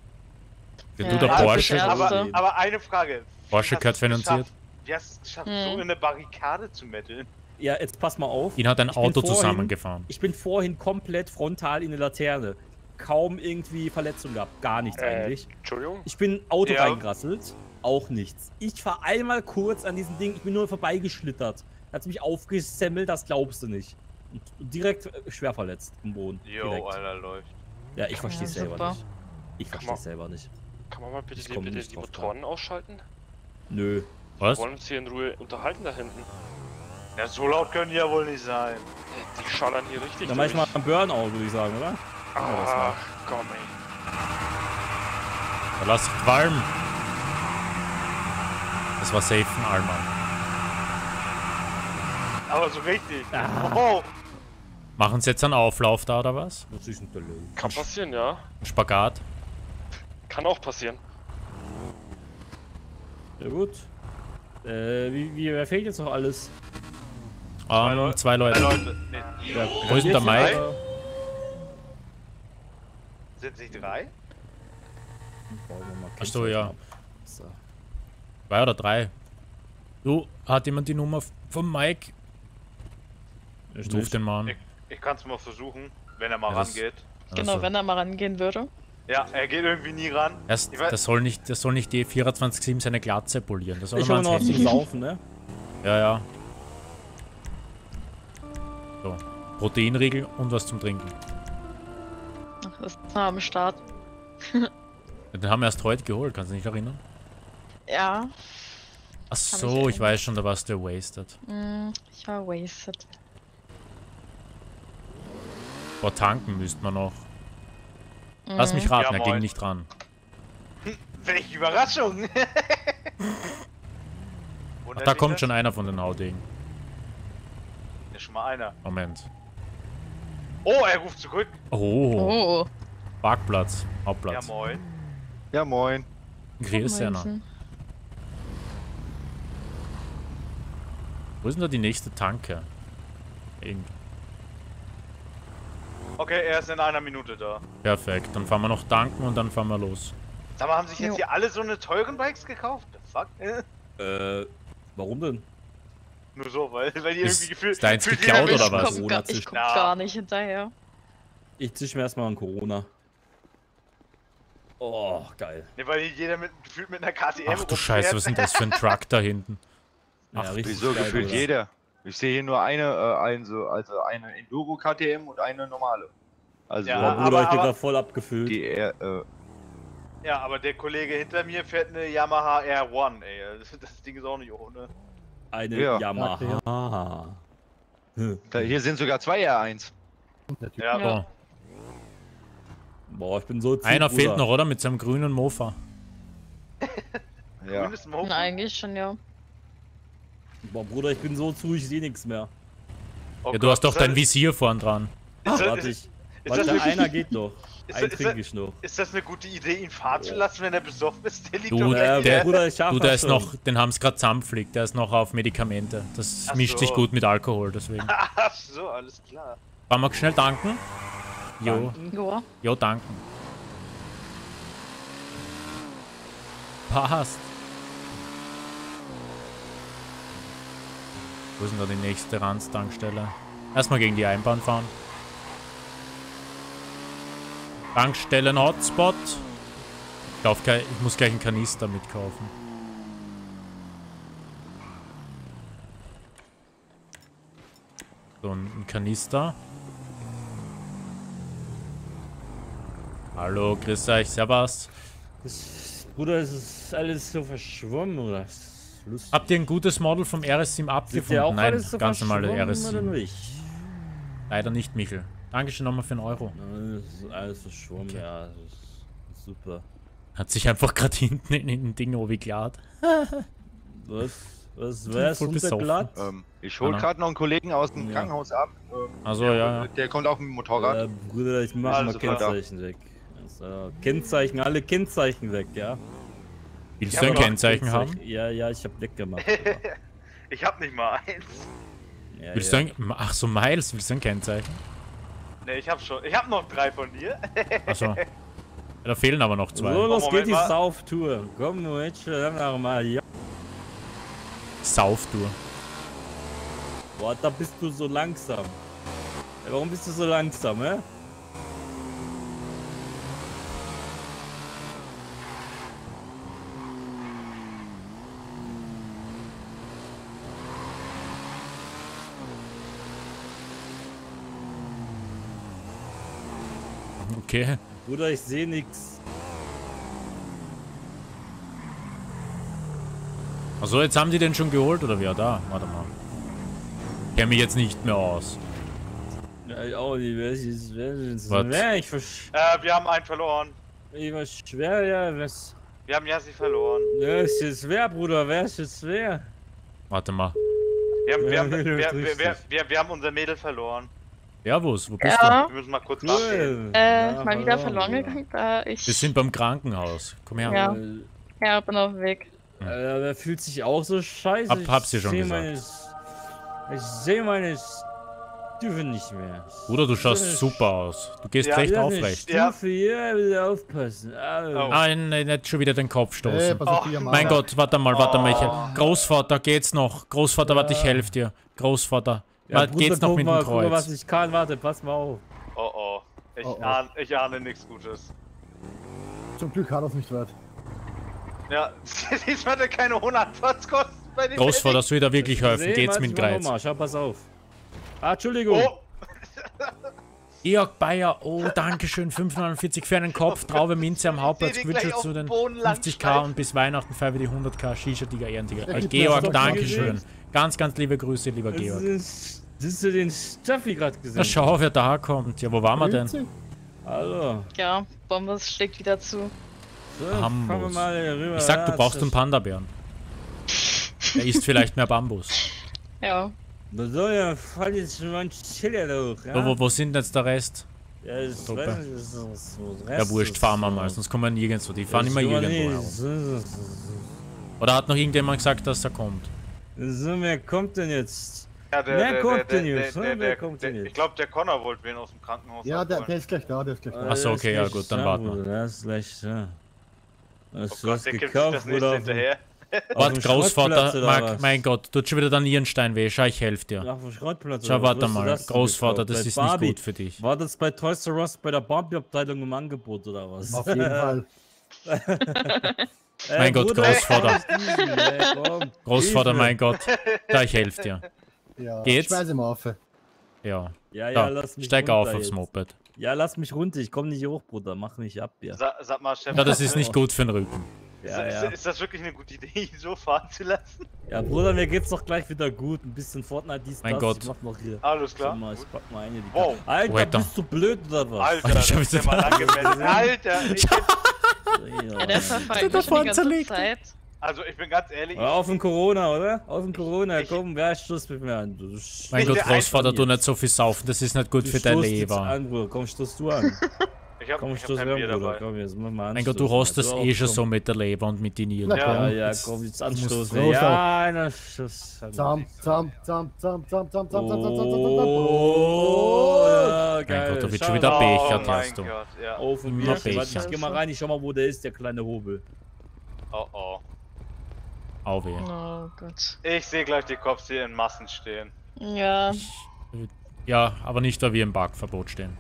Ja, Ja, du, der ist Porsche. Aber, aber eine Frage. Porsche gehört finanziert. Geschafft- Wie hast du es geschafft, Hm. so in eine Barrikade zu metteln? Ja, jetzt pass mal auf. Ihn hat ein Ich bin Auto vorhin- zusammengefahren. Ich bin vorhin komplett frontal in eine Laterne. Kaum irgendwie Verletzung gehabt. Gar nichts Äh, eigentlich. Entschuldigung? Ich bin Auto Ja. reingerasselt. Auch nichts. Ich fahr einmal kurz an diesem Ding. Ich bin nur vorbeigeschlittert. Hat mich aufgesemmelt, das glaubst du nicht. Und direkt äh, schwer verletzt im Boden. Jo, direkt. Alter, läuft. Ja, ich verstehe Ja, selber super. nicht. Ich verstehe selber nicht. Kann man mal bitte, die, bitte die Motoren ausschalten? Nö. Was? Wir wollen uns hier in Ruhe unterhalten da hinten. Ja, so laut können die ja wohl nicht sein. Die schallern hier richtig Dann mach ich mal durch. ein Burnout, würde ich sagen, oder? Ach, komm ey. Da lass ich qualm. Das war safe ein Allmann. Aber so richtig. Ah. Oh, Machen sie jetzt einen Auflauf da oder was? Was ist denn da los? Kann passieren, ja. Ein Spagat? Kann auch passieren. Ja gut. Äh, wie, wie, wer fehlt jetzt noch alles? Ähm, zwei Leute. Zwei Leute. Nee. Ja, Wo ist denn der Mike? Sind sie drei? Ach so, ja. So. Zwei oder drei. Du, hat jemand die Nummer vom Mike? Ich ruf den mal an. Ich, ich kann es mal versuchen, wenn er mal Ja, rangeht. Genau, Also. wenn er mal rangehen würde. Ja, er geht irgendwie nie ran. Erst, Ich das soll nicht, das soll nicht die 24-7 seine Glatze polieren. Das soll Ich mal noch zum. Saufen, ne? Ja, ja. So. Proteinriegel und was zum Trinken. Ach, das ist noch am Start. [LAUGHS] Den haben wir erst heute geholt, kannst du dich nicht erinnern? Ja, Ach ich so, ich erinnert. weiß schon, da warst du wasted. mm, ich war wasted. Boah, tanken müsste man noch. Lass mich raten, Ja, er ging nicht dran. Welche Überraschung! [LAUGHS] Ach, da kommt schon einer von den Haudegen. Ja, schon mal einer. Moment. Oh, er ruft zurück. Oh, Oh, Parkplatz, Ja, Hauptplatz. moin. Ja, moin. Grüß einer. Moinsen. Wo ist denn da die nächste Tanke? Irgend Okay, er ist in einer Minute da. Perfekt, dann fahren wir noch tanken und dann fahren wir los. Sag mal, haben sich jetzt Jo. hier alle so eine teuren Bikes gekauft? The fuck? Äh, warum denn? Nur so, weil, weil die Ist- irgendwie gefühlt. ist deins geklaut oder was? Komm gar, ich Na. gar nicht hinterher. Ich zisch mir erstmal ein Corona. Oh, geil. Nee, weil hier jeder mit, gefühlt mit einer KTM Ach du Scheiße, was ist denn das für ein Truck da hinten? Ja, Ach, richtig Wieso geil, gefühlt oder? jeder? Ich sehe hier nur eine, äh, ein, so, also eine Enduro KTM und eine normale. Also Ja, Boah, aber- Bruder, ich bin aber- grad voll abgefüllt. die eher, äh, Ja, aber der Kollege hinter mir fährt eine Yamaha R1, ey. Das, das Ding ist auch nicht ohne. Eine Ja. Yamaha. da, hier sind sogar zwei R1. Ja, Ja. Boah, ich bin so zu, Einer Bruder. fehlt noch, oder? Mit seinem grünen Mofa. Ja. grünes Mofa. Eigentlich schon, ja. Boah, Bruder, ich bin so zu, ich sehe nichts mehr. Oh Ja, du Gott, hast doch dein Visier vorn dran. Das, Warte, ich. Warte, einer geht noch. Ist Einen trinke ich noch. ist das eine gute Idee, ihn fahren zu lassen, wenn er besoffen ist? Der liegt Du, weg, der- Bruder, ich Du, der ist schon. noch, den haben es gerade zusammenfliegt, der ist noch auf Medikamente. Das Ach mischt sich so. gut mit Alkohol, deswegen. [LAUGHS] Ach so, alles klar. Fahren wir schnell tanken? Jo, Ja. jo, danken. Passt. Wo ist denn da die nächste Ranz-Tankstelle? Erstmal gegen die Einbahn fahren. Tankstellen-Hotspot. Ich, ich muss gleich einen Kanister mitkaufen. So, ein ein Kanister. Hallo, grüß euch, servus. Das, Bruder, es ist alles so verschwommen, oder? Lustig. Habt ihr ein gutes Model vom RS7 Ist ja abgefunden? auch Nein, so ganz normale verschwommen, oder RS7. nicht? Leider nicht, Michel. Dankeschön nochmal für einen Euro. Ja, Das ist alles verschwommen, ja. Das ist super. Hat sich einfach gerade hinten in den Ding obiglad. [LAUGHS] Was? Was wär's besoffen. runterglatt? Ähm, ich hole Anna. gerade noch einen Kollegen aus dem Ja. Krankenhaus ab. Ähm, Also der, ja, ja. Der kommt auf dem Motorrad. Äh, Bruder, ich mach Also mal da. Kennzeichen weg. So, Kennzeichen, alle Kennzeichen weg, ja. Willst Ich du ein Kennzeichen haben? Ja, ja, ich hab weggemacht. [LAUGHS] ich hab nicht mal eins. Ja, Willst ja. du ein, ach so, Miles, willst du ein Kennzeichen? Ne, ich hab schon. Ich hab noch drei von dir. Achso. [LAUGHS] Da fehlen aber noch zwei. So, los Moment geht die. Sauftour. Komm, Moment, schon noch mal. Ja. Sauftour. Boah, da bist du so langsam. Ja, warum bist du so langsam, hä? Okay. Bruder, ich sehe nix. Achso, jetzt haben die den schon geholt oder wer? Da, warte mal. Kenn mich jetzt nicht mehr aus. Ja, ich auch nicht. Wer ist, wer ist, wer? Ich. Äh, wir haben einen verloren. Ich war schwer, ja, was... Wir haben Yassi verloren. Wer ist jetzt wer, Bruder? Wer ist jetzt wer? Warte mal. Wir haben, wir, haben, [LAUGHS] wir, wir, wir, wir, wir haben unser Mädel verloren. Ja, wo's? Wo bist Ja. Wir müssen mal kurz nachsehen. Äh, Ja, mal wieder verloren, ja. gegangen, da du? ich. Wir sind beim Krankenhaus. Komm her. Ja. Ja, bin auf dem Weg. Äh, wer fühlt sich auch so scheiße? Hab- hab's dir schon seh gesagt. Meine, ich sehe meine Stufe nicht mehr. Bruder, du schaust Eine super aus. Du gehst Ja, recht Ja, aufrecht. Eine Stufe, ja, wieder aufpassen. Ah, Oh. Nein, nein, nicht schon wieder den Kopf stoßen. auf Oh, mein Gott, warte mal, warte mal. Oh. Ich, Großvater, geht's noch? Großvater, warte, ich helfe dir. Großvater, Ja, Bruder, geht's noch mit mal, dem Guck mal, was Kreuz? ich kann. Warte, pass mal auf. Oh oh. Ich, Oh, oh. Ahne, ich ahne nichts Gutes. Zum Glück hat er es nicht wert. Ja, diesmal hat er keine 100 Platzkosten bei dem Großvater, dass du wieder wirklich helfen. Seh, Geht's mit dem Kreuz? noch mal. Schau, pass auf. Ah, Entschuldigung. Oh, Georg Bayer, oh, Dankeschön, 549 für einen Kopf, Traube Minze am Hauptplatz, Ich seh die gleich Quitsche auf zu den Boden 50k langschleifen. und bis Weihnachten feiern wir die 100k Shisha-Tiger, Ehrentiger. Äh, Georg, Dankeschön. Ganz, ganz liebe Grüße, lieber Das Georg. Hast du den Staffi gerade gesehen? Na schau, wer da kommt. Ja, wo waren wir denn? Hallo. Ja, Bombe schlägt wieder zu. So, Bambus. mal hier rüber. Ich sag, du Ja, brauchst das- einen Panda-Bären. Er isst vielleicht mehr Bambus. [LAUGHS] Ja. Na so, ja, fall jetzt schon mal ein Schiller hoch, ja? Wo, wo, sind jetzt der Rest? Ja, das Super. weiß nicht, das ist das Ja, Rest wurscht, fahren wir mal, sonst kommen wir nirgendwo. Die fahren immer irgendwo herum. Oder hat noch irgendjemand gesagt, dass er kommt? So, wer kommt denn jetzt? Ja, der, der, kommt der, denn der, der, der, der, denn jetzt? Ich glaube, der Connor wollte wen aus dem Krankenhaus Ja, der, der ist gleich da, der ist gleich da. Ach so, Das okay, ja, ist gut, dann warten wir. Das ist gleich, ja. Hast Oh du was der gekauft, Bruder? hinterher. Warte, Großvater, Marc, mein Gott, tut schon wieder der Nierenstein weh. Schau, ich helfe dir. Auf dem Schrottplatz. Schau, warte mal, das Großvater, das ist nicht gut für dich. War das bei Toys R Us bei der Barbie-Abteilung im Angebot oder was? Auf jeden Fall. [LAUGHS] Mein Gott, Bruder, Großvater. Großvater, mein Gott. [LAUGHS] Da, ich helfe dir. Ja, Geht's? Speise mal auf. Ja. Ja, ja, Da, lass mich steig runter auf aufs jetzt. Moped. Ja, lass mich runter, ich komm nicht hoch, Bruder, mach mich ab, ja. Sa sag mal, Chef. Ja, das ist nicht gut für den Rücken. Ist, Ja, ist, ja. ist das wirklich eine gute Idee, ihn so fahren zu lassen? Ja, Bruder, mir geht's doch gleich wieder gut. Ein bisschen Fortnite, dies, Mein das. Gott. Ich mach noch hier. Alles klar. Mal, ich pack mal eine, die Wow. Alter, Alter. bist du blöd oder was? Alter, Ich das hab ist jetzt- ja mal angemeldet. Alter, ich [LAUGHS] Ja, der verfolgt mich schon die ganze. Zeit. Also ich bin ganz ehrlich, auf den Corona, oder? Auf den Corona, Ich- komm, wer stoßt mit mir an? Du Mein Gott, Großvater, du nicht so viel saufen, das ist nicht gut du für dein stoßt jetzt Leber. An, Bruder. Komm, stoß du an. ich hab, Komm, ich hab stoß an, Bruder. dabei. Komm, jetzt mach mal Mein Gott, du hast das eh schon so mit der Leber und mit den Nieren. Na Ja, komm, ja, jetzt komm, jetzt anstoßen. Ja, einer Schuss. Zam, zam, zam, zam, zam, zam, zam, zam, zam, zam, zam, zam, Oh, ja, Mein geil. Gott, da wird Schau schon wieder mal. bechert, oh mein hast du. Gott, ja. Oh, von Immer mir. Warte, Becher. ich geh mal rein, ich schau mal, wo der ist, der kleine Hobel. Oh oh. Au weh. Oh Gott. Ich sehe gleich die Cops hier in Massen stehen. Ja. Ja, aber nicht, da wir im Parkverbot stehen.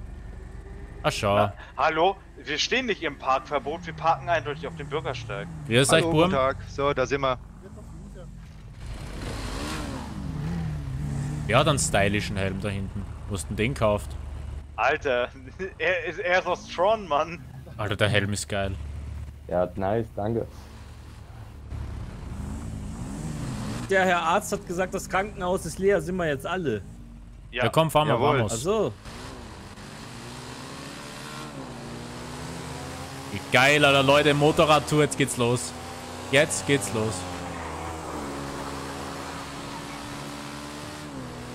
Ach schau. Na, hallo? Wir stehen nicht im Parkverbot, wir parken eindeutig auf dem Bürgersteig. Wie ist euch, Hallo, Burm? guten Tag. So, da sind wir. Wer hat einen stylischen Helm da hinten? Wo hast du denn den gekauft? Alter, [LAUGHS] er ist, er ist aus Tron, Mann. Alter, der Helm ist geil. Ja, nice, danke. der Herr Arzt hat gesagt, das Krankenhaus ist leer, sind wir jetzt alle. Ja, ja komm, fahren wir raus. Ramos. Achso. Geil, Alter, Leute, Motorradtour, jetzt geht's los. Jetzt geht's los.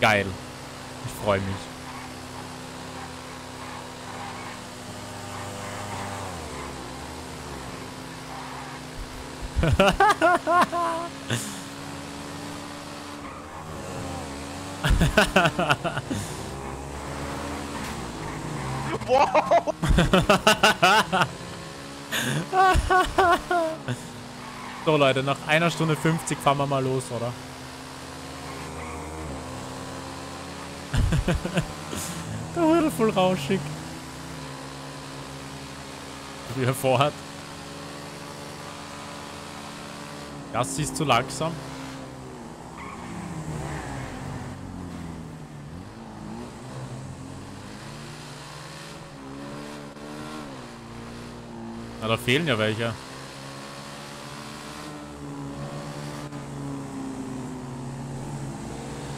Geil. Ich freue mich. Ha [LAUGHS] [LAUGHS] So Leute, nach einer Stunde 50 fahren wir mal los, oder? [LAUGHS] Der wurde voll rauschig. Wie er vorhat. Das ist zu langsam. Na, da fehlen ja welche.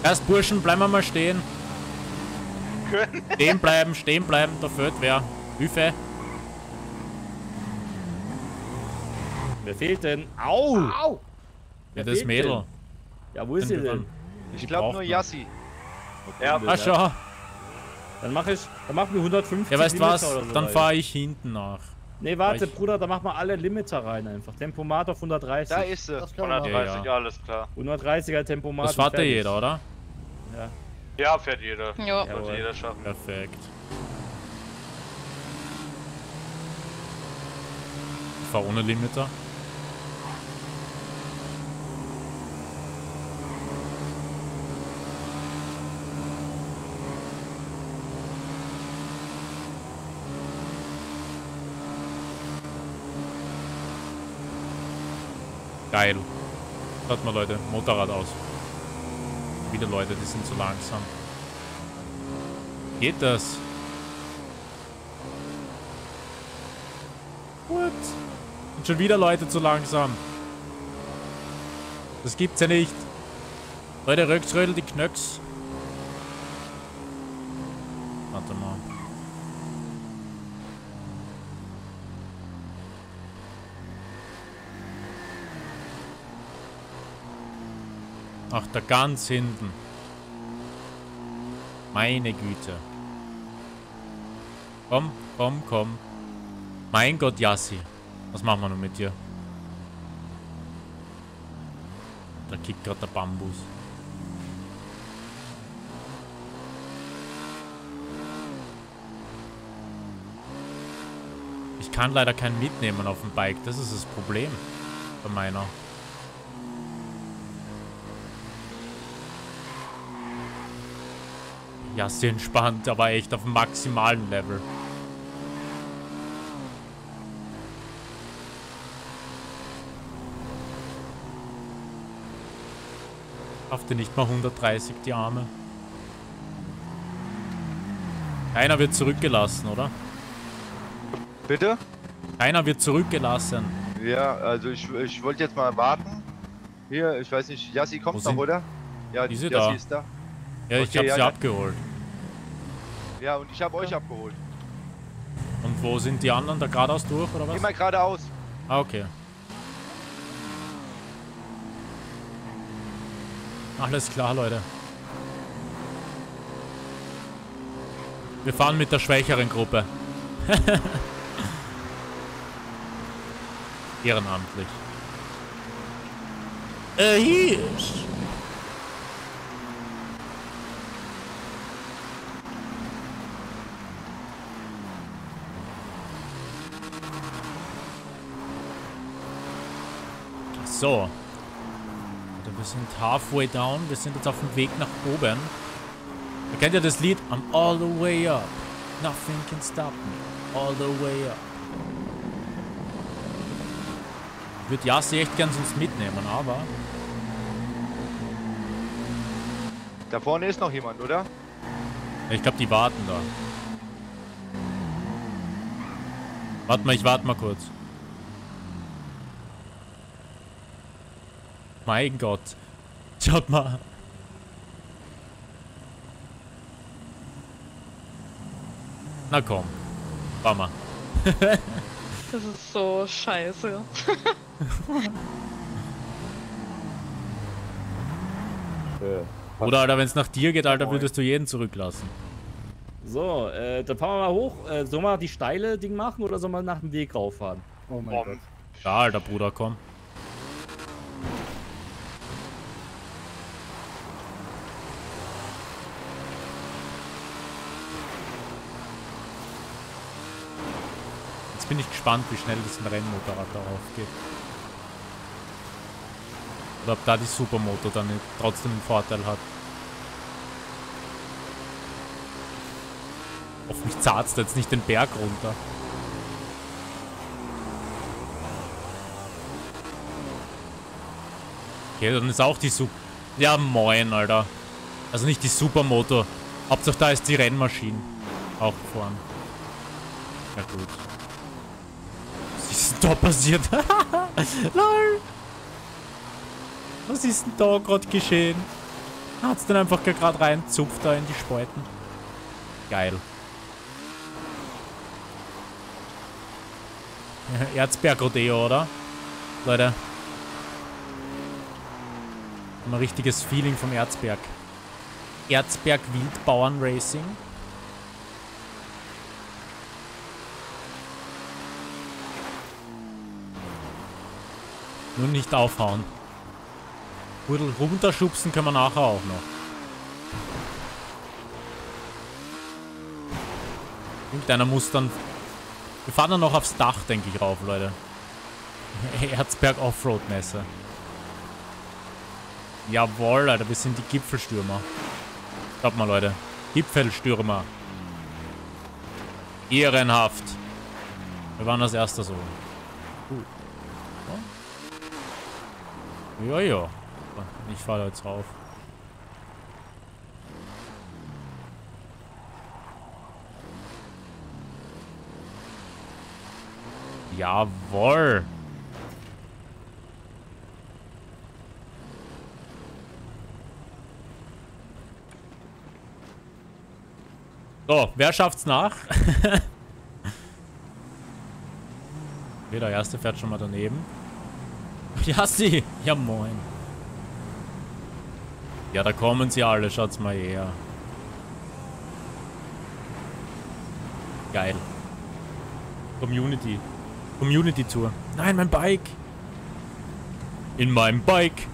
Erst Burschen, bleiben wir mal stehen. Können. Stehen bleiben, stehen bleiben, da fehlt wer. Hilfe. Wer fehlt denn? Au! Au! Ja, Wer das fehlt Mädel. denn? Ja, wo ist sie denn? Ich glaube nur. Yassi. Ja, ach schau. Dann mache ich, dann machen wir 150 Ja, weißt du Limiter was? so Dann fahre ich hinten nach. Nee, warte, ich- Bruder, da machen wir alle Limiter rein einfach. Tempomat auf 130. Da ist sie. Das können wir. 130, Ja, alles klar. 130er Tempomat. Das fährt ja jeder, oder? Ja. Ja, fährt jeder. Ja. Sollte jeder schaffen. Perfekt. Ich fahr ohne Limiter. Geil. Schaut mal Leute, Motorrad aus. Wieder Leute, die sind zu langsam. Geht das? What? Und schon wieder Leute zu langsam. Das gibt's ja nicht. Leute, Röcksrödel, die Knöcks. Warte mal. Ach, da ganz hinten. Meine Güte. Komm, komm, komm. Mein Gott, Yassi. Was machen wir nun mit dir? Da kickt gerade der Bambus. Ich kann leider keinen mitnehmen auf dem Bike. Das ist das Problem. Bei meiner. Ja, sehr entspannt, aber echt auf maximalen Level. Schaffte nicht mal 130 die Arme. Keiner wird zurückgelassen, oder? Bitte? Keiner wird zurückgelassen. Ja, also ich, ich wollte jetzt mal warten. Hier, ich weiß nicht, Yassi kommt noch, oder? Ja, da. ist da. Ja, ich Okay, habe ja, sie ja. abgeholt. Ja, und ich habe euch abgeholt. Und wo sind die anderen? Da geradeaus durch, oder was? Geh mal geradeaus. Ah, okay. Alles klar, Leute. Wir fahren mit der schwächeren Gruppe. [LAUGHS] Ehrenamtlich. Äh, hier So. Wir sind halfway down. Wir sind jetzt auf dem Weg nach oben. Ihr kennt ja das Lied I'm all the way up. Nothing can stop me. All the way up. Ich würde Yassi echt gern sonst mitnehmen, aber... Da vorne ist noch jemand, oder? Ich glaube, die warten da. Warte mal, ich warte mal kurz. Mein Gott. Schaut mal. Na komm. Fahr mal. [LAUGHS] Das ist so scheiße. [LAUGHS] Oder Alter, wenn es nach dir geht, Alter, würdest du jeden zurücklassen. So, äh, dann fahren wir mal hoch. Äh, sollen wir die steile Ding machen oder sollen wir nach dem Weg rauffahren? Oh mein Bom. Gott. Ja, Alter, Bruder, komm. Bin ich gespannt, wie schnell das ein Rennmotorrad darauf geht. Oder ob da die Supermoto dann trotzdem einen Vorteil hat. Hoffentlich es jetzt nicht den Berg runter. Okay, dann ist auch die Super... Ja, moin, Alter. Also nicht die Supermoto. Hauptsache da ist die Rennmaschine. Auch vorn. Ja gut. Denn da passiert? [LAUGHS] Lol. Was ist denn da gerade geschehen? Hat's denn einfach gerade rein zupft da in die Spalten. Geil. [LAUGHS] Erzberg-Rodeo, oder? Leute. Ein richtiges Feeling vom Erzberg. Erzberg Wildbauern Racing. Nur nicht aufhauen. Rudel runterschubsen können wir nachher auch noch. Irgendeiner muss dann... Wir fahren dann noch aufs Dach, denke ich, rauf, Leute. [LAUGHS] Erzberg Offroad-Messe. Jawohl, Alter, wir sind die Gipfelstürmer. Schaut mal, Leute. Gipfelstürmer. Ehrenhaft. Wir waren das erste so. Gut. Ja, ja. Ich fahre jetzt rauf. Jawohl. So, wer schafft's nach? [LAUGHS] okay, der erste fährt schon mal daneben. Ja, sie. Ja, moin. Ja, da kommen sie alle. Schaut's mal her. Geil. Community. Community Tour. Nein, mein Bike. In meinem Bike.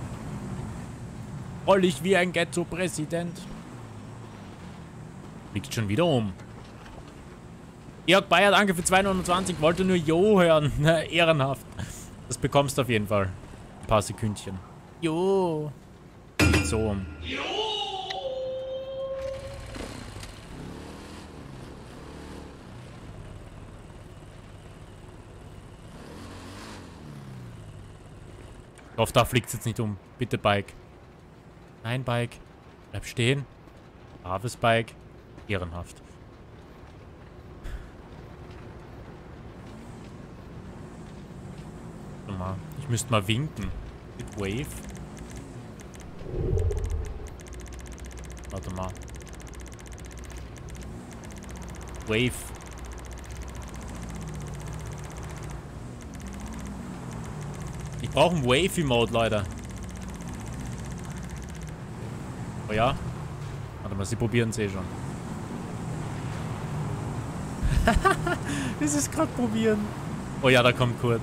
Roll ich wie ein Ghetto-Präsident. Liegt schon wieder um. Jörg Bayer, danke für 229. Wollte nur Jo hören. [LAUGHS] Na, ehrenhaft. Das bekommst du auf jeden Fall. Ein paar Sekündchen. Jo. So um. Ich hoffe, da fliegt es jetzt nicht um. Bitte, Bike. Nein, Bike. Bleib stehen. Braves Bike. Ehrenhaft. Warte mal. Ich müsste mal winken. Mit Wave. Warte mal. Wave. Ich brauche einen Wave-Emote, Leute. Oh ja? Warte mal, sie probieren es eh schon. [LAUGHS] das ist gerade probieren. Oh ja, da kommt Kurt.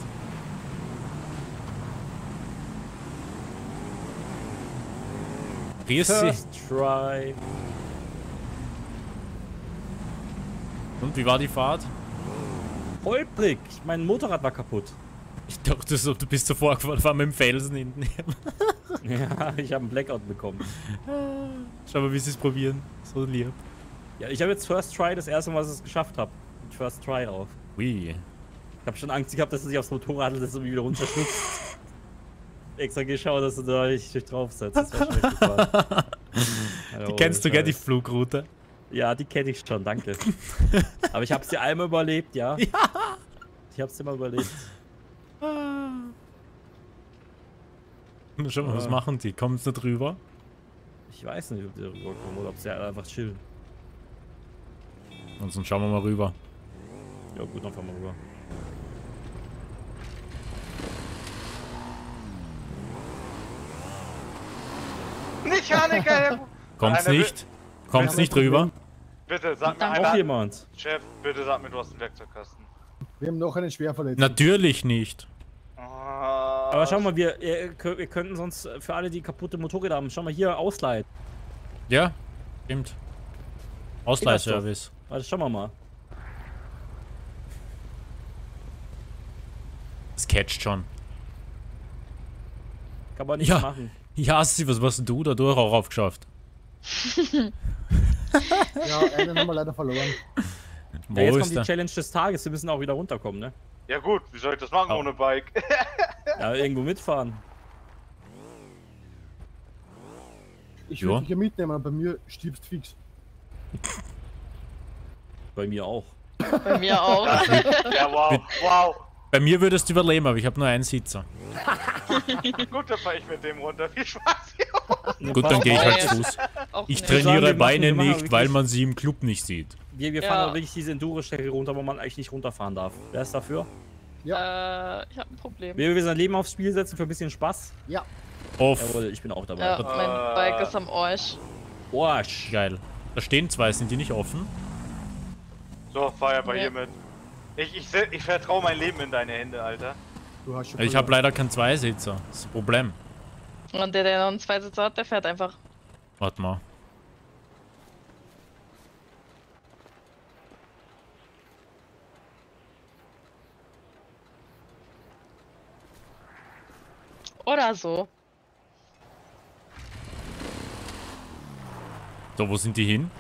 Grüß First try. Und wie war die Fahrt? Holprig. Mein Motorrad war kaputt. Ich dachte so, du bist so vorgefahren, war mit dem Felsen hinten. [LAUGHS] ja, ich habe einen Blackout bekommen. Schau mal, wie sie es probieren. So lieb. Ja, ich habe jetzt First Try das erste Mal, dass ich es geschafft habe. Mit First Try drauf. Ui. Ich habe schon Angst gehabt, dass du dich aufs Motorrad das irgendwie wieder runterschubst. Extra geschaut, dass du da nicht draufsetzt. Das war. [LAUGHS] Die kennst du, gell, die Flugroute? Ja, die kenne ich schon, danke. [LAUGHS] Aber ich habe sie einmal überlebt, ja. Ja. Ich habe sie mal überlebt. Schau mal, was machen die? Kommen sie drüber? Ich weiß nicht, ob die rüberkommen oder ob sie einfach chillen. Ansonsten schauen wir mal rüber. Ja gut, dann fahren wir rüber. Mechaniker, Herr Kommt's Einer nicht? Kommt's nicht rüber? Bitte, sag mir Dann einer. auch jemand. Chef, bitte sag mir, du hast einen Werkzeugkasten. Wir haben noch einen Schwerverletzten. Natürlich nicht. Aber schau mal, wir, ihr, wir könnten sonst für alle, die kaputte Motorräder haben, schau mal hier ausleihen. Ja, stimmt. Ausleihservice. Warte, schauen wir mal. catcht schon. Kann man nicht Ja. machen. Jassi, was hast du dadurch auch aufgeschafft? [LAUGHS] Ja, einen haben wir leider verloren. Wo Ja, jetzt ist kommt die? Challenge des Tages, wir müssen auch wieder runterkommen, ne? Ja gut, wie soll ich das machen Oh. ohne Bike? Ja, irgendwo mitfahren. Ich Ja. würde dich hier mitnehmen, aber bei mir stirbst fix. Bei mir auch. Bei mir auch. ja, wow, wow. Bei mir würdest du überleben, aber ich habe nur einen Sitzer. [LAUGHS] Gut, dann fahr ich mit dem runter. Viel Spaß. Gut, dann gehe ich halt zu. Fuß. [LAUGHS] Ich trainiere Beine nicht, weil man sie im Club nicht sieht. Wir, wir Ja. fahren aber wirklich diese Enduro-Strecke runter, wo man eigentlich nicht runterfahren darf. Wer ist dafür? Äh, ich habe ein Problem. Wir, wir sein Leben aufs Spiel setzen für ein bisschen Spaß. Ja. Off. Jawohl, ich bin auch dabei. Ja, mein Bike ist am Arsch. Arsch. Geil. Da stehen zwei, sind die nicht offen? So, fahr aber Nee. hier mit. Ich, ich, ich vertraue mein Leben in deine Hände, Alter. Du hast schon Ich habe leider keinen Zweisitzer. Das ist das Problem. Und der, der noch einen Zweisitzer hat, der fährt einfach. Warte mal. Oder so. So, wo sind die hin?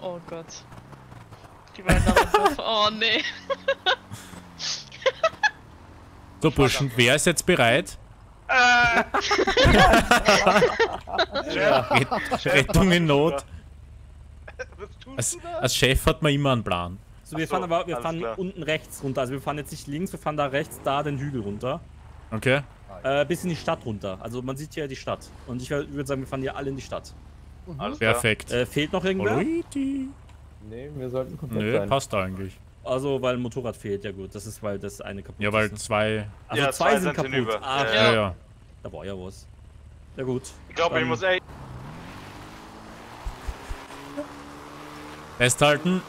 Oh Gott. Die wollen da runter. Oh nee. [LAUGHS] So, Burschen, wer ist jetzt bereit? Äh. [LAUGHS] Rettung in Not. Als, als Chef hat man immer einen Plan. So, wir Ach so, fahren aber wir fahren klar. unten rechts runter. Also wir fahren jetzt nicht links, wir fahren da rechts, da den Hügel runter. Okay? Äh, bis in die Stadt runter. Also man sieht hier die Stadt. Und ich würde sagen, wir fahren hier alle in die Stadt. Alles klar. Perfekt. Äh, fehlt noch irgendwer? Alrighty. Nee, wir sollten komplett Nö, sein. passt eigentlich. Also, weil ein Motorrad fehlt, ja gut. Das ist, weil das eine kaputt Ja, weil ist. zwei. Also Ja, zwei, zwei sind sind kaputt. hinüber. Ah, Ja, Ja, ja. ja. Da war ja was. Ja gut. Ich glaube, ich muss ey. Festhalten.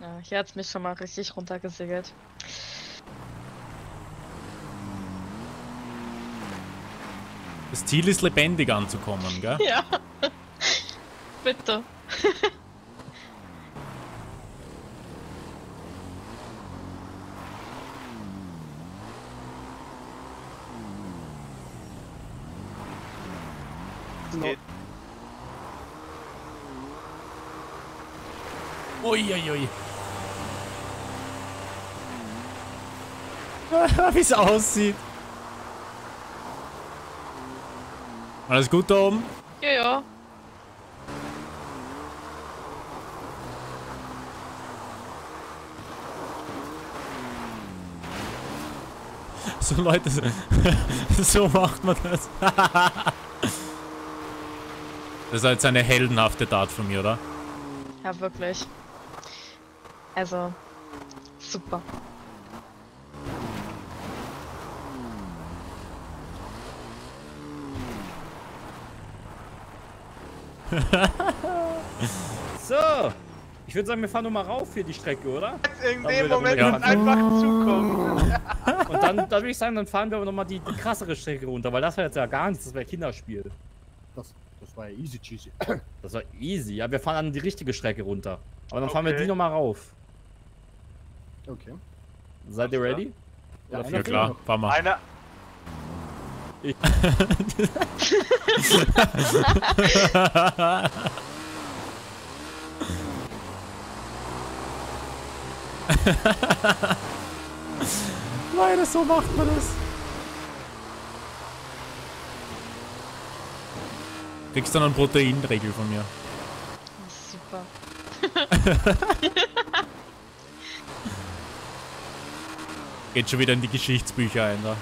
Ja, hier hat's mich schon mal richtig runtergesegelt. Das Ziel ist lebendig anzukommen, gell? Ja. Bitte. Uiuiui. Wie es [LAUGHS] aussieht. Alles gut da oben? Ja, ja. [LAUGHS] So Leute, [LAUGHS] so, macht man das. [LAUGHS] Das ist jetzt eine heldenhafte Tat von mir, oder? Ja, wirklich. Also, super. [LAUGHS] So. Ich würde sagen, wir fahren nur mal rauf für die Strecke, oder? In Dann dem Moment wird einfach zukommen. [LAUGHS] Und dann, dann würde ich sagen, dann fahren wir aber nochmal die, die krassere Strecke runter, weil das war jetzt ja gar nichts, das wäre Kinderspiel. Das, das war ja easy cheesy. [CLEARS THROAT] Das war easy. Ja, wir fahren dann die richtige Strecke runter. Aber dann fahren wir die nochmal rauf. Okay. Seid ihr ready? Ja, Ja klar, fahren wir. Einer. Ich. [LAUGHS] So macht man das. Kriegst dann einen Proteinregel von mir. Super. [LAUGHS] Geht schon wieder in die Geschichtsbücher ein, da.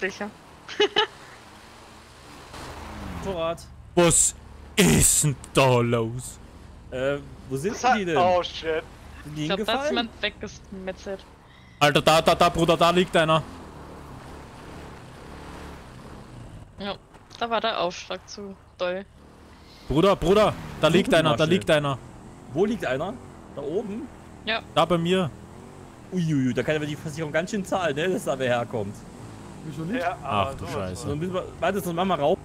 Sicher. [LAUGHS] Motorrad. Was ist denn da los? Äh, wo sind Das die denn? oh shit. Sind die Ich glaube, da ist jemand weggemetzelt. Alter, da, da, da, Bruder, da liegt einer. Ja, da war der Aufschlag zu doll. Bruder, Bruder, da liegt Suchen einer, da schnell. liegt einer. Wo liegt einer? Da oben? Ja. Da bei mir. Uiuiui, da kann aber die Versicherung ganz schön zahlen, ne, dass da wer herkommt. Wieso nicht? Ja, Ach du Scheiße. Dann müssen wir, warte, dann machen wir rauf.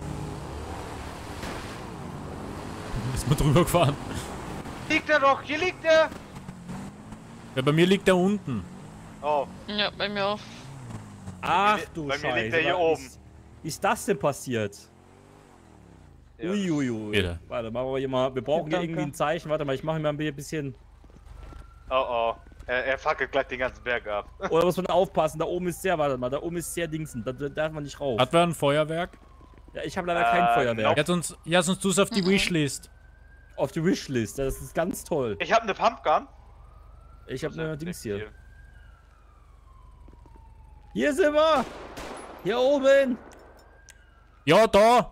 Ist mal drüber gefahren. Liegt er doch, hier liegt er! Ja, bei mir liegt er unten. Oh. Ja, bei mir auch. Ach du bei mir Scheiße. liegt er hier oben. Ist, das denn passiert? Uiuiui. Bitte. Warte, machen wir hier mal. Wir brauchen hier irgendwie ein Zeichen. Warte mal, ich mache mal ein bisschen. Oh oh. Er, er fackelt gleich den ganzen Berg ab. [LAUGHS] Oder muss man aufpassen, da oben ist sehr, warte mal, da oben ist sehr Dingsen. Da, da darf man nicht rauf. Hat wer ein Feuerwerk? Ja, ich habe leider kein Äh, Feuerwerk. Ja, sonst, ja, sonst tust du auf die Wishlist. Auf die Wishlist, das ist ganz toll. Ich habe eine Pumpgun. Ich habe eine Dings hier. Hier sind wir! Hier oben! Ja, da!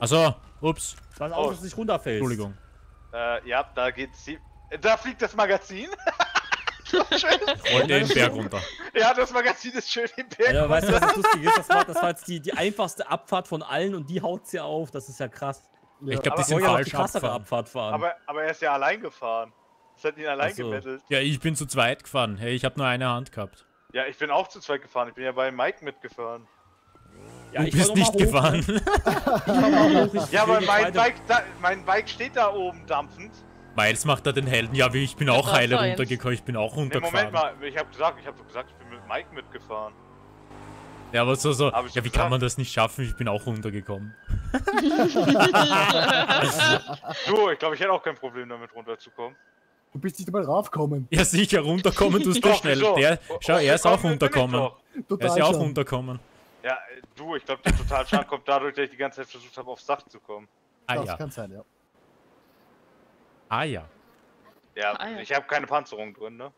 Also, ups. Pass auf, dass du nicht runterfällst. Entschuldigung. Äh, ja, da geht's. Da fliegt das Magazin. [LAUGHS] Rollt den Berg runter. Ja, das Magazin ist schön den Berg Ja, weißt du, was das lustig ist? Das war, das war jetzt die, die einfachste Abfahrt von allen und die haut sie auf. Das ist ja krass. Ich glaub, die Aber sind falsch die krassere abgefahren. Abfahrt fahren. Aber, aber er ist ja allein gefahren. Das hat ihn allein Ach so. gebettelt. Ja, ich bin zu zweit gefahren. Hey, ich habe nur eine Hand gehabt. Ja, ich bin auch zu zweit gefahren. Ich bin ja bei Mike mitgefahren. ja, du ich bist nicht hoch, gefahren. Ne? Ich hoch, ich Ja, aber mein Bike, da, mein Bike steht da oben dampfend. Miles macht da den Helden. Ja, wie ich bin auch heile runtergekommen. Ich bin auch Nee, runtergefahren. Moment mal, ich habe gesagt, ich habe gesagt, ich bin mit Mike mitgefahren. Ja, aber so, so. Hab Ja, wie kann man das nicht schaffen? Ich bin auch runtergekommen. [LAUGHS] Du, ich glaube, ich hätte auch kein Problem damit runterzukommen. Du bist nicht mal raufgekommen. Ja, sicher, runterkommen tust du Doch, schnell. wieso? Der, schau, er ist auch Runterkommen. Er ist ja auch schon. runtergekommen. Ja, äh, du, ich glaube, der Totalschaden kommt dadurch, dass ich die ganze Zeit versucht habe, aufs Dach zu kommen. Ah das ja. kann sein, ja. Ah ja. Ja, Ah, ja. ich habe keine Panzerung drin, ne?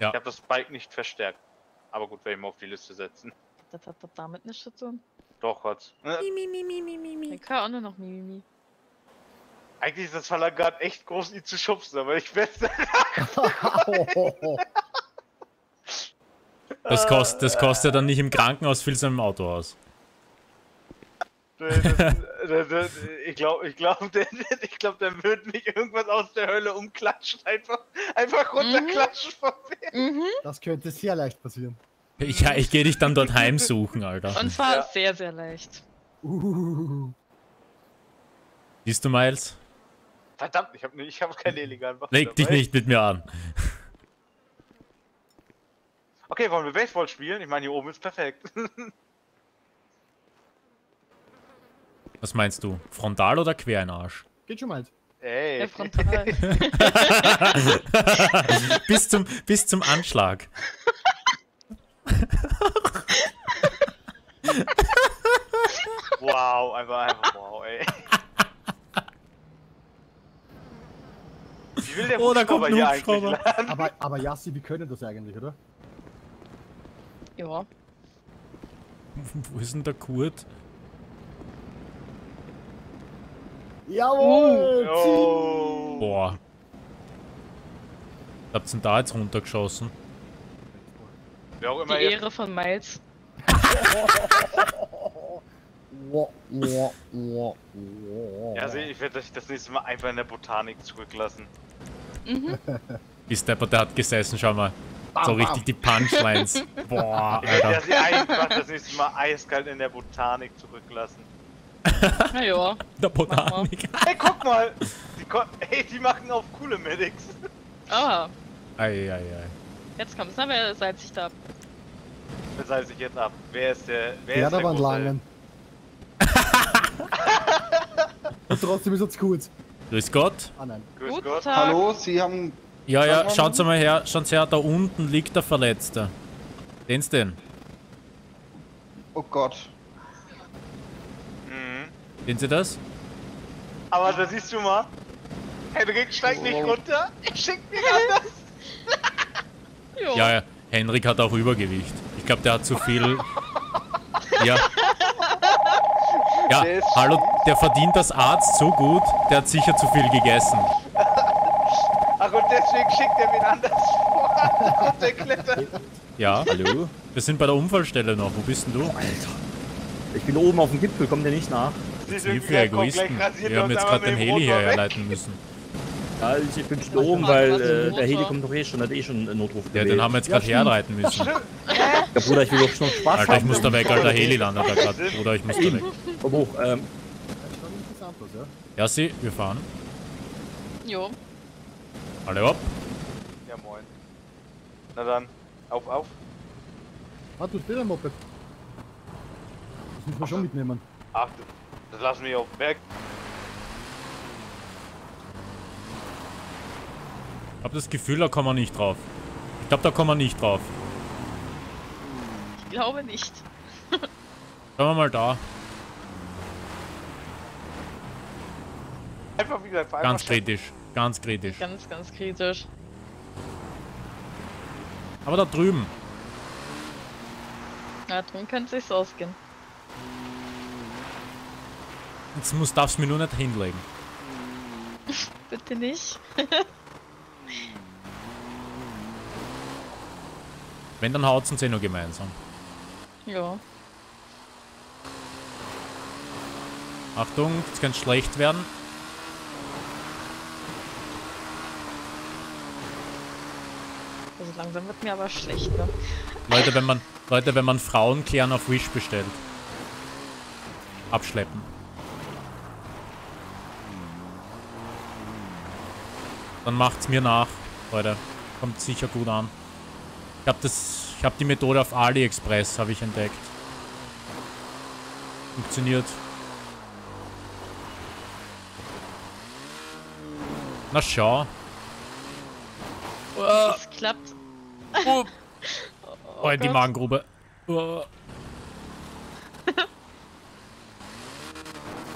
Ja. Ich habe das Bike nicht verstärkt. Aber gut, werde ich mal auf die Liste setzen. Das hat doch damit nichts zu tun. Doch, hat's. Äh, Ich kann auch nur noch Mimimi. Eigentlich ist das Verlangen echt groß, ihn zu schubsen, aber ich werde [LAUGHS] Das kostet, das kostet ja dann nicht im Krankenhaus viel, sondern im Autohaus. Ich glaube, ich glaube, [LAUGHS] der, ich glaube, der würde mich irgendwas aus der Hölle umklatschen. Einfach, einfach runterklatschen vom Berg. Mhm. Das könnte sehr leicht passieren. Ich, ja, ich gehe dich dann dort heimsuchen, Alter. Und zwar Ja. sehr, sehr leicht. Uh, Siehst du, Miles? Verdammt, ich habe ich hab keine illegalen Waffen. Leg dich dabei. nicht mit mir an. Okay, wollen wir Baseball spielen? Ich meine, hier oben ist perfekt. [LAUGHS] Was meinst du? Frontal oder quer in den Arsch? geht schon mal. Ey. Ja, frontal. [LAUGHS] bis, zum, bis zum Anschlag. Wow, einfach, einfach wow, ey. Wie will der Oh, da kommt ein Hubschrauber. Aber, aber Yassi, wir können das eigentlich, oder? ja. Wo ist denn der Kurt? Jawohl! Oh. Boah. Was habt ihr denn da jetzt runtergeschossen? Wer auch Die immer jetzt. Ehre von Miles. [LAUGHS] Ja, also ich werde das, das nächste Mal einfach in der Botanik zurücklassen. Mhm. [LAUGHS] Die Stepper, der hat gesessen, schau mal. So Bam, richtig die Punchlines. [LAUGHS] Boah, Ich werde Alter. sie einfach das nächste Mal eiskalt in der Botanik zurücklassen. Naja. Der Botanik. Hey, guck mal! Die, hey, die machen auf coole Medics. Ah, Ei, ei, ei. jetzt kommt's. Na, wer seit sich da? Das heißt ich jetzt ab. Wer ist der. Wer Ja, ist da der waren große- Langen. [LAUGHS] Und trotzdem ist es gut. Grüß Gott. Ah nein. Grüß Guten Gott. Tag. Hallo, Sie haben. Ja, ja, schaut mal her, schaut her, da unten liegt der Verletzte. Sehen's den? Oh Gott. Sehen Sie das? Aber da siehst du mal. Henrik steigt nicht runter. Ich schick mir anders. [LAUGHS] Ja, ja, Henrik hat auch Übergewicht. Ich glaube, der hat zu viel. [LAUGHS] Ja. Ja, Der hallo, der verdient das Arzt so gut, der hat sicher zu viel gegessen. Ach, und deswegen schickt er mich anders vor. [LAUGHS] runterklettern. Ja, hallo? Wir sind bei der Unfallstelle noch. Wo bist denn du? Ich bin oben auf dem Gipfel, kommt der nicht nach? Wie sind für Egoisten. Wir haben jetzt gerade den Heli herleiten müssen. Ja, ich ich bin schon oben, weil äh, der Heli kommt doch eh schon, hat eh schon einen Notruf Ja, den haben wir jetzt gerade herleiten müssen. Ja, Bruder, ich will doch schon Spaß Alter, ich haben. muss da weg, Alter, Heli landet da gerade. Bruder, ich muss da weg. Komm hoch, ähm, ja? Ja, sie, wir fahren. Jo. Alle ab. Ja, moin. Na dann, auf, auf. Ah, du bist ein Moped. Das müssen wir schon mitnehmen. Ach, du- das lassen wir auf den Berg. Ich habe das Gefühl, da kommen wir nicht drauf. Ich glaube, da kommen wir nicht drauf. Ich glaube nicht. Schauen wir mal da. Einfach wieder einfach Ganz stellen. kritisch. Ganz kritisch. Ganz, ganz kritisch. Aber da drüben. Na, drum könnte sich's ausgehen. Jetzt muss, darfst du mir nur nicht hinlegen. [LAUGHS] Bitte nicht. [LAUGHS] Wenn, dann haut's uns eh nur gemeinsam. ja. Achtung, jetzt kann schlecht werden. Also langsam wird mir aber schlecht, ne? Leute, wenn man, Leute, wenn man Frauen klären auf Wish bestellt. Abschleppen. Dann macht's mir nach, Leute. Kommt sicher gut an. Ich habe das, ich habe die Methode auf AliExpress habe ich entdeckt. Funktioniert. Na schau. Es klappt. Oh, [LAUGHS] Oh in die Gott. Magengrube. Oh. [LAUGHS]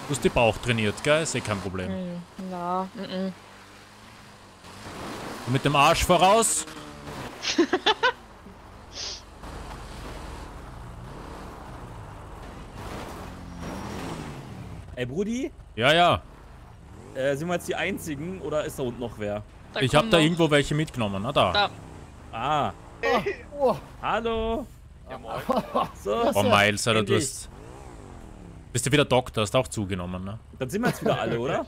Du hast die Bauch trainiert, gell? Ist eh kein Problem. Hm, Na, mm -mm. Und mit dem Arsch voraus. [LAUGHS] Ey, Brudi, Ja, ja. äh, sind wir jetzt die Einzigen oder ist da unten noch wer? Da ich habe kommen da noch- irgendwo welche mitgenommen. Na da. Da. Ah. Oh, Hallo. Ja, moin. [LAUGHS] So. Oh, Miles, Alter, du hast... Bist du wieder Doktor? Hast auch zugenommen, ne? Dann sind wir jetzt wieder alle, oder?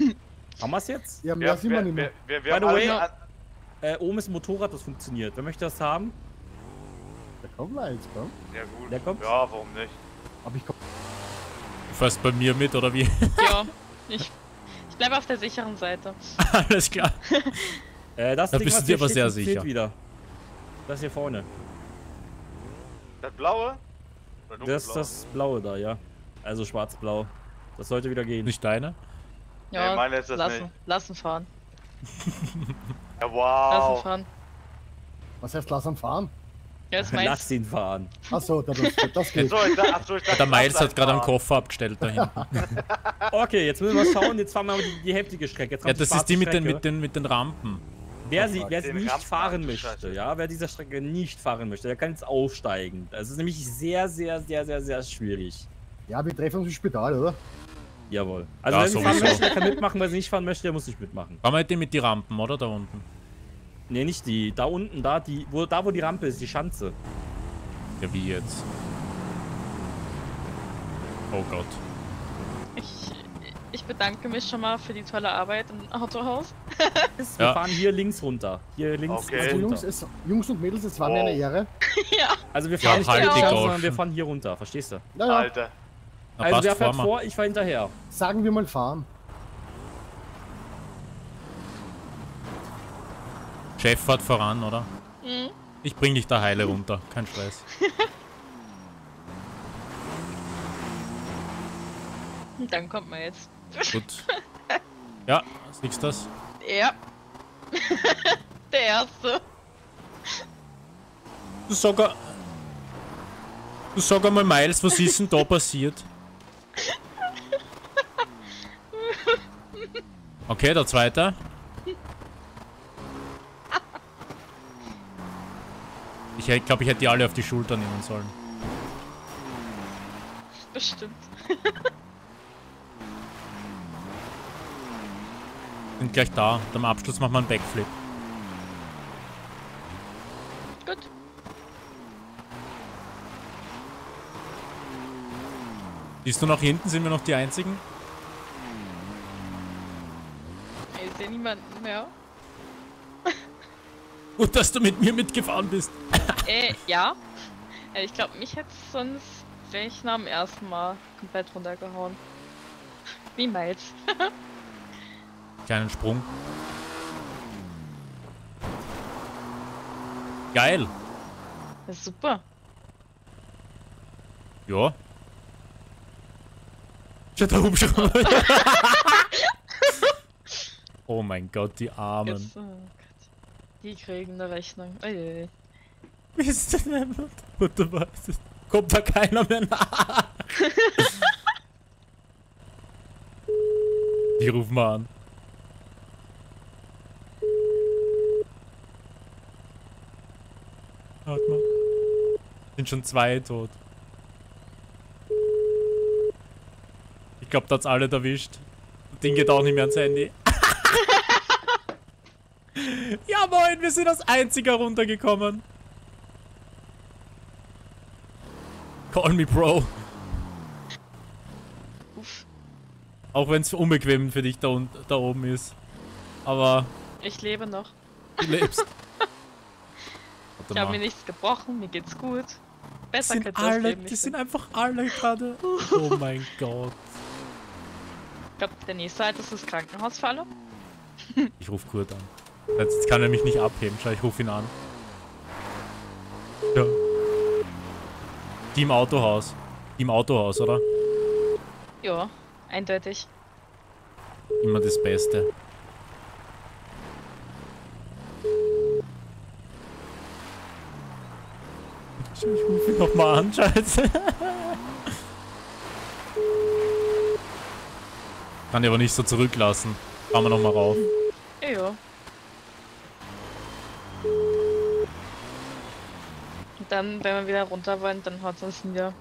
[LAUGHS] Haben wir's jetzt? Ja, mehr Wer, sind wir nicht mehr. By the way, an- äh, oben ist ein Motorrad, das funktioniert. Wer möchte das haben? Da komm mal jetzt, komm. Ja, gut. Wer kommt? Ja, warum nicht? Aber ich komm. Du fährst bei mir mit, oder wie? [LAUGHS] Ja, [LAUGHS] ich, ich bleibe auf der sicheren Seite. [LAUGHS] Alles klar. Äh, das Da Ding, bist du dir aber sehr sicher. wieder. Das hier vorne. Das blaue? Oder Das ist das blaue da, ja. Also schwarz-blau. Das sollte wieder gehen. Nicht deine? Ja, Nee, meine ist das lassen, nicht. lassen fahren. Ja, wow. fahren. Was heißt, lass am fahren? Ja, ist meins. [LAUGHS] Lass ihn fahren. Achso, das, das geht. So, ich dachte, achso, ich dachte, Der Miles lass hat gerade einen. Koffer abgestellt da hinten. [LAUGHS] Okay, jetzt müssen wir schauen. Jetzt fahren wir mal die, die heftige Strecke. Jetzt Ja, das ist die mit den, mit den, mit den Rampen. Wer sie, wer sie Den nicht Rampen, fahren ach, möchte, Scheiße. ja, wer dieser Strecke nicht fahren möchte, der kann jetzt aufsteigen. Das ist nämlich sehr, sehr, sehr, sehr, sehr schwierig. Ja, wir treffen uns im Spital, oder? Jawohl. Also Ja, wer sie fahren sowieso. möchte, der kann mitmachen, wer sie nicht fahren möchte, der muss nicht mitmachen. Fahren wir die mit die Rampen, oder? Da unten. Nee, nicht die. Da unten, da, die, wo, da wo die Rampe ist, die Schanze. Ja, wie jetzt? Oh Gott. Ich, ich bedanke mich schon mal für die tolle Arbeit im Autohaus. [LAUGHS] [LAUGHS] Wir Ja. fahren hier links runter. Hier links Okay. ist Also. Jungs, es, Jungs und Mädels, es war mir eine Wow. Ehre. ja. Also wir Ja, fahren nicht halt runter, sondern wir fahren hier runter, verstehst du? Naja, Alter. Na, also wer fährt vor, ich fahr hinterher. sagen wir mal fahren. Chef fährt voran, oder? Mhm. Ich bring dich da heile runter. Kein Stress. Und [LAUGHS] dann kommt man jetzt. Gut. [LAUGHS] Ja, siehst du das? Ja. [LAUGHS] Der erste. Du sag, du sag einmal, Miles, was ist denn da passiert? Okay, der zweite. Ich glaube, ich hätte die alle auf die Schulter nehmen sollen. Bestimmt. Sind [LAUGHS] gleich da. Und am Abschluss machen wir einen Backflip. Gut. Siehst du nach hinten? Sind wir noch die Einzigen? Ich sehe niemanden mehr. [LAUGHS] Gut, dass du mit mir mitgefahren bist. [LAUGHS] äh, ja. Äh, Ich glaube, mich hätte sonst wäre ich nach dem ersten Mal komplett runtergehauen. Wie Miles. [LAUGHS] Kleinen Sprung. Geil. Das ist super. Ja. Schau, der Hubschrauber. oh mein Gott, die Armen. Jetzt, oh. Die kriegen eine Rechnung. Uiuiui. Wie ist denn der Mutter was? Kommt da keiner mehr nach? Die rufen mal an. Warte mal. Sind schon zwei tot. Ich glaube, da hat's alle erwischt. Das Ding geht auch nicht mehr ans Handy. [LAUGHS] ja moin, wir sind als einziger runtergekommen. Call me Bro. Auch wenn es unbequem für dich da, da oben ist. Aber Ich lebe noch. du lebst. [LAUGHS] Ich habe mir nichts gebrochen, mir geht's gut. Besser sind könnte das alle, Leben die nicht sind einfach alle gerade. [LAUGHS] Oh mein Gott. Ich glaube, der nächste halt ist das Krankenhausfalle. [LAUGHS] Ich rufe Kurt an. Jetzt kann er mich nicht abheben. Schau, ich rufe ihn an. Ja. Im Autohaus. Im Autohaus, oder? Ja, eindeutig. Immer das Beste. Ich rufe ihn nochmal an, scheiße. [LAUGHS] Kann ich aber nicht so zurücklassen. Fahren wir nochmal rauf. Ja. Und dann, wenn wir wieder runter wollen, dann haut uns nieder.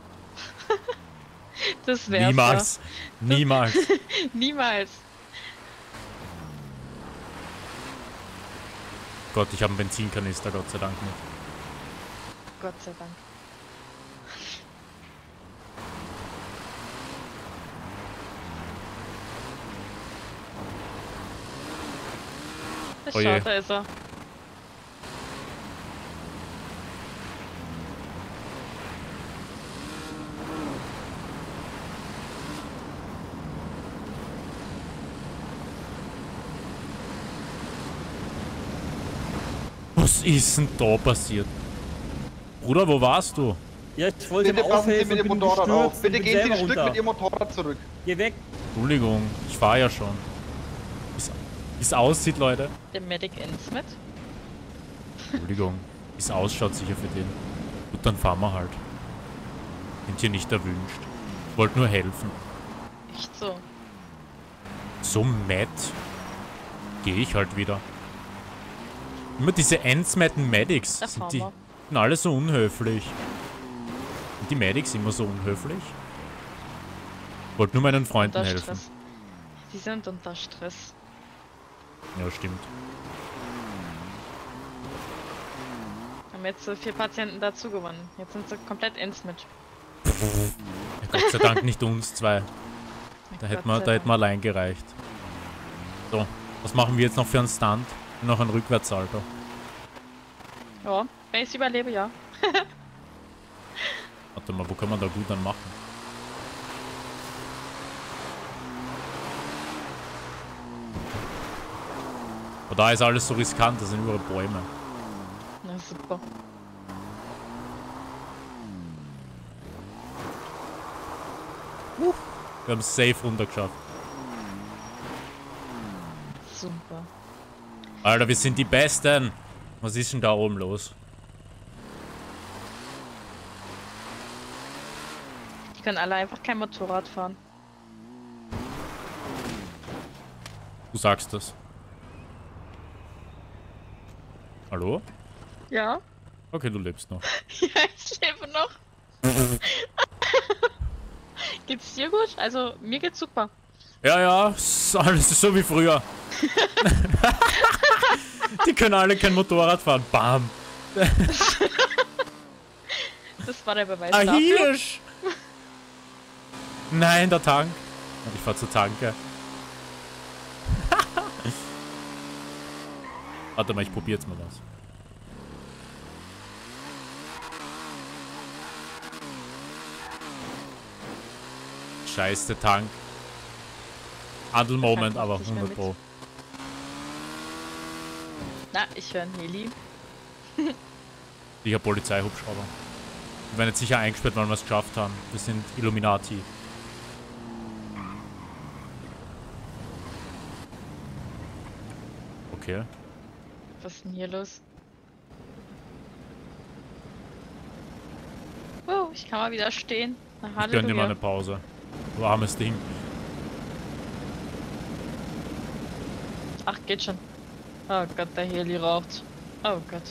[LAUGHS] das wär's. Niemals. Ja. Niemals. [LAUGHS] Niemals. Gott, ich habe einen Benzinkanister, Gott sei Dank nicht. Gott sei Dank. Oh je. Schau, da ist er. Was ist denn da passiert? Bruder, wo warst du? Ja, ich wollte Bitte passen Sie aufhelfen mit dem Motorrad auf. Bitte gehen Sie ein Stück runter. mit Ihrem Motorrad zurück. Geh weg. Entschuldigung, ich fahre ja schon. Wie es aussieht, Leute. Der Medic ins mit. Entschuldigung. [LAUGHS] Wie es ausschaut sicher für den. Gut, dann fahren wir halt. Sind hier nicht erwünscht. Wollt nur helfen. Nicht so. So mad. Gehe ich halt wieder. Immer diese ensmatten Medics. Da Sind die sind alle so unhöflich. Sind die Medics immer so unhöflich? Wollt nur meinen Freunden helfen. Sie sind unter Stress. Ja, stimmt. Haben jetzt so vier Patienten dazu gewonnen. Jetzt sind sie komplett ins mit. Ja, Gott sei Dank nicht uns zwei. Da hätten wir, da hätten wir allein gereicht. So, was machen wir jetzt noch für einen Stunt? Noch ein Rückwärtssalto. Ja, wenn ich überlebe, ja. [LAUGHS] Warte mal, wo kann man da gut dann machen? Aber da ist alles so riskant, da sind überall Bäume. Na super. Wir haben es safe runtergeschafft. Super. Alter, wir sind die Besten. Was ist denn da oben los? Die können alle einfach kein Motorrad fahren. Du sagst das. Hallo? Ja? Okay, du lebst noch. [LAUGHS] Ja, ich lebe noch. [LAUGHS] geht's dir gut? Also, mir geht's super. Ja, ja, ist alles so wie früher. [LAUGHS] Die können alle kein Motorrad fahren. Bam. Das war der Beweis Ah! Nein, der Tank. Ich fahr zur Tanke. Warte mal, ich probier jetzt mal was. Scheiß der Tank. Handel Moment, aber nicht mehr 100 Pro. Na, ich höre Heli. Sicher Polizeihubschrauber. Wir werden jetzt sicher eingesperrt, weil wir es geschafft haben. Wir sind Illuminati. Okay. Was ist denn hier los? Oh, ich kann mal wieder stehen. Na, Ich gönn dir mal eine Halleluja. Pause. Du armes Ding. Ach, geht schon. Oh Gott, der Heli raucht. Oh Gott.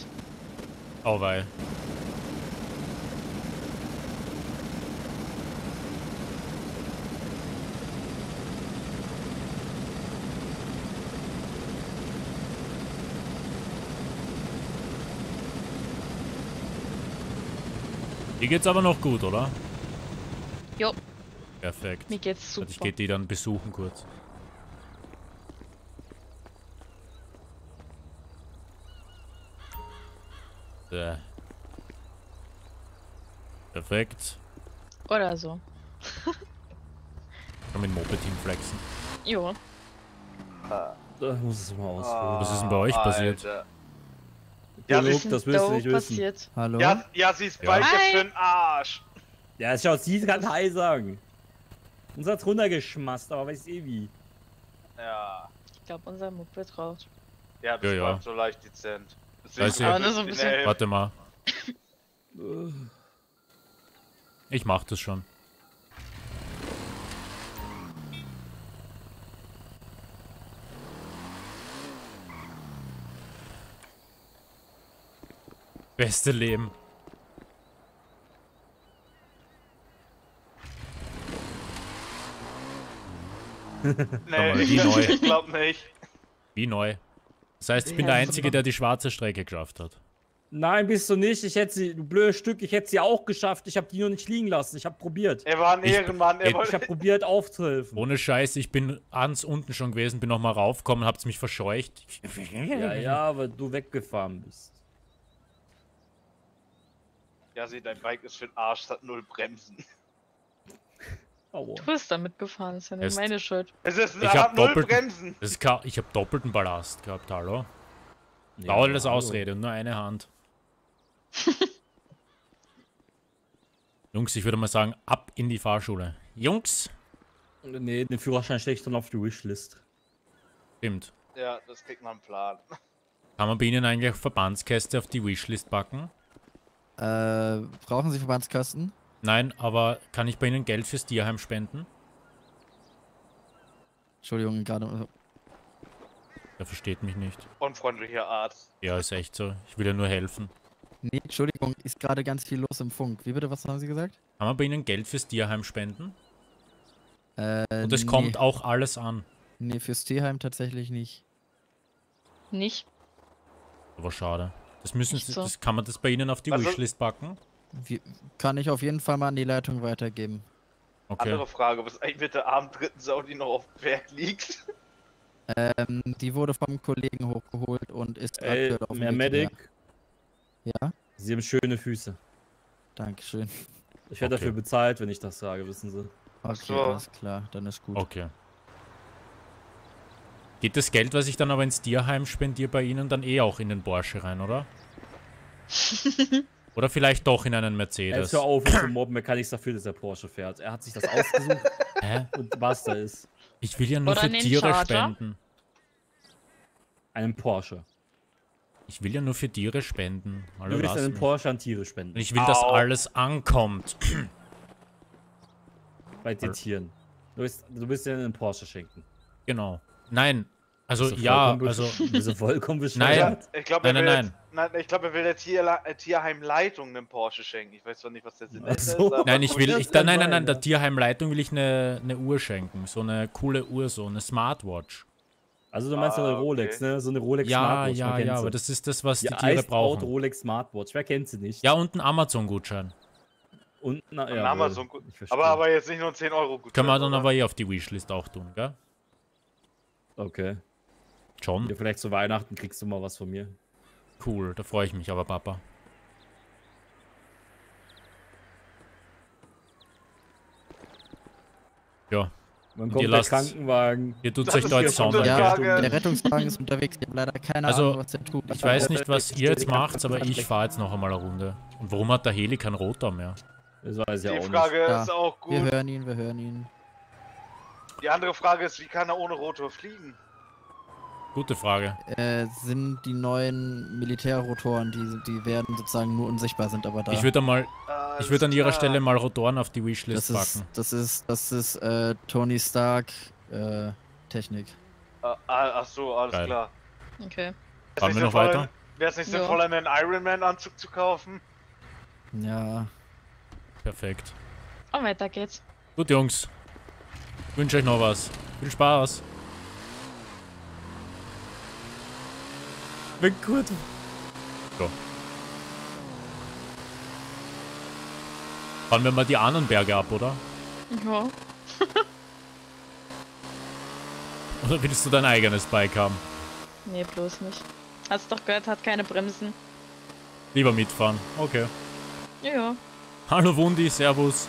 Oh wei. Hier geht's aber noch gut, oder? Jo, Perfekt. mir geht's super. Also ich gehe die dann besuchen kurz. Äh. Perfekt. Oder so. Kann mit dem Moped-Team flexen. Jo. Da muss es mal ausführen. Was ist denn bei euch passiert? Ja, sie Luke, ist das willst du nicht wissen. passiert. Hallo? Ja, ja, sie ist Ja. Hi. für den Arsch. Ja, schau, sie kann Hi sagen. Uns hat's runtergeschmasst, aber weiß eh wie. Ja. Ich glaube, unser Moped raucht. Ja, das Ja, ja. war so leicht dezent. Das Weiß ist ich. Aber nur so Warte mal. [LAUGHS] Ich mach das schon. Beste Leben. Nee, mal, ich, wie neu. ich glaub nicht. Wie neu. Das heißt, ich bin der Einzige, der die schwarze Strecke geschafft hat. Nein, bist du nicht. Ich hätte sie, du blödes Stück, ich hätte sie auch geschafft. Ich habe die nur nicht liegen lassen. Ich habe probiert. Er war ein Ehrenmann. Er ich- Ich habe probiert aufzuhelfen. Ohne Scheiß, ich bin ans unten schon gewesen, bin nochmal raufgekommen, hab's mich verscheucht. Ja, ja, weil du weggefahren bist. Ja, sieh, dein Bike ist für den Arsch, es hat null Bremsen. Aua. Du bist damit gefahren, ist ja nicht Ist- meine Schuld. Es ist, Ich hat hab null Bremsen. das ich hab doppelten Ballast gehabt, hallo. Ja, Dauert das hallo. Ausrede und nur eine Hand. [LAUGHS] Jungs, ich würde mal sagen, ab in die Fahrschule. Jungs! Nee, den Führerschein stelle ich dann auf die Wishlist. Stimmt. Ja, das kriegt man einen Plan. Kann man bei Ihnen eigentlich Verbandskäste auf die Wishlist packen? Äh, brauchen Sie Verbandskasten? Nein, aber kann ich bei Ihnen Geld fürs Tierheim spenden? Entschuldigung, gerade. Er versteht mich nicht. Unfreundlicher Arzt. Ja, ist echt so. Ich will ja nur helfen. Nee, Entschuldigung, ist gerade ganz viel los im Funk. Wie bitte, was haben Sie gesagt? Kann man bei Ihnen Geld fürs Tierheim spenden? Äh, Und es nee. kommt auch alles an. Nee, fürs Tierheim tatsächlich nicht. Nicht? Aber schade. Das müssen Sie, so? das kann man das bei Ihnen auf die Also- Wishlist packen? Wie, kann ich auf jeden Fall mal an die Leitung weitergeben. Okay. Andere Frage, was ist eigentlich mit der armen dritten Sau, die noch auf dem Berg liegt? Ähm, die wurde vom Kollegen hochgeholt und ist Ey, aktuell auf dem Medic. Ja, Sie haben schöne Füße. Dankeschön. Ich werde Okay. dafür bezahlt, wenn ich das sage, wissen Sie. Okay, so. alles klar, dann ist gut. Okay. Geht das Geld, was ich dann aber ins Tierheim spendiere, bei Ihnen dann eh auch in den Porsche rein, oder? [LAUGHS] oder vielleicht doch in einen Mercedes? hör auf, ihn zu mobben, er kann nichts dafür, dass er Porsche fährt. Er hat sich das ausgesucht [LAUGHS] Hä? und basta ist. Ich will ja nur Oder für Tiere Charger? spenden. Einen Porsche. Ich will ja nur für Tiere spenden. Hallo, Du willst einen mich. Porsche an Tiere spenden. Und ich will, dass Au. alles ankommt. Bei den Tieren. Du willst, du willst dir einen Porsche schenken. Genau. Nein. Also, ja, also. [LAUGHS] Bist du vollkommen Nein. bescheuert? Ich glaube, er, Nein, will nein, jetzt- nein, ich glaub, er will der Tierla äh, Tierheimleitung einen Porsche schenken. Ich weiß zwar nicht, was der Sinn Ach ist. so. aber Nein, ich will. Ich, da, nein, nein, nein, der ja. Tierheimleitung will ich eine, eine Uhr schenken. So eine coole Uhr, so eine Smartwatch. Also du meinst so Ah, eine Rolex, okay. ne? So eine Rolex Ja, Smartwatch. ja, ja, sie. aber das ist das, was die Die Tiere brauchen. Rolex Smartwatch. Wer kennt sie nicht? Ja, und ein Amazon-Gutschein. Und na, Ein ja, Amazon. ich verstehe. Aber, aber jetzt nicht nur 10 Euro gut. Können wir dann aber eh auf die Wishlist auch tun, gell? Okay. John? Ja, vielleicht zu Weihnachten kriegst du mal was von mir. Cool, da freue ich mich aber, Papa. Ja, Wann Und kommt ihr der lasst- Krankenwagen? Ihr tut Das euch da jetzt Sound. Ja, der Rettungswagen ist unterwegs. Ich habe leider keine Also, Ahnung, was er tut. ich weiß nicht, was ihr jetzt macht, aber ich fahre jetzt noch einmal eine Runde. Und warum hat der Heli keinen Rotor mehr? Das weiß Die Frage Ja, ist auch Wir gut. hören ihn, wir hören ihn. Die andere Frage ist, wie kann er ohne Rotor fliegen? Gute Frage. Äh, sind die neuen Militärrotoren, die, die werden sozusagen nur unsichtbar sind, aber da. Ich würde einmal, ich würde an ihrer klar. Stelle mal Rotoren auf die Wishlist das ist, packen. das ist, das ist äh, Tony Stark äh, Technik. Ah, ah, ach so, alles Geil. klar. Okay. Fahren wir noch sinnvoll, weiter? Wäre es nicht Ja. sinnvoller, einen Ironman-Anzug zu kaufen? Ja. Perfekt. Und weiter geht's. Gut, Jungs. Ich wünsche euch noch was. Viel Spaß. Bin gut. So. Fahren wir mal die anderen Berge ab, oder? Ja. [LAUGHS] Oder willst du dein eigenes Bike haben? Nee, bloß nicht. Hast doch gehört, hat keine Bremsen. Lieber mitfahren. Okay. Ja, ja. Hallo Wundi, Servus.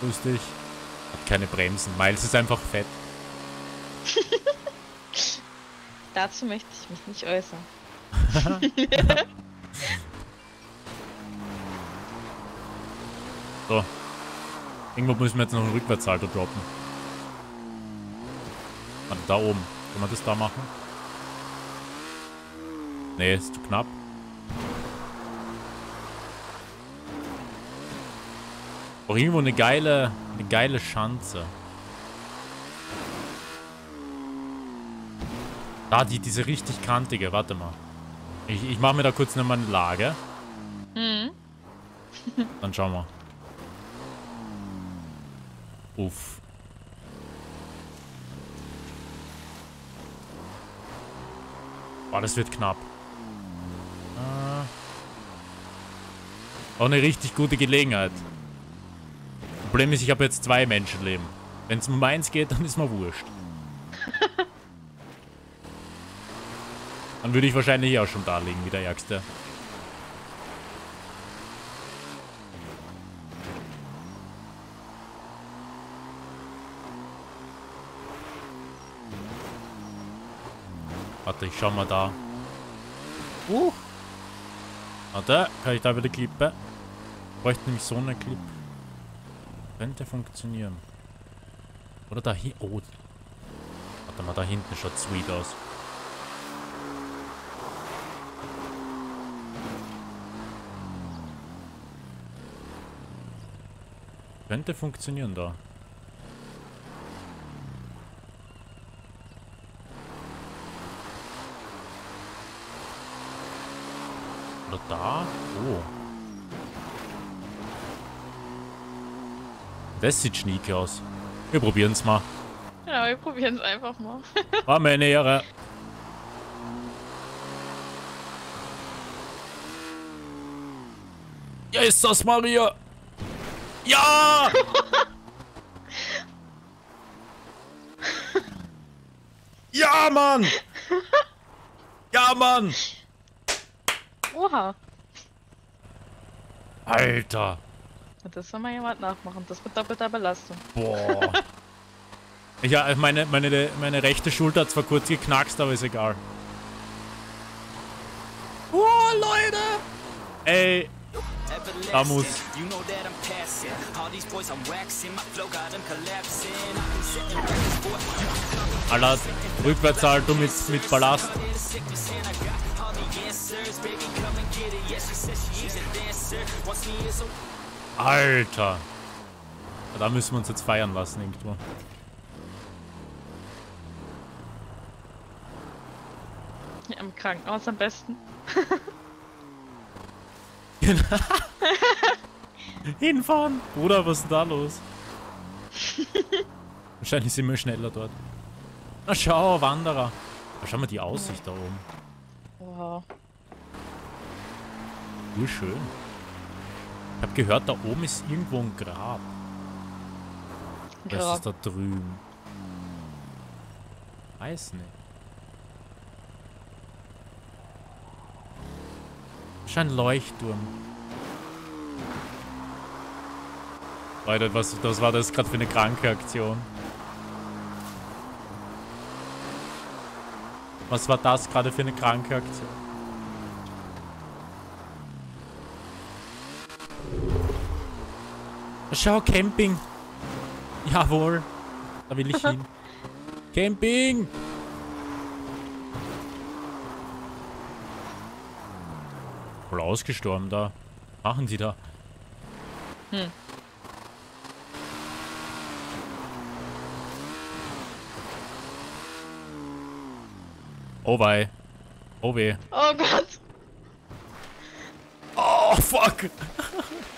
Grüß dich. Hat keine Bremsen. Miles ist einfach fett. [LAUGHS] Dazu möchte ich mich nicht äußern. [LAUGHS] So. Irgendwo müssen wir jetzt noch einen Rückwärtssalto droppen. Warte, da oben. Kann man das da machen? Nee, ist zu knapp. Auch irgendwo eine geile, eine geile Schanze. Da, die, diese richtig kantige. Warte mal. Ich, ich mache mir da kurz nochmal eine Lage. Mhm. [LAUGHS] Dann schauen wir. Uff. Boah, das wird knapp. Äh. Auch eine richtig gute Gelegenheit. Problem ist, ich habe jetzt zwei Menschenleben. Wenn es um meins geht, dann ist mir wurscht. [LAUGHS] Dann würde ich wahrscheinlich auch schon da liegen, wie der Ärgste. Warte, ich schau mal da. Uh. Warte, kann ich da wieder klippen? Bräuchte nämlich so eine Clip. Könnte funktionieren. Oder da hier. Oh. Warte mal, da hinten schaut sweet aus. Könnte funktionieren da. Oder da? Oh. Das sieht schnieke aus. Wir probieren's mal. Ja, wir probieren es einfach mal. [LAUGHS] War mir eine Ehre. Ja, ist das Maria? Ja! [LAUGHS] ja, Mann! Ja, Mann! Oha. Alter. Das soll mal jemand nachmachen. Das mit doppelter Belastung. Boah. [LAUGHS] Ja, meine, meine, meine rechte Schulter hat zwar kurz geknackst, aber ist egal. Oh, Leute! Ey, da muss. Alter, Rückwärtssalto mit, mit Ballast. Alter. Da müssen wir uns jetzt feiern lassen irgendwo. Ja, Im Krankenhaus am besten. [LAUGHS] Hinfahren. Bruder, was ist denn da los? [LAUGHS] Wahrscheinlich sind wir schneller dort. Na schau, Wanderer. Schau mal die Aussicht da oben. Wow. Urschön. Ich habe gehört, da oben ist irgendwo ein Grab. Grab. Was ist da drüben? Weiß nicht. Ist ein Leuchtturm. Leute, was, was war das gerade für eine kranke Aktion? Was war das gerade für eine kranke Aktion? Schau, Camping. Jawohl. Da will ich hin. [LAUGHS] Camping! Voll ausgestorben da. Machen die da? Hm. Oh wei. Oh weh. Oh Gott. Oh, fuck. [LAUGHS]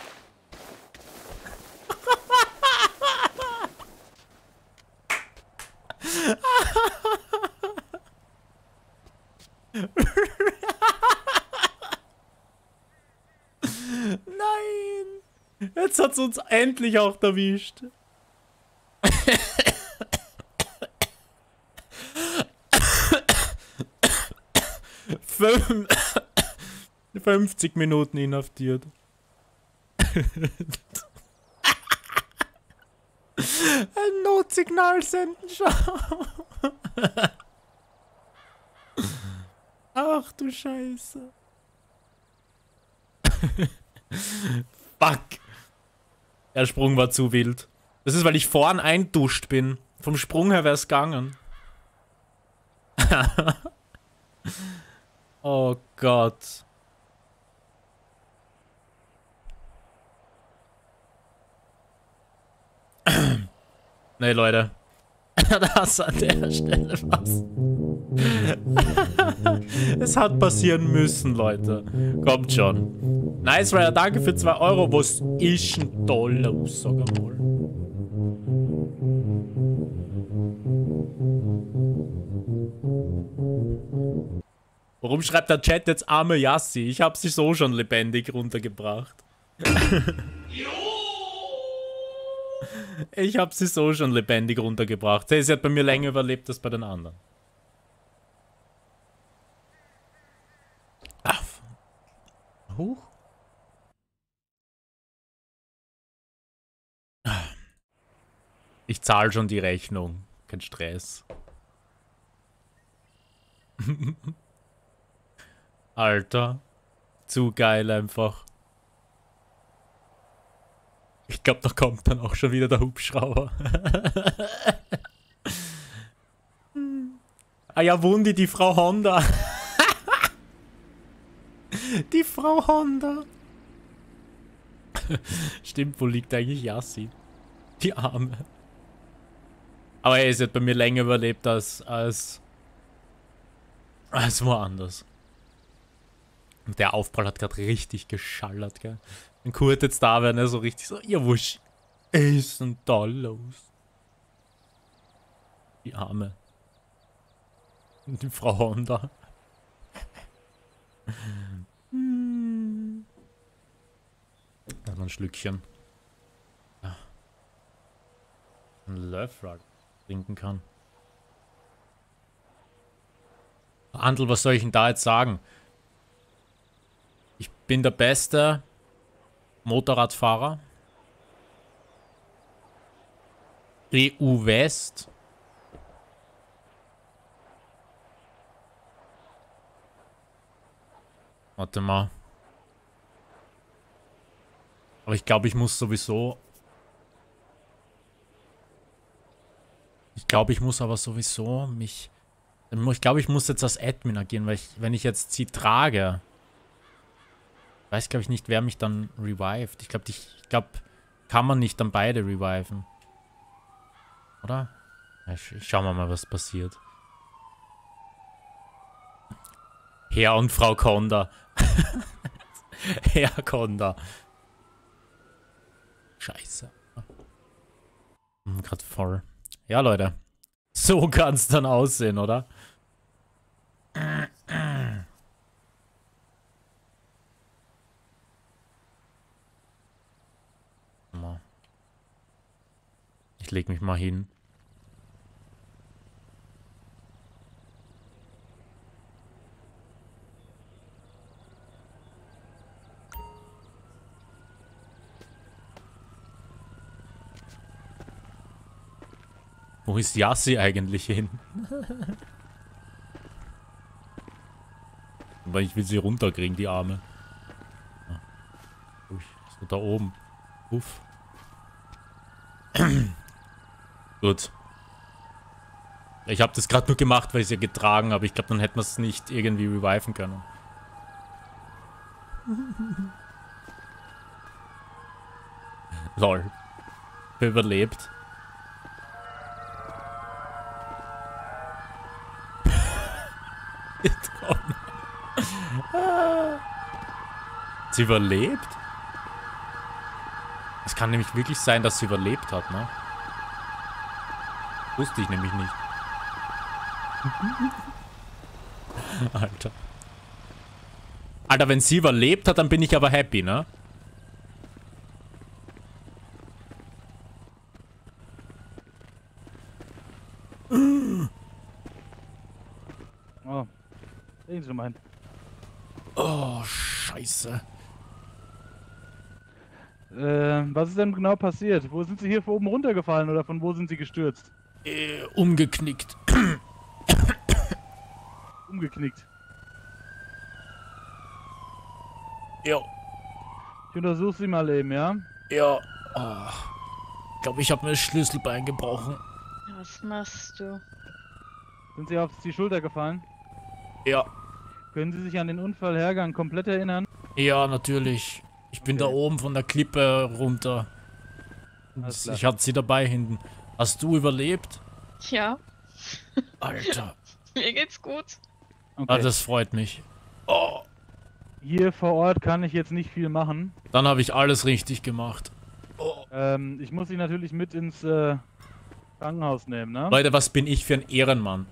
Nein. Jetzt hat's uns endlich auch erwischt. Fünf 50 Minuten inhaftiert. Ein Notsignal senden, schau. Ach du Scheiße. Fuck. Der Sprung war zu wild. Das ist, weil ich vorn einduscht bin. Vom Sprung her wär's gegangen. [LAUGHS] oh Gott. [CLEARS THROAT] Nee, Leute. [LAUGHS] Das an der Stelle was. [LAUGHS] es hat passieren müssen, Leute. Kommt schon. Nice Rider, danke für 2 Euro. Was ist denn da los? Sag mal. Warum schreibt der Chat jetzt arme Yassi? Ich hab sie so schon lebendig runtergebracht. [LAUGHS] Ich habe sie so schon lebendig runtergebracht. Sie hat bei mir länger überlebt als bei den anderen. Ach. Huch. Ich zahle schon die Rechnung. Kein Stress. [LAUGHS] Alter. Zu geil einfach. Ich glaube, da kommt dann auch schon wieder der Hubschrauber. [LAUGHS] ah ja, Wundi, die Frau Honda. [LAUGHS] die Frau Honda. Stimmt, wo liegt eigentlich Yassi? Die Arme. Aber er ist jetzt bei mir länger überlebt als, als, als woanders. Und der Aufprall hat gerade richtig geschallert, gell? Wenn Kurt jetzt da wäre, ne, so richtig so, ja, was ist denn da los? Die Arme. Und die Frau Honda. hm. Da noch ein Schlückchen. Ja. Ein Rug trinken kann. Andel, was soll ich denn da jetzt sagen? Ich bin der Beste Motorradfahrer. EU West. Warte mal. Aber ich glaube, ich muss sowieso... Ich glaube, ich muss aber sowieso mich... Ich glaube, ich muss jetzt als Admin agieren, weil ich, wenn ich jetzt sie trage... Weiß, glaube ich, nicht, wer mich dann revived. Ich glaube, ich glaube, kann man nicht dann beide reviven. Oder? Ich, ich schauen wir mal, was passiert. Herr und Frau Konda. [LAUGHS] Herr Konda. Scheiße. Hm, Gerade voll. Ja, Leute. So kann es dann aussehen, oder? Ich leg mich mal hin. Wo ist Yassi eigentlich hin? [LAUGHS] Weil ich will sie runterkriegen, die Arme. Ja. Ui, So da oben. Uff. Gut. Ich habe das gerade nur gemacht, weil ich sie getragen habe. Ich glaube, dann hätten wir es nicht irgendwie reviven können. [LAUGHS] Lol. Überlebt? [LAUGHS] [LAUGHS] Sie überlebt? Es kann nämlich wirklich sein, dass sie überlebt hat, ne? Wusste ich nämlich nicht. [LAUGHS] Alter. Alter, wenn sie überlebt hat, dann bin ich aber happy, ne? Oh. Legen Sie mal hin. Oh, scheiße. Äh, was ist denn genau passiert? Wo sind Sie hier von oben runtergefallen oder von wo sind Sie gestürzt? Äh, umgeknickt. [COUGHS] Umgeknickt. Ja. Ich untersuche Sie mal eben, ja? Ja. Oh. Ich glaube, ich habe mir das Schlüsselbein gebrochen. Was machst du? Sind Sie auf die Schulter gefallen? Ja. Können Sie sich an den Unfallhergang komplett erinnern? Ja, natürlich. Ich bin da oben von der Klippe runter. Ich hatte sie dabei hinten. Hast du überlebt? Ja. Alter. [LAUGHS] Mir geht's gut. Okay. Ah, das freut mich. Oh, Hier vor Ort kann ich jetzt nicht viel machen. dann habe ich alles richtig gemacht. Ähm, ich muss Sie natürlich mit ins äh, Krankenhaus nehmen, ne? Leute, was bin ich für ein Ehrenmann?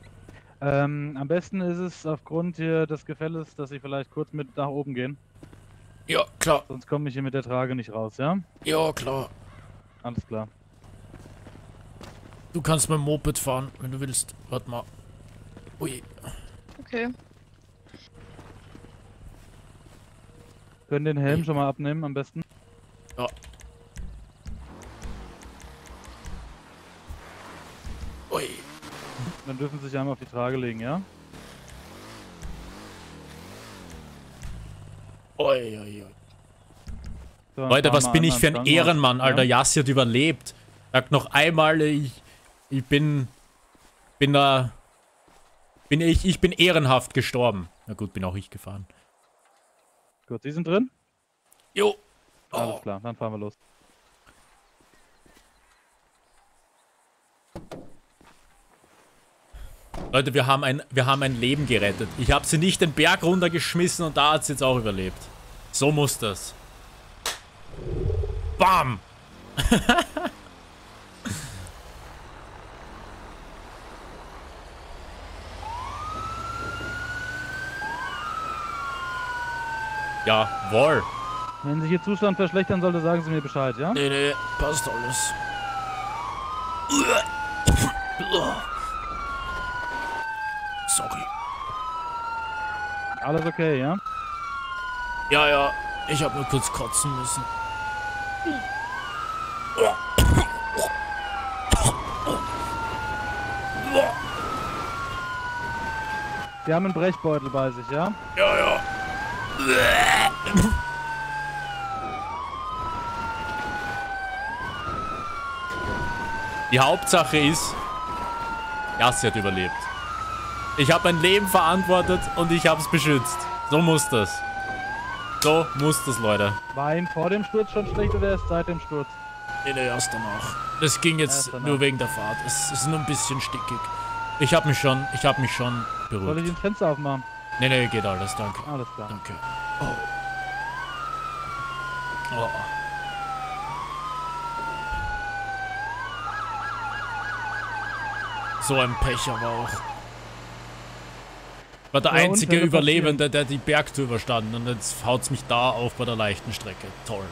Ähm, am besten ist es aufgrund hier des Gefälles, dass Sie vielleicht kurz mit nach oben gehen. Ja, klar. Sonst komme ich hier mit der Trage nicht raus, ja? Ja, klar. Alles klar. Du kannst mein Moped fahren, wenn du willst. Warte mal. Ui. Okay. Können den Helm schon mal abnehmen, am besten. Ja. Ui. Dann dürfen Sie sich einmal auf die Trage legen, ja? Ui, ui, ui. So, Leute, was bin ich für ein Ehrenmann, Alter. ja? Yassi hat überlebt. Sagt noch einmal, ich, ich bin, bin da, bin ich, ich bin ehrenhaft gestorben. Na gut, bin auch ich gefahren. Gut, Sie sind drin? Jo. Alles klar, dann fahren wir los. Leute, wir haben ein, wir haben ein Leben gerettet. Ich habe sie nicht den Berg runtergeschmissen und da hat sie jetzt auch überlebt. So muss das. Bam! [LAUGHS] Jawohl. Wenn sich Ihr Zustand verschlechtern sollte, sagen Sie mir Bescheid, ja? Nee, nee, passt alles. Sorry. Alles okay, ja? Ja, ja, ich habe nur kurz kotzen müssen. Sie haben einen Brechbeutel bei sich, ja? Ja, ja. Die Hauptsache ist, Yassi hat überlebt. Ich habe mein Leben verantwortet und ich habe es beschützt. So muss das. So muss das, Leute. War Ihnen vor dem Sturz schon schlecht oder erst seit dem Sturz? Nee, nee, erst danach. Das ging jetzt nur wegen der Fahrt. Es ist nur ein bisschen stickig. Ich habe mich schon, ich habe mich schon Soll ich beruhigt. Das Fenster aufmachen? Nee, nee, geht alles, danke. Alles klar. Danke. Oh. Oh. So ein Pech aber auch. War der Ja, einzige Überlebende, der die Bergtour überstanden und jetzt haut's mich da auf bei der leichten Strecke. Toll.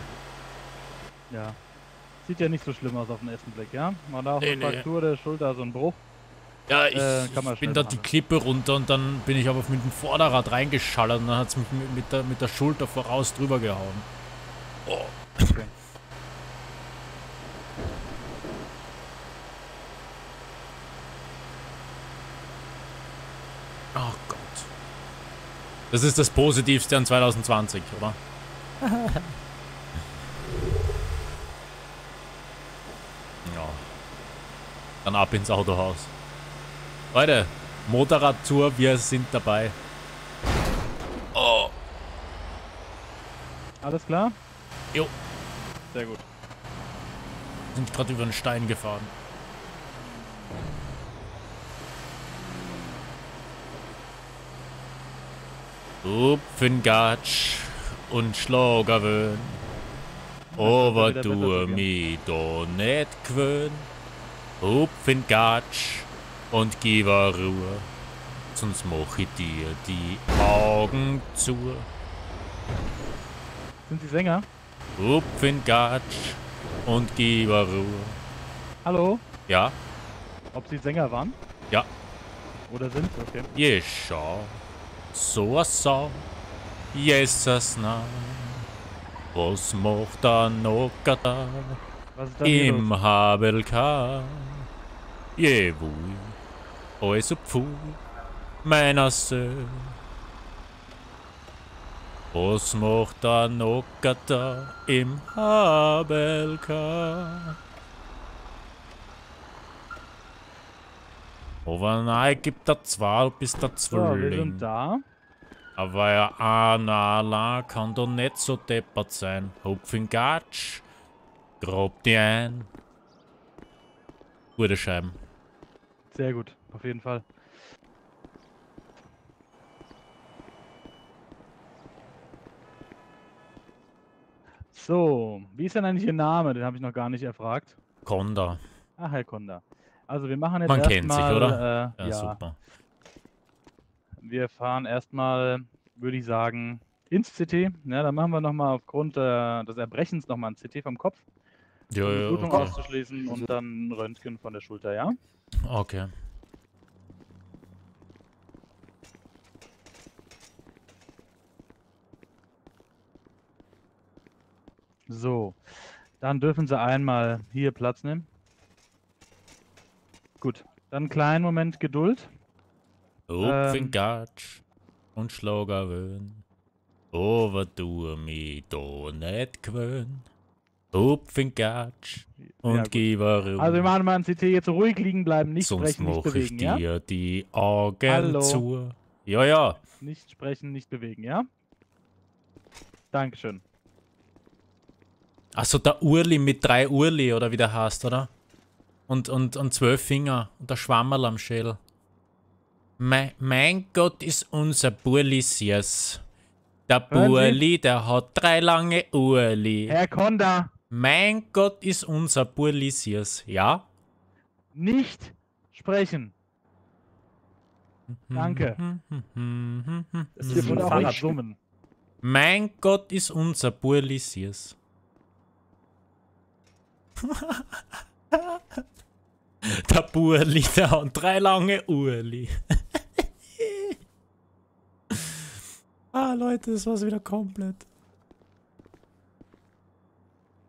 Ja. Sieht ja nicht so schlimm aus auf den ersten Blick, ja? Man hat auch Nee, eine nee. Fraktur der Schulter, so ein Bruch. Ja, ich, Äh, ich bin da die. Klippe runter und dann bin ich aber mit dem Vorderrad reingeschallert und dann hat's mich mit, mit, der, mit der Schulter voraus drüber gehauen. Oh. Okay. Oh Gott. Das ist das Positivste an 2020, oder? [LAUGHS] ja. Dann ab ins Autohaus. Leute, Motorradtour, wir sind dabei. Oh. Alles klar? Jo. Sehr gut. Sind gerade über einen Stein gefahren. Hupfengatsch und Schlagerwön. Aber du mich da nicht gewöhn. Und gib a Ruhe. Sonst mach ich dir die Augen zu. Sind Sie Sänger? Hupfengatsch und gib a Ruhe. Hallo? Ja, Ob Sie Sänger waren? ja. Oder sind? Okay. Jescha, so a Sau, Jesus na. Was macht er noch da? Was ist da hier Im los? HBLK. Jewui, also pfuh, meiner Söhn. Was macht er noch da im HBLK? Aber nein, gibt er zwei bis der So, Zwilling. da. Aber ja, einer allein kann doch nicht so deppert sein. Hupfingatsch, grob die ein. Gute Scheiben. Sehr gut, auf jeden Fall. So, wie ist denn eigentlich Ihr Name? Den habe ich noch gar nicht erfragt. Konda. Ach, Herr Konda. Also wir machen jetzt Man kennt sich, erstmal, oder? Äh, Ja, ja, super. Wir fahren erstmal, würde ich sagen, ins CT. Ja, dann machen wir nochmal aufgrund äh, des Erbrechens nochmal ein CT vom Kopf. Ja, um die Blutung okay. auszuschließen und dann Röntgen von der Schulter, ja? Okay. So, dann dürfen Sie einmal hier Platz nehmen. Gut, dann einen kleinen Moment Geduld. Ähm, Hupfingatsch und Schlagerwön. Aber du mich da nicht gewöhn. Hupfingatsch und Ja, Ruhe. Also wir machen mal ein CT jetzt ruhig liegen bleiben, nicht Sonst sprechen, nicht mach ich bewegen, ja? dir die Augen Hallo. zu. Ja, ja. Nicht sprechen, nicht bewegen, ja? Dankeschön. Achso, der Urli mit drei Urli, oder wie der heißt, oder? Und, und, und zwölf Finger und der Schwammerl am Schädel. Mein, mein Gott, ist unser Burli süß. Der? Burli, der hat drei lange Urli. Herr Konda, Mein Gott, ist unser Burli süß. Ja? nicht sprechen. Danke. Das Hier ist wird ein auch nicht summen. Mein Gott, ist unser Burli süß. [LAUGHS] der Burli, der hat drei lange Urli. [LAUGHS] ah, Leute, das war's wieder komplett.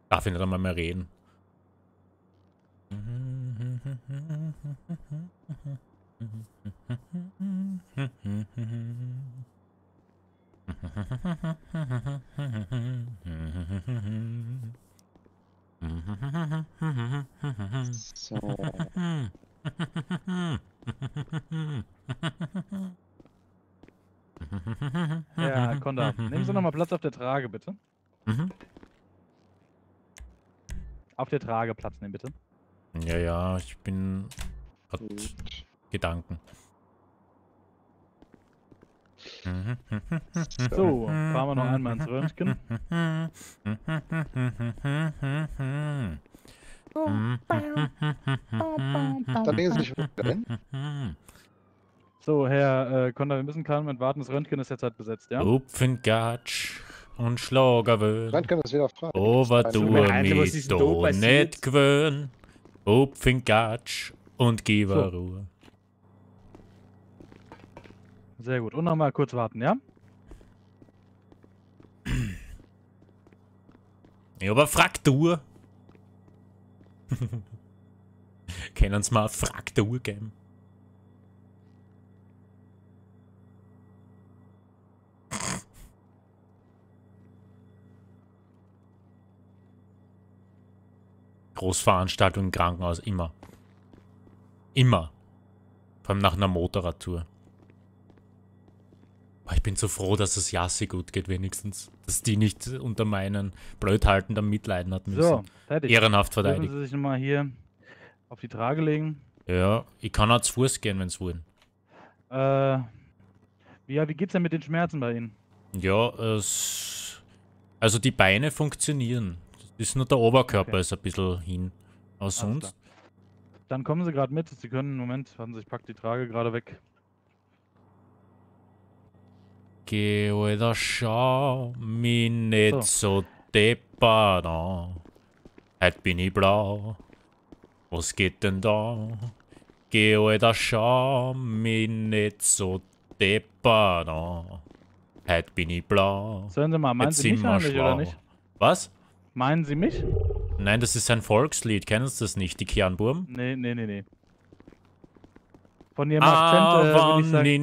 Darf ich nicht einmal mehr reden? [LAUGHS] So. Ja, Konda, [LAUGHS] nehmen Sie nochmal Platz auf der Trage, bitte. Mhm. Auf der Trage Platz nehmen, bitte. Ja, ja, ich bin grad Gedanken. So, fahren wir noch einmal ins Röntgen. Da wieder. So, Herr äh, Konda, wir müssen kleinen Moment warten. Das Röntgen ist jetzt halt besetzt, ja? Hupfengatsch und Schlagerwön. Röntgen ist wieder frei. Da da passiert? nicht gewöhn. Hupfengatsch und a So. Sehr gut. Und nochmal kurz warten, ja? Ja, aber Fraktur. [LAUGHS] Kennen Sie mal Fraktur geben. [LAUGHS] Großveranstaltung im Krankenhaus, immer. Immer. Vor allem nach einer Motorradtour. Ich bin so froh, dass es Yassi gut geht, wenigstens. Dass die nicht unter meinen Blödhalten da mitleiden hat müssen. So, fertig. Ehrenhaft Dürfen verteidigt. Sie sich nochmal hier auf die Trage legen. Ja, ich kann auch zu Fuß gehen, wenn es wollen. Äh, ja, wie geht's denn mit den Schmerzen bei Ihnen? Ja, es. Also die Beine funktionieren. Das ist nur der Oberkörper Okay. ist ein bisschen hin. Aber sonst. Dann kommen Sie gerade mit. Sie können, Moment, warten Sie, ich pack die Trage gerade weg. Geh, Alter, schau mich nicht so, deppert an. Heute bin ich blau. Was geht denn da? Geh, Alter, schau mich nicht so deppert an. Heute bin ich blau. Hören Sie mal, meinen Jetzt Sie mich eigentlich oder nicht? Was? Meinen Sie mich? Nein, das ist ein Volkslied. Kennen Sie das nicht, die Kernburm? Nee, nee, nee, nee. Von Ihrem Akzent äh, würde Aber ich sagen. nicht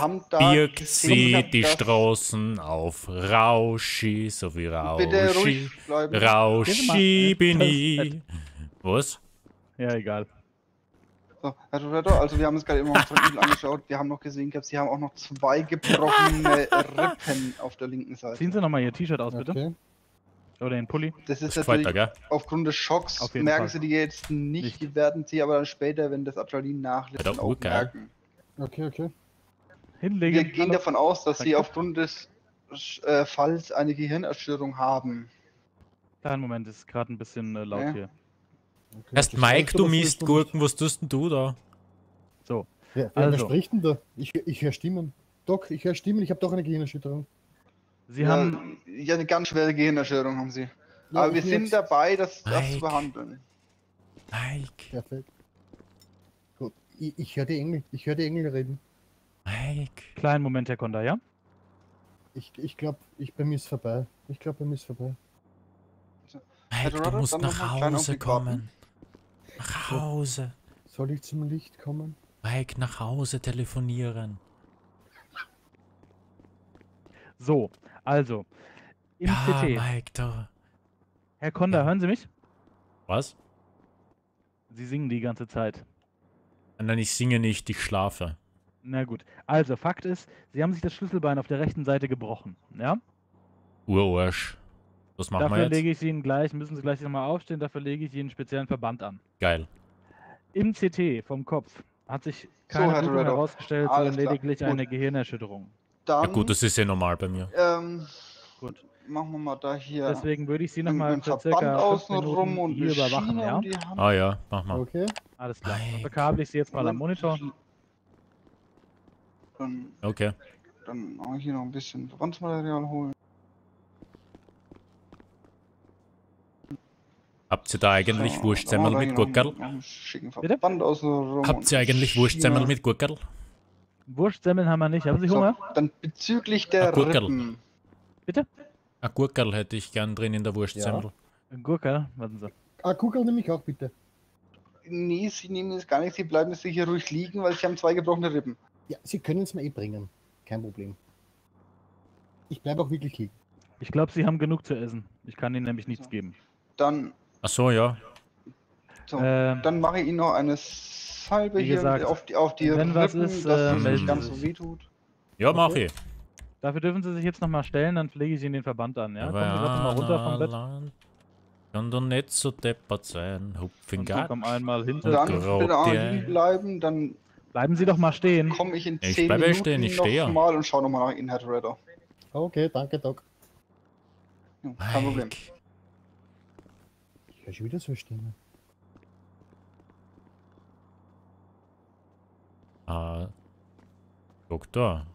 haben da Birgt sie die Straßen auf Rauschi, so wie Bitte Rauschi. ruhig bleiben. Rauschi bin Das- ich. Was? Ja, egal. So, Herr Toretto, also wir haben uns gerade eben noch Video angeschaut. Wir haben noch gesehen gehabt, Sie haben auch noch zwei gebrochene [LAUGHS] Rippen auf der linken Seite. Ziehen Sie nochmal Ihr T-Shirt aus, bitte. Okay. Oder den Pulli. Das ist Das natürlich gell? aufgrund des Schocks merken Fall. Sie die jetzt nicht, die werden Sie aber dann später, wenn das Adrenalin nachlässt, Ja, auch urgeil. merken. Okay, okay. Hinlegen. Wir gehen davon aus, dass Sie Danke. aufgrund des äh, Falls eine Gehirnerschütterung haben. Kleinen Moment, ist gerade ein bisschen äh, laut Ja. hier. Heißt Mike, du Mistgurken, was tust denn du da? So. Wer, wer, wer Also. spricht denn da? Ich, ich höre Stimmen. Doc, ich höre Stimmen, ich habe doch eine Gehirnerschütterung. Sie ja, haben. Ja, eine ganz schwere Gehirnerschütterung haben Sie. Ja, aber wir sind merk's. dabei, das, das Mike. zu behandeln. Mike, Perfekt. Gut, ich, ich höre die Engel, ich höre die Engel reden. Mike. Kleinen Moment, Herr Konda, ja? Ich, ich glaube, ich, bei mir ist vorbei. Ich glaube, bei mir ist vorbei. Mike, du Dorado, musst nach Hause kommen. Nach Hause. Soll ich zum Licht kommen? Mike, nach Hause telefonieren. So, also. Im Ja, CT. Mike, da. Herr Konda, hören Sie mich? Was? Sie singen die ganze Zeit. Nein, ich singe nicht, ich schlafe. Na gut. Also, Fakt ist, Sie haben sich das Schlüsselbein auf der rechten Seite gebrochen. Ja? Urarsch. Was machen Dafür wir jetzt? lege ich Ihnen gleich, müssen Sie gleich nochmal aufstehen, dafür lege ich Ihnen einen speziellen Verband an. Geil. Im CT vom Kopf hat sich keine Blutung Toretto. herausgestellt, sondern lediglich Gut. eine Gehirnerschütterung. Dann, Ja gut, das ist ja normal bei mir. ähm, Gut. machen wir mal da hier Deswegen würde ich Sie nochmal für circa außenrum Minuten und hier überwachen, ja? um. Ah ja, mach mal. Okay. Alles klar. Dann verkabel ich Sie jetzt mal am Monitor. Dann, Okay. dann auch hier noch ein bisschen Verbandsmaterial holen. Habt ihr da eigentlich So, Wurstsemmel mit Gurkerl? außenrum Habt ihr eigentlich. Wurstsemmel mit Gurkerl? Wurstsemmeln haben wir nicht. Haben Sie So, Hunger? dann bezüglich der Ein Gurkerl. Rippen. Bitte? Ein Gurkerl hätte ich gern drin in der Wurstsemmel. Gurke, warten Sie. Ah, Kugel nehme ich auch bitte. Nee, Sie nehmen es gar nicht, Sie bleiben hier ruhig liegen, weil Sie haben zwei gebrochene Rippen. Ja, Sie können es mir eh bringen. Kein Problem. Ich bleibe auch wirklich liegen. Ich glaube, Sie haben genug zu essen. Ich kann Ihnen nämlich nichts geben. Dann, Ach so, ja. so, Ähm, dann mache ich Ihnen noch eine Salbe wie hier gesagt, auf die, auf die wenn Rippen, was ist, dass äh, es melden nicht ganz Sie so sich. weh tut. Ja, mach Okay. ich. Dafür dürfen Sie sich jetzt nochmal stellen, dann pflege ich Ihnen den Verband an. Ja? Kommen Sie gerade mal runter vom Bett. Kann doch nicht so deppert sein. Gar. komm einmal hinter. Dann bitte liegen bleiben, dann Bleiben Sie doch mal stehen. komme ich in Ich 10 bleibe Minuten stehen, ich stehe ja. mal und schaue nochmal nach Ihnen, Herr Toretto. Okay, danke, Doc. Ja, kein Problem. Ich höre schon wieder so Stimme. Ah, Doktor.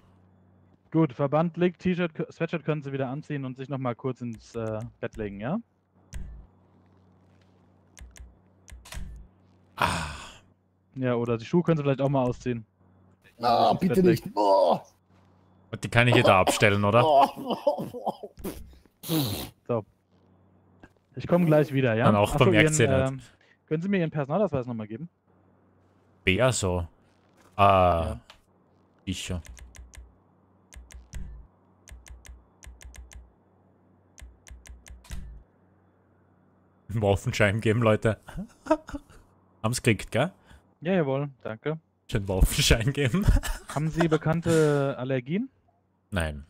Gut, Verband liegt, T-Shirt, Sweatshirt können Sie wieder anziehen und sich nochmal kurz ins äh, Bett legen, ja? Ah, Ja, oder die Schuhe können Sie vielleicht auch mal ausziehen. Ah, bitte Bett nicht. Oh. und die kann ich jeder abstellen, oder? Oh. [LAUGHS] So. Ich komme gleich wieder, ja? Dann auch Ach so, bemerkt Ihren, sie nicht. ähm, Können Sie mir Ihren Personalausweis nochmal geben? Wer so? Ah, sicher. [LAUGHS] Einen Waffenschein geben, Leute. [LAUGHS] Haben's gekriegt, gell? Ja, jawohl, danke. Schön Waffenschein geben. [LAUGHS] Haben Sie bekannte Allergien? Nein.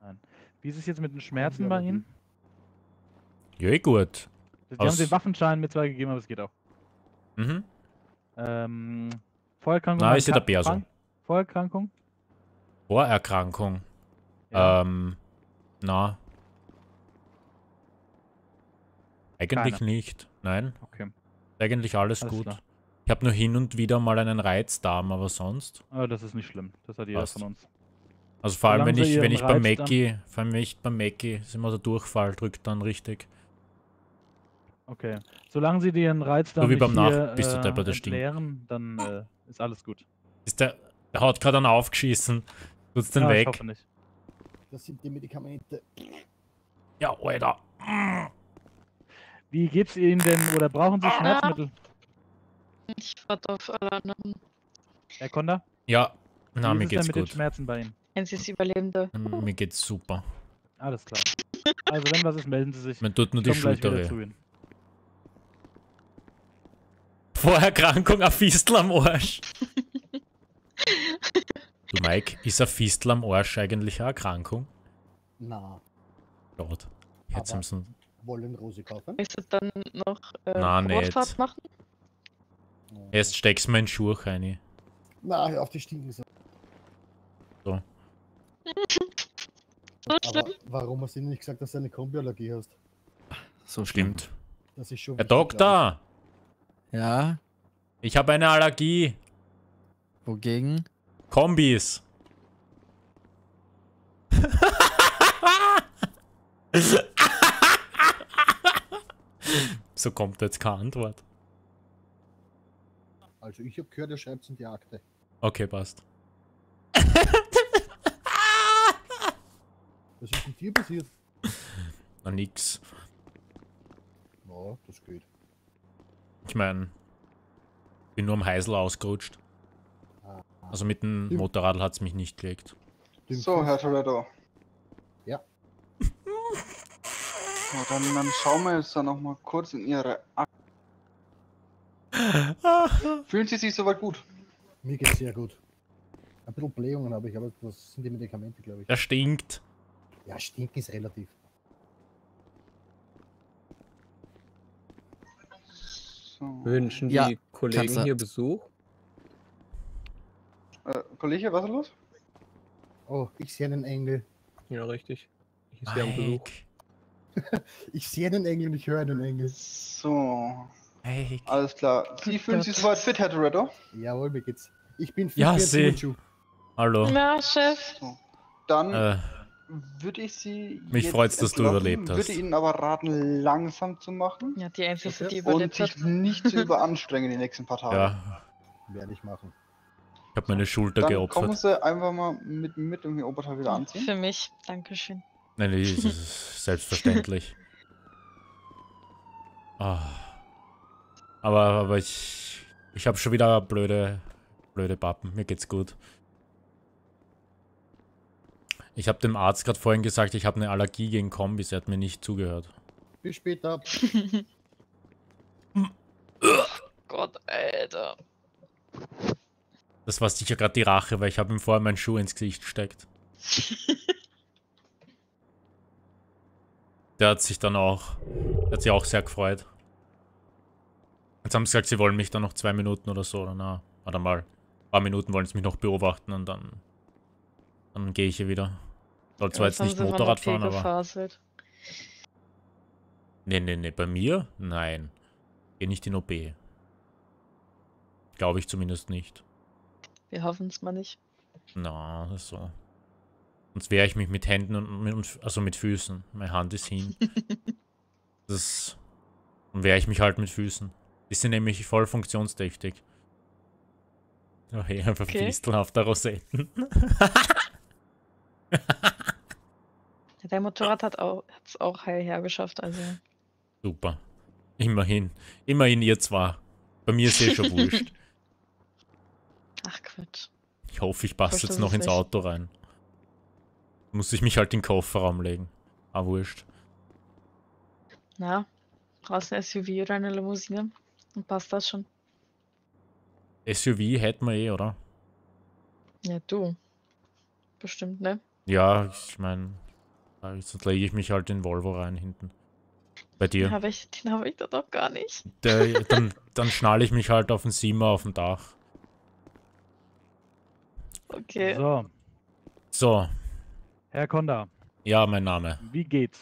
Nein. Wie ist es jetzt mit den Schmerzen bei Ihnen? Ja, eh gut. Sie Aus- haben den Waffenschein mir zwar gegeben, aber es geht auch. Mhm. Ähm, Vorerkrankung? Na, ja der Bär Vorerkrankung? Vorerkrankung. Ähm, na. Eigentlich Keine. nicht. Nein. Okay. Eigentlich alles, Alles gut. klar. Ich habe nur hin und wieder mal einen Reizdarm, aber sonst. Aber das ist nicht schlimm. Das hat jeder Passt. von uns. Also vor allem, Solange wenn ich, wenn ich beim Reizdarm- Mackie, vor allem wenn ich beim Mackie, ist immer der Durchfall, drückt dann richtig. Okay. Solange Sie den Reizdarm So wie nicht beim Nach- hier, bist du äh, stinkt. entleeren, dann äh, ist alles gut. Ist der, der hat gerade einen aufgeschissen. Tut's den Ja, ich weg? hoffe nicht. Das sind die Medikamente. Ja, Alter. Wie geht's Ihnen denn oder brauchen Sie Schmerzmittel? Ich warte auf alle anderen. Herr Konda? Ja, na, Wie mir ist es denn geht's mit den gut. Schmerzen bei Ihnen? Wenn sie es Überlebende. Mm, Mir geht's super. Alles klar. Also wenn was ist, melden Sie sich. Mir tut nur die Ich Schulter weh. zu Ihnen. Vorerkrankung, ein Fistel am Arsch. du Mike, ist ein Fistel am Arsch eigentlich eine Erkrankung? Na, Gott. Jetzt haben sie. wollen Rose kaufen? Möchtest du dann noch äh, Na, Rotfahrt nicht. machen? Erst steckst du mir in den Schuh rein. Na, hör auf die Stinken so. So. So Aber warum hast du nicht gesagt, dass du eine Kombiallergie hast? So Stimmt. Das ist schon Herr Doktor! Ja, Ich habe eine Allergie. wogegen? Kombis. so kommt jetzt keine Antwort. Also ich habe gehört, er schreibt es in die Akte. Okay, passt. Was ist mit dir passiert? Na nix. Ja, das geht. Ich meine, bin nur am Heisel ausgerutscht. Also mit dem Motorrad hat es mich nicht gelegt. So, Herr Toretto. Ja. So, dann, dann schauen wir jetzt da noch mal kurz in Ihre Akte. [LAUGHS] Fühlen Sie sich soweit gut? Mir geht's sehr gut. Ein bisschen Blähungen habe ich, aber das sind die Medikamente, glaube ich. Er stinkt. Ja, stinken ist relativ. So. Wünschen die Ja, Kollegen kannst du- hier Besuch? Äh, Kollege, was ist los? Oh, ich sehe einen Engel. Ja, richtig. Ich sehe einen Besuch. [LAUGHS] Ich sehe einen Engel und ich höre einen Engel. So. Hey. Alles klar. Sie fühlen sich soweit fit, Herr Toretto? Jawohl, mir geht's. Ich bin fit Ja, wie ein seh. Turnschuh. Hallo. Na, Chef. Dann Äh, würde ich Sie. Mich freut's, dass du überlebt hast. Würde Ihnen aber raten, langsam zu machen. Ja, die einzige, die Und sich nicht zu überanstrengen die nächsten paar Tage. ja, Werde ich machen. ich habe meine Schulter Dann kommen geopfert. Sie einfach mal mit, mit und Ihr Oberteil wieder anziehen. Für mich. Dankeschön. Nein, das ist [LAUGHS] selbstverständlich. Ah. Aber, aber ich, ich habe schon wieder blöde, blöde Pappen. Mir geht's gut. Ich habe dem Arzt gerade vorhin gesagt, ich habe eine Allergie gegen Kombis. Er hat mir nicht zugehört. Bis später. [LAUGHS] Gott, Alter. Das war sicher gerade die Rache, weil ich habe ihm vorher meinen Schuh ins Gesicht gesteckt. [LAUGHS] Der hat sich dann auch, der hat sich auch sehr gefreut. Jetzt haben sie gesagt, sie wollen mich dann noch zwei Minuten oder so, oder na, warte mal. Ein paar Minuten wollen sie mich noch beobachten und dann, dann gehe ich hier wieder. Soll zwar jetzt nicht Motorrad fahren, aber. gefaselt. Nee, nee, nee, bei mir? Nein. Geh nicht in OP. Glaube ich zumindest nicht. Wir hoffen es mal nicht. Na, das ist so. Sonst wehre ich mich mit Händen und mit, also mit Füßen. Meine Hand ist hin. [LAUGHS] das. Dann wehre ich mich halt mit Füßen. Die sind nämlich voll funktionstüchtig. Oh hey, einfach Okay. fistelhafter Rosetten. [LAUGHS] Dein Motorrad hat auch, hat's auch heil hergeschafft, also. Super. Immerhin. Immerhin ihr zwar. Bei mir ist eh schon wurscht. [LAUGHS] Ach Quatsch. Ich hoffe, ich passe jetzt noch es ins nicht. Auto rein. Muss ich mich halt in den Kofferraum legen. Ah, wurscht. Na, Brauchst du ein SUV oder eine Limousine? Und passt das schon? SUV hätten wir eh, oder? Ja, du. Bestimmt, ne? Ja, ich meine, sonst lege ich mich halt in Volvo rein hinten. Bei Den dir. habe ich, den hab ich da doch gar nicht. Der, dann dann schnalle ich mich halt auf den Simmer auf dem Dach. Okay. So, So, Herr Konda, ja, mein Name. wie geht's?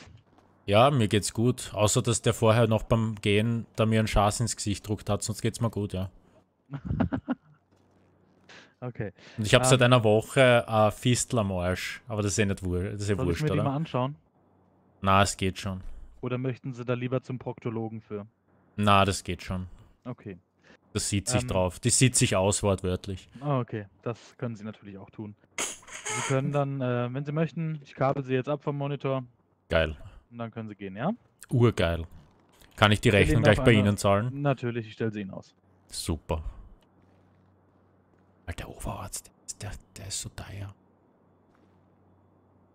Ja, mir geht's gut. Außer, dass der vorher noch beim Gehen da mir einen Schaß ins Gesicht druckt hat, sonst geht's mir gut, ja. [LAUGHS] Okay. Und ich habe seit Ähm, einer Woche äh, Fistel am Arsch. Aber das ist eh nicht wurscht, das ist ja Soll ich wurscht, mir die mal oder? anschauen? Na, es geht schon. Oder möchten Sie da lieber zum Proktologen für? Na, das geht schon. Okay. Das sieht sich Ähm, drauf. Die sieht sich aus, wortwörtlich. Ah, okay. Das können Sie natürlich auch tun. Sie können dann, äh, wenn Sie möchten, ich kabel Sie jetzt ab vom Monitor Geil. und dann können Sie gehen, ja? Urgeil. Kann ich die Rechnung gleich bei eine- Ihnen zahlen? Natürlich, ich stelle sie Ihnen aus. Super. Alter Oberarzt, der, der ist so teuer.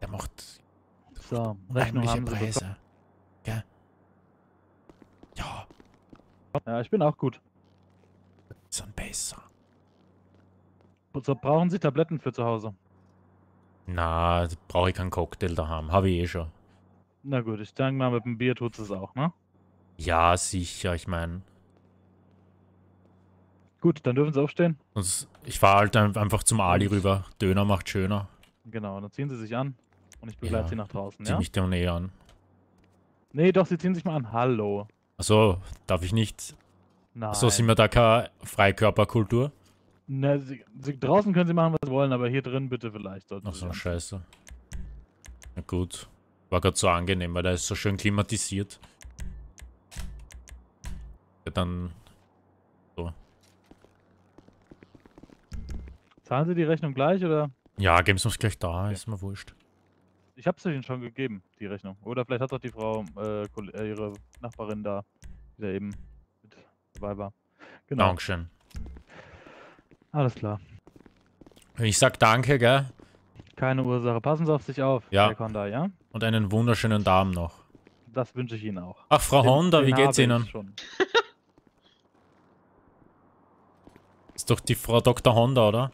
Der macht So, Rechnung haben Preise. Gell? Ja, Ja, ich bin auch gut. sind besser. So, brauchen Sie Tabletten für zu Hause? Na, brauche ich keinen Cocktail daheim. Habe ich eh schon. Na gut, ich denke mal, mit dem Bier tut es auch, ne? Ja, sicher, ich meine. Gut, dann dürfen Sie aufstehen. Ich fahre halt ein- einfach zum Ali rüber. Döner macht schöner. Genau, dann ziehen Sie sich an und ich begleite Ja, Sie nach draußen, Zieh ja? mich dann eh an. Nee, doch, Sie ziehen sich mal an. Hallo. Achso, darf ich nicht? Nein. So sind wir da keine Freikörperkultur? Na, Sie, Sie, draußen können Sie machen, was Sie wollen, aber hier drin bitte vielleicht. sollten Ach Sie so, sich scheiße. Na gut. War gerade so angenehm, weil der ist so schön klimatisiert. Ja, dann. So. Zahlen Sie die Rechnung gleich oder? Ja, geben Sie uns gleich da, ist mir wurscht. Ich habe es Ihnen schon gegeben, die Rechnung. Oder vielleicht hat doch die Frau, äh, äh, ihre Nachbarin da, die da eben mit dabei war. Genau. Dankeschön. Alles klar. Ich sag danke, gell? Keine Ursache. Passen Sie auf sich auf, Ja. Herr Konda, ja? Und einen wunderschönen Damen noch. Das wünsche ich Ihnen auch. Ach, Frau Den- Honda, den wie geht's Ihnen? [LAUGHS] Ist doch die Frau Dr. Honda, oder?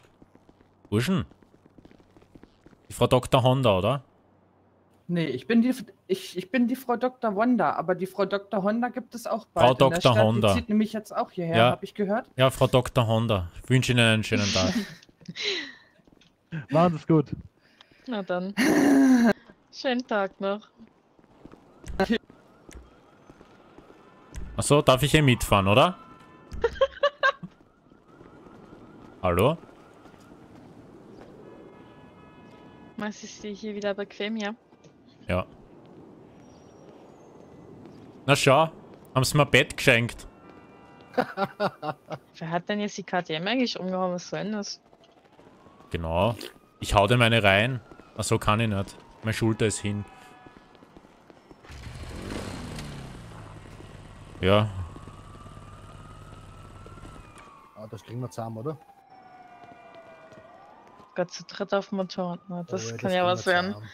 Burschen? Die Frau Dr. Honda, oder? Nee, ich bin die, ich, ich bin die Frau Dr. Wanda, aber die Frau Dr. Honda gibt es auch Frau bald in der Dr. Stadt. Honda. Die zieht nämlich jetzt auch hierher, Ja. habe ich gehört. Ja, Frau Dr. Honda. Ich wünsche Ihnen einen schönen Tag. [LAUGHS] Machen Sie es gut. Na dann. [LAUGHS] Schönen Tag noch. Achso, darf ich hier mitfahren, oder? [LAUGHS] Hallo? Was ist dir hier wieder bequem, ja? Ja. Na schau, haben sie mir ein Bett geschenkt. [LAUGHS] Wer hat denn jetzt die KTM eigentlich umgehauen? Was soll denn das? Genau. Ich hau dir meine rein. Ach so kann ich nicht. Meine Schulter ist hin. Ja, Ah, das kriegen wir zusammen, oder? Gott zu dritt auf dem Motorrad. Na, das Ja, kann das ja kriegen was werden. zusammen.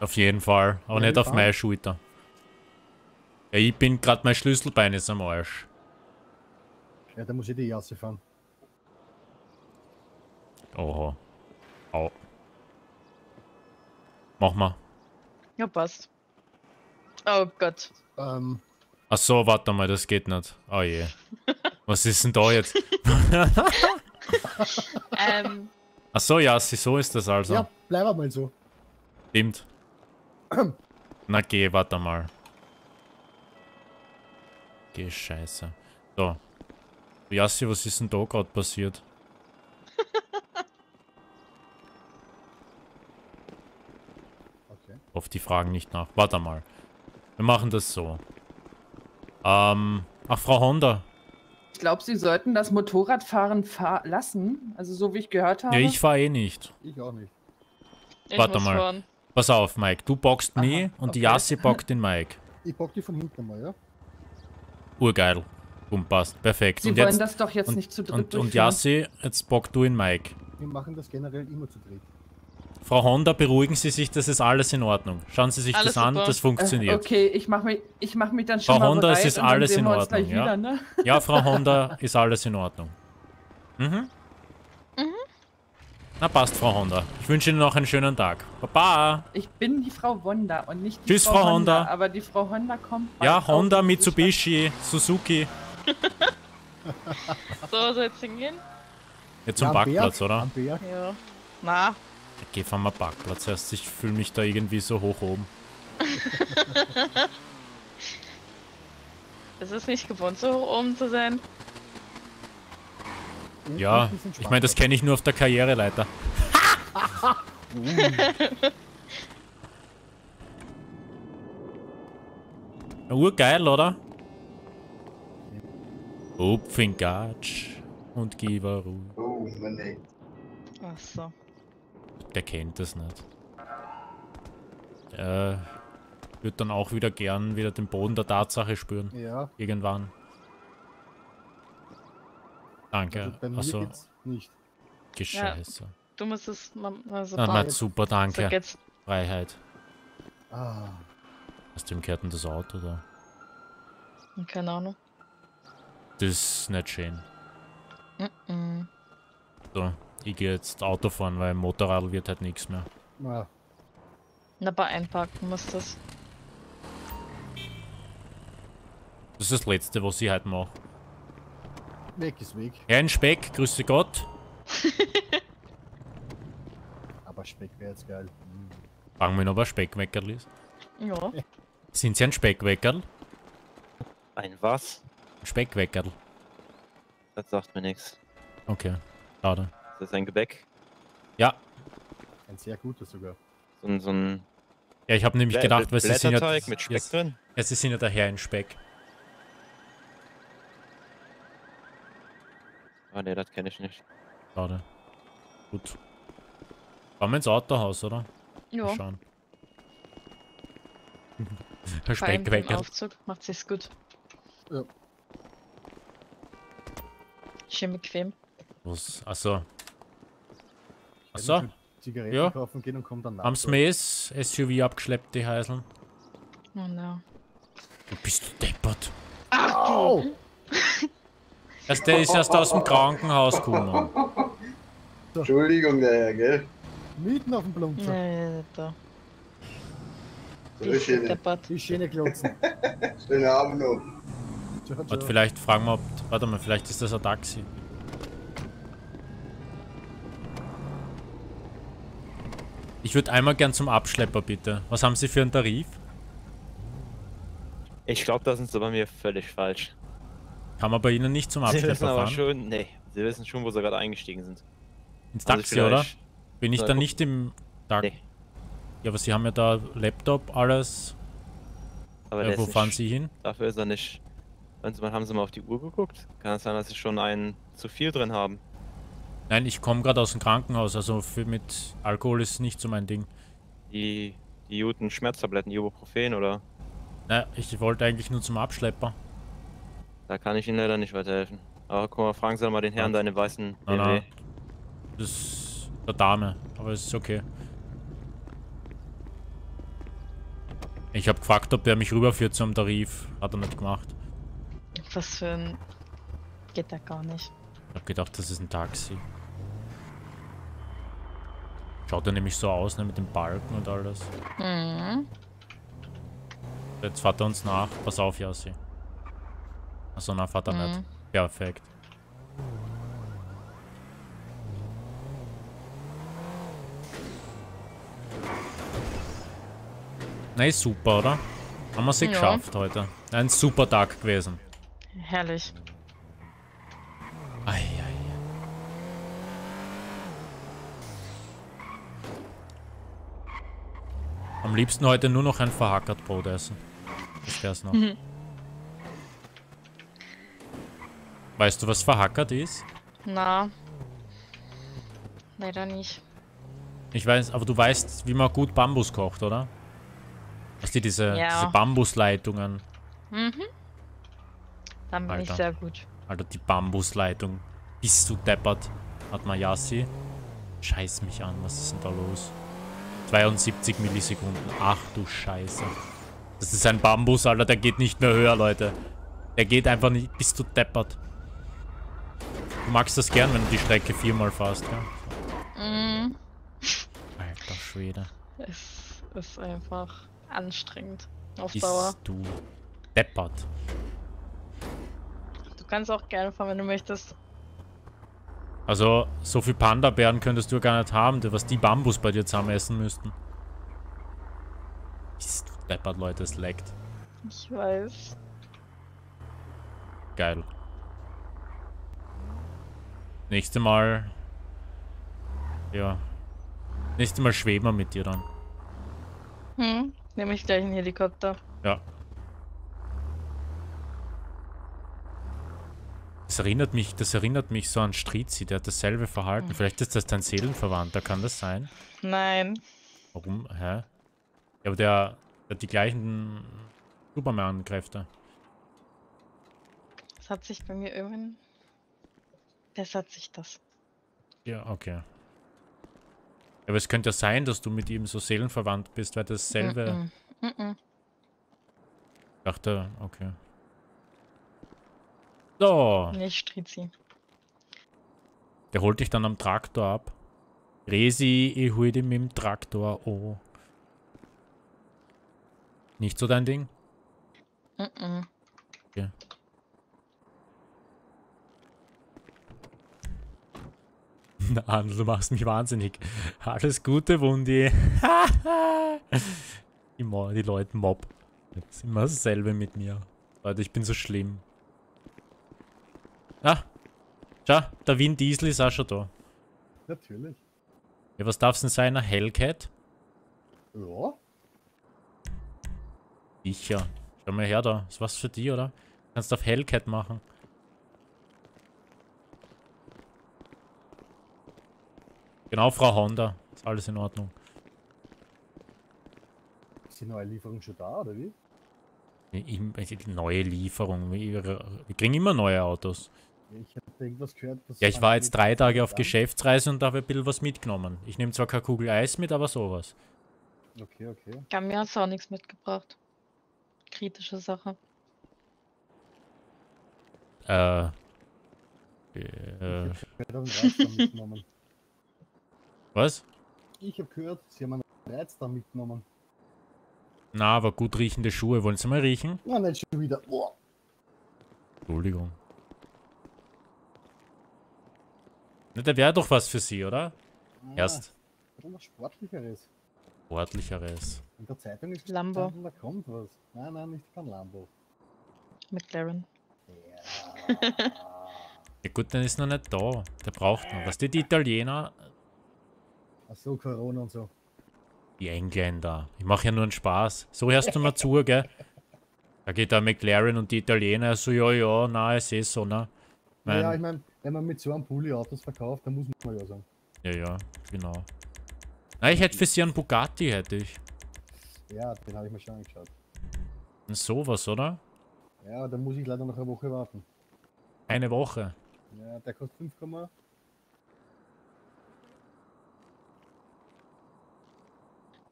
auf jeden Fall. Aber Ja, nicht auf meine Schulter. Ja, ich bin gerade mein Schlüsselbein ist am Arsch. Ja, da muss ich die Jasse fahren. Oho. Au. Mach mal. Ja, passt. Oh Gott. Ähm, Ach so, warte mal, das geht nicht. Oh je. [LAUGHS] Was ist denn da jetzt? [LAUGHS] [LAUGHS] ähm, Ach so, ja, so ist das also. Ja, bleib mal so. Stimmt. [CLEARS THROAT] Na geh, warte mal. Geh, scheiße. So. Jassi, was ist denn da gerade passiert? [LAUGHS] Okay. Auf die Fragen nicht nach. Warte mal. Wir machen das so. Ähm. Ach, Frau Honda. Ich glaube, Sie sollten das Motorradfahren fahr lassen. Also so wie ich gehört habe. Ja, ich fahre eh nicht. Ich auch nicht. ich Warte mal. fahren. Pass auf, Mike. Du boxt mich und die okay. Jassi bockt den Mike. Ich pack die von hinten mal, ja? Urgeil. Boom, passt. Perfekt. Sie und wollen jetzt, das doch jetzt und, nicht zu dritt Und, und. Jassi, jetzt bock du in Mike. Wir machen das generell immer zu dritt. Frau Honda, beruhigen Sie sich, das ist alles in Ordnung. Schauen Sie sich Alles das an, super. das Äh, funktioniert. okay, ich mach mich, ich mach mich dann schon Frau mal Honda, es ist alles in Ordnung, ja? Wieder, ne? Ja, Frau [LAUGHS] Honda, ist alles in Ordnung. Mhm. Na passt, Frau Honda. Ich wünsche Ihnen noch einen schönen Tag. Baba! Ich bin die Frau Wonda und nicht die Tschüss, Frau, Frau Honda. Aber die Frau Honda kommt. Ja, Honda. Mitsubishi, Suzuki. [LAUGHS] So, was soll jetzt hingehen? Jetzt zum Ja, Parkplatz, Berg, oder? am Berg. Ja. Na, geh von meinem Parkplatz erst. Ich fühle mich da irgendwie so hoch oben. [LAUGHS] es ist nicht gewohnt, so hoch oben zu sein. Ja, ich meine, das kenne ich nur auf der Karriereleiter. [LAUGHS] Urgeil, oder? Opfingatsch und Givaru. Oh, ey. Ach so. Der kennt das nicht. Der wird dann auch wieder gern wieder den Boden der Tatsache spüren. Ja. Irgendwann. Danke. Also bei mir Also, geht's nicht. Gescheiße. Du musst es mal also Ah, na, super, danke. So geht's. Freiheit. Ah. Hast du ihm gehört denn das Auto da? Keine Ahnung. Das ist nicht schön. Mhm. So, ich gehe jetzt Auto fahren, weil Motorrad wird halt nichts mehr. Na, Na, bei einparken muss das. Das ist das Letzte, was ich heute mache. weg ist weg. Ja, ein Speck, grüße Gott. [LAUGHS] Aber Speck wäre jetzt geil. Hm. Fragen wir noch, was Speckweckerl ist. Ja. [LAUGHS] Sind Sie ein Speckweckerl? Ein was? Ein Speckweckerl. Das sagt mir nichts. Okay, schade. Ist das ein Gebäck? Ja. Ein sehr gutes sogar. So ein, so ein Ja, ich habe nämlich Blä- gedacht, sind ja... Blätterteig mit Speck ja, drin? Sie sind ja der Herr in Speck. Ah ne, das kenne ich nicht. Schade. Gut. Fahren wir ins Autohaus, oder? Ja. Mal schauen. [LAUGHS] Beim Speckweckerl. Aufzug macht sich's gut. Ja. Schön bequem. Was? Achso. Achso. Zigaretten Ja. kaufen gehen und komme dann nach. Mir das SUV abgeschleppt, die Heiseln? Oh no. Du bist du deppert. Au! Erst [LAUGHS] der ist erst aus dem Krankenhaus gekommen. Entschuldigung, der Herr, gell? Mitten auf dem Blumzer. Nee, da. So ist schön. Die schöne Glotzen. [LAUGHS] Schönen Abend noch. Ciao, Warte, ciao. vielleicht fragen wir, ob. Warte mal, vielleicht ist das ein Taxi. Ich würde einmal gern zum Abschlepper, bitte. Was haben Sie für einen Tarif? Ich glaube, da sind sie bei mir völlig falsch. Kann man bei Ihnen nicht zum Sie wissen Abschlepper aber fahren? schon, nee, sie wissen schon, wo sie gerade eingestiegen sind. Ins Also Taxi, oder? vielleicht- Bin ich dann nicht im Tag? Nee. Ja, aber Sie haben ja da Laptop, alles. Aber Äh, der wo fahren Sie hin? Dafür ist er nicht. Wenn Sie mal, haben Sie mal auf die Uhr geguckt? Kann es sein, dass Sie schon einen zu viel drin haben? Nein, ich komme gerade aus dem Krankenhaus, also für mit Alkohol ist nicht so mein Ding. Die, die guten Schmerztabletten, Ibuprofen oder? Na, ich wollte eigentlich nur zum Abschlepper. Da kann ich Ihnen leider nicht weiterhelfen. Aber guck mal, fragen Sie doch mal den Herrn, deine weißen Nein, BMW. nein. Das ist der Dame, aber es ist okay. Ich habe gefragt, ob der mich rüberführt zum Tarif. Hat er nicht gemacht. Was für ein. Geht da gar nicht. Ich habe gedacht, das ist ein Taxi. Schaut er nämlich so aus, ne, mit dem Balken und alles. Mhm. Jetzt fährt er uns nach. Pass auf, Yassi. Achso, na, fährt er Mhm. nicht. Perfekt. Na, ist super, oder? Haben wir es Ja. geschafft heute. Ein super Tag gewesen. Herrlich. Ei, ei. Am liebsten heute nur noch ein verhackert Brot essen. Das wär's noch. Mhm. Weißt du, was verhackert ist? Na. Leider nicht. Ich weiß, aber du weißt, wie man gut Bambus kocht, oder? Weißt du, diese, Ja. diese Bambusleitungen. Mhm. Dann bin ich Alter. sehr gut. Alter, die Bambusleitung. Bist du deppert? Hat man Yassi? Scheiß mich an, was ist denn da los? 72 Millisekunden. Ach du Scheiße. Das ist ein Bambus, Alter. Der geht nicht mehr höher, Leute. Der geht einfach nicht. Bist du deppert. Du magst das gern, wenn du die Strecke viermal fährst, ja? Mhm. Alter Schwede. Es ist einfach anstrengend. Auf Dauer. Bist du deppert. Kannst auch gerne fahren, wenn du möchtest. Also, so viel Panda-Bären könntest du gar nicht haben, was die Bambus bei dir zusammen essen müssten. Bist du deppert, Leute, es leckt. Ich weiß. Geil. Nächste Mal. Ja. Nächstes Mal schweben wir mit dir dann. Hm, nehme ich gleich einen Helikopter. Ja. Das erinnert mich, das erinnert mich so an Strizi, der hat dasselbe Verhalten. Hm. Vielleicht ist das dein Seelenverwandter, kann das sein? Nein. Warum? Hä? Ja, aber der, der hat die gleichen Superman-Kräfte. Das hat sich bei mir irgendwann. Bessert sich das. Ja, okay. Aber es könnte ja sein, dass du mit ihm so seelenverwandt bist, weil dasselbe. Mm -mm. Mm Ich dachte, okay. So, Nicht Strizi. der holt dich dann am Traktor ab. Resi, ich hol dich mit dem Traktor. Oh. Nicht so dein Ding? Mm -mm. Okay. Na, du machst mich wahnsinnig. Alles Gute, Wundi. [LAUGHS] die, die Leute Mob. Das ist immer dasselbe mit mir. Leute, ich bin so schlimm. Ah, schau, der Wien Diesel ist auch schon da. Natürlich. Ja, was darf's denn sein? Ein Hellcat? Ja. Sicher. Schau mal her da. Ist was für die, oder? Kannst auf Hellcat machen. Genau, Frau Honda. Ist alles in Ordnung. Ist die neue Lieferung schon da, oder wie? Die neue Lieferung. Wir kriegen immer neue Autos. Ich habe irgendwas gehört, Ja, ich war jetzt drei Tage auf. Geschäftsreise und habe ein bisschen was mitgenommen. Ich nehme zwar keine Kugel Eis mit, aber sowas. Okay, okay. Ja, mir hat's auch nichts mitgebracht. Kritische Sache. Äh. Ich äh mitgenommen. was? Ich habe gehört, sie haben einen Reizdarm mitgenommen. [LAUGHS] Na, aber gut riechende Schuhe. Wollen Sie mal riechen? Na, nicht schon wieder. Boah. Entschuldigung. Na, der wäre doch was für Sie, oder? Erst Was Sportlicheres. sportlicheres. In der Zeitung ist Lambo. gestanden, da kommt was. Nein, nein, nicht kein Lambo. McLaren. [LAUGHS] Ja gut, dann ist noch nicht da. Der braucht noch. Was die, die Italiener, Ach so, Corona und so. die Engländer. Ich mache ja nur einen Spaß. So hörst du mal zu, gell? [LAUGHS] Da geht der McLaren und die Italiener so, ja, ja, na, es ist so, ne? Mein, ich meine, wenn man mit so einem Pulli Autos verkauft, dann muss man ja sagen. ja, ja, genau. Na, ich hätte für Sie einen Bugatti, hätte ich. Ja, den habe ich mir schon angeschaut. Und sowas, oder? Ja, dann muss ich leider noch eine Woche warten. Eine Woche. Ja, der kostet 5,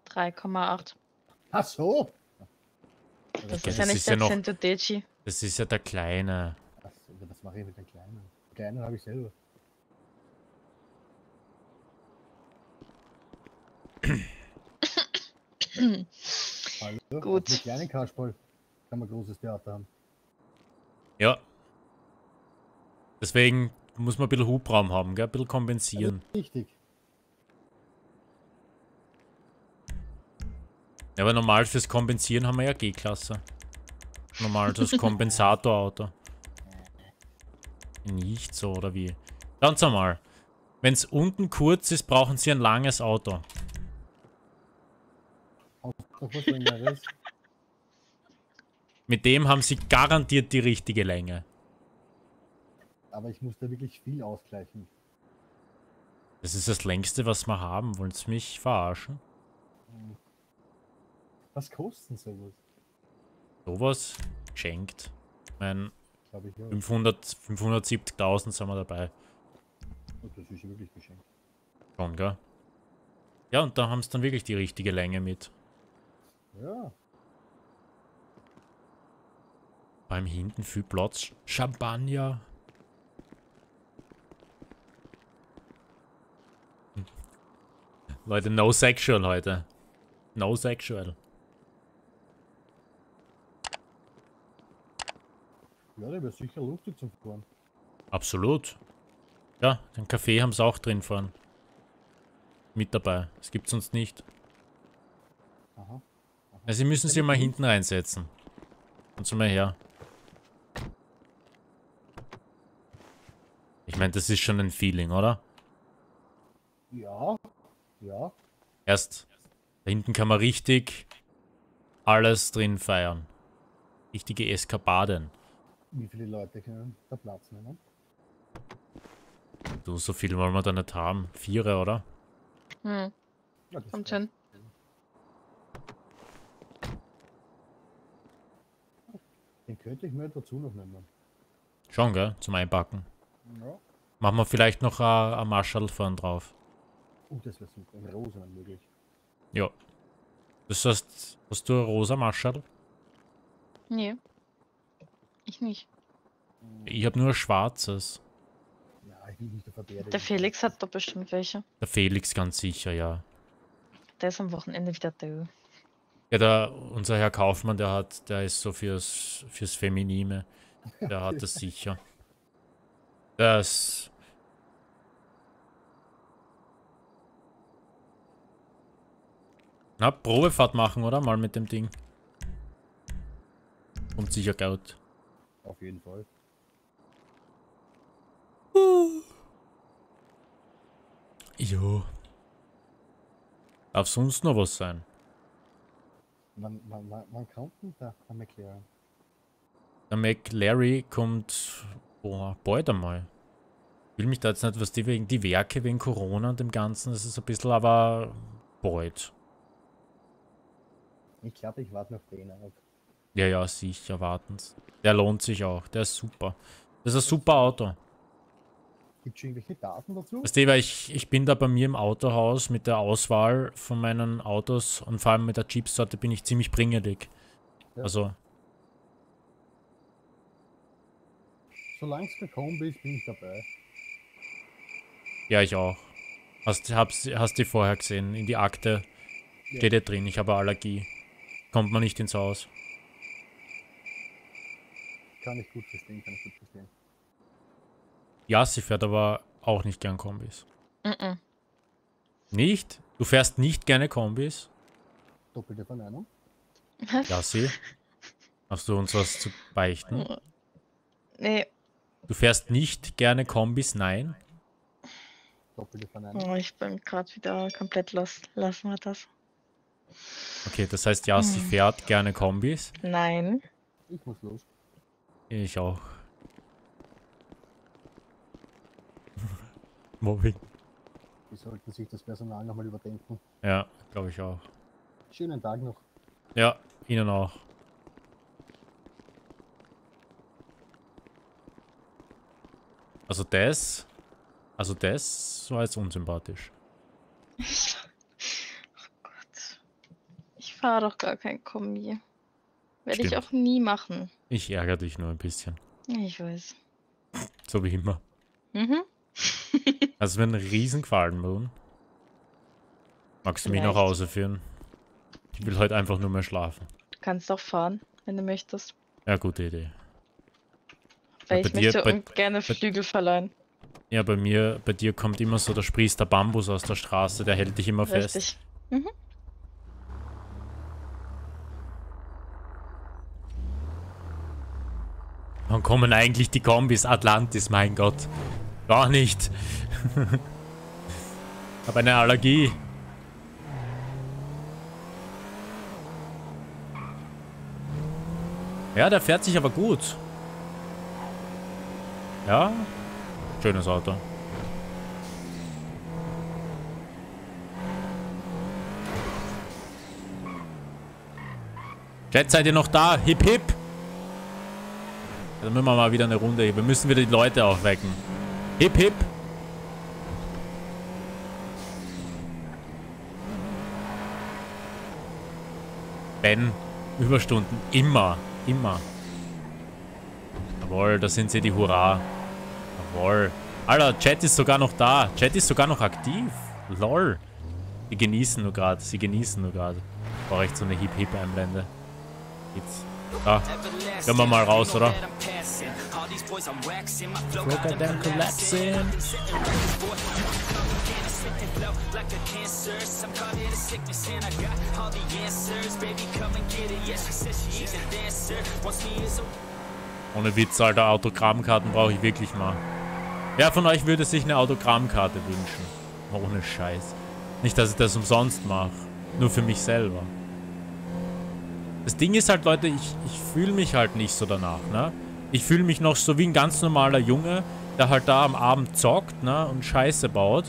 3,8. Ach so. Das Ja, ist ja nicht ja der Cento Deci. das ist ja der kleine. Ach so, was mache ich mit den kleinen? Den kleinen habe ich selber. Hallo? [COUGHS] Gut. Mit kleinen Kasperl kann man großes Theater haben. Ja. Deswegen muss man ein bisschen Hubraum haben, gell? Ein bisschen kompensieren. Richtig. Ja, aber normal fürs Kompensieren haben wir ja G-Klasse. Normal das [LAUGHS] Kompensatorauto. Nicht so, oder wie? Ganz einmal. Wenn es unten kurz ist, brauchen sie ein langes Auto. Mit dem haben sie garantiert die richtige Länge. Aber ich muss da wirklich viel ausgleichen. Das ist das längste, was wir haben. Wollen sie mich verarschen? Was kostet sowas? Sowas geschenkt. Mein, Glaube ich ja. 500 570.000 sind wir dabei. Und das ist wirklich geschenkt. Schon, gell? Ja, und da haben sie dann wirklich die richtige Länge mit. Ja. Beim hinten viel Platz. Champagner. Leute, no sexual heute. No sexual. Ja, der wäre sicher lustig zum Fahren. Absolut. Ja, den Kaffee haben sie auch drin fahren. Mit dabei. Das gibt's sonst nicht. Aha. Ja, sie müssen sie mal hinten reinsetzen. Und so mal her. Ich meine, das ist schon ein Feeling, oder? Ja. Ja. Erst da hinten kann man richtig alles drin feiern. Richtige Eskapaden. Wie viele Leute können da Platz nehmen? Du, so viel wollen wir da nicht haben. Viere, oder? Hm. Ja, Kommt hin. Den könnte ich mir dazu noch nehmen. Schon, gell? Zum Einpacken. Ja. Machen wir vielleicht noch ein ein Marshall vorn drauf. Oh, das wäre super. In rosa möglich. Ja. Das heißt, hast du ein rosa Marshall? Nee. Ich nicht. Ich habe nur ein schwarzes. Ja, ich will nicht der Verbärde. Der Felix hat da bestimmt welche. Der Felix ganz sicher, ja. Der ist am Wochenende wieder da. Ja, der, unser Herr Kaufmann, der hat, der ist so fürs, fürs Feminime. Der hat das sicher. Das. Na, Probefahrt machen, oder? Mal mit dem Ding. Kommt sicher gut. Auf jeden Fall. Jo. Darf sonst noch was sein? Man, man, man, man kann denn da der McLaren? Der McLary kommt boah, bald einmal. Ich will mich da jetzt nicht, was die wegen die Werke, wegen Corona und dem Ganzen, das ist ein bisschen, aber bald. Ich glaube, ich warte noch auf den ab. Ja, ja, sicher, warten's. Der lohnt sich auch, der ist super. Das ist ein super Auto. Gibt es irgendwelche Daten dazu? Weißt du, weil ich, ich bin da bei mir im Autohaus mit der Auswahl von meinen Autos und vor allem mit der Chipsorte bin ich ziemlich bringelig. Ja. Also, Solange es kein Kombi ist, bin ich dabei. ja, ich auch. Hast, hab's, hast die vorher gesehen, in die Akte steht ja drin, ich habe Allergie. Kommt man nicht ins Haus. Kann ich gut verstehen, kann ich gut verstehen. Ja, sie fährt aber auch nicht gern Kombis. Mhm. Nicht? Du fährst nicht gerne Kombis? Doppelte Verneinung? Ja, sie. Hast du uns was zu beichten? Nee. Du fährst nicht gerne Kombis? Nein? Doppelte Verneinung? Oh, ich bin gerade wieder komplett lost. Lassen wir das. Okay, das heißt, ja, sie Hm. fährt gerne Kombis. Nein. Ich muss los. Ich auch. [LAUGHS] Mobbing. Die sollten sich das Personal nochmal überdenken. Ja, glaube ich auch. Schönen Tag noch. Ja, Ihnen auch. Also das, also das war jetzt unsympathisch. [LAUGHS] Ich fahre doch gar kein Kombi. Werde ich auch nie machen. Ich ärgere dich nur ein bisschen. Ich weiß. So wie immer. Mhm. [LAUGHS] Also einen riesen tun. Magst du mich nach. Hause führen? Ich will heute einfach nur mehr schlafen. Du kannst auch fahren, wenn du möchtest. Ja, gute Idee. Weil bei ich dir- möchte bei- gerne Flügel verleihen. Ja, bei mir, bei dir kommt immer so, da sprießt der Bambus aus der Straße, der hält dich immer fest. Richtig. Mhm. Wann kommen eigentlich die Kombis? Atlantis, mein Gott. Gar nicht. [LAUGHS] Hab eine Allergie. Ja, der fährt sich aber gut. Ja, schönes Auto. Chat, seid ihr noch da? Hip hip! Dann müssen wir mal wieder eine Runde heben. Wir müssen wieder die Leute aufwecken. Hip, hip. Ben, Überstunden. Immer. Immer. Jawohl, da sind sie, die Hurra. Jawohl. Alter, Chat ist sogar noch da. Chat ist sogar noch aktiv. Lol. Sie genießen nur gerade. Sie genießen nur gerade. Brauche ich so eine Hip-Hip-Einblende. Jetzt. Da. Gehen wir mal raus, oder? Ohne Witz, Alter, Autogrammkarten brauche ich wirklich mal. Wer von euch würde sich eine Autogrammkarte wünschen? Ohne Scheiß. Nicht, dass ich das umsonst mache. Nur für mich selber. Das Ding ist halt, Leute, ich, ich fühle mich halt nicht so danach, ne? Ich fühle mich noch so wie ein ganz normaler Junge, der halt da am Abend zockt, ne? Und Scheiße baut.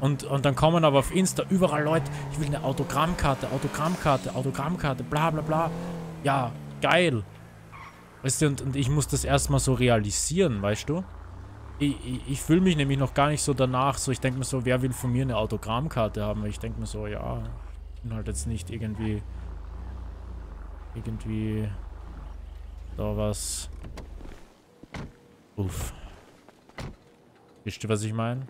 Und, und dann kommen aber auf Insta überall Leute, ich will eine Autogrammkarte, Autogrammkarte, Autogrammkarte, bla bla bla. Ja, geil. Weißt du, und, und ich muss das erstmal so realisieren, weißt du? Ich, ich, ich fühle mich nämlich noch gar nicht so danach, so ich denke mir so, wer will von mir eine Autogrammkarte haben? Ich denke mir so, ja, ich bin halt jetzt nicht irgendwie irgendwie da was. Uff. Wisst ihr, was ich meine?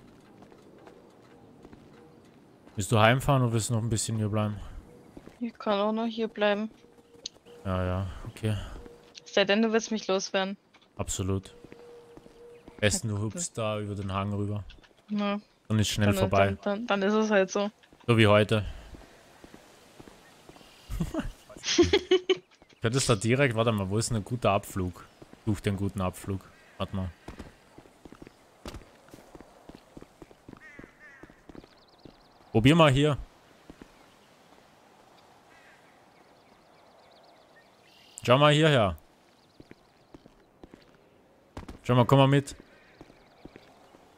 Willst du heimfahren oder willst du noch ein bisschen hier bleiben? Ich kann auch noch hier bleiben. Ja, ja, okay. Sei denn, du willst mich loswerden. Absolut. Besten du hupst da über den Hang rüber. Ja. Dann ist schnell dann, vorbei. Dann, dann, dann ist es halt so. So wie heute. [LAUGHS] [LAUGHS] Könntest da direkt, warte mal, wo ist ein guter Abflug? Such den guten Abflug. Warte mal. Probier mal hier. Schau mal hierher. Schau mal, komm mal mit.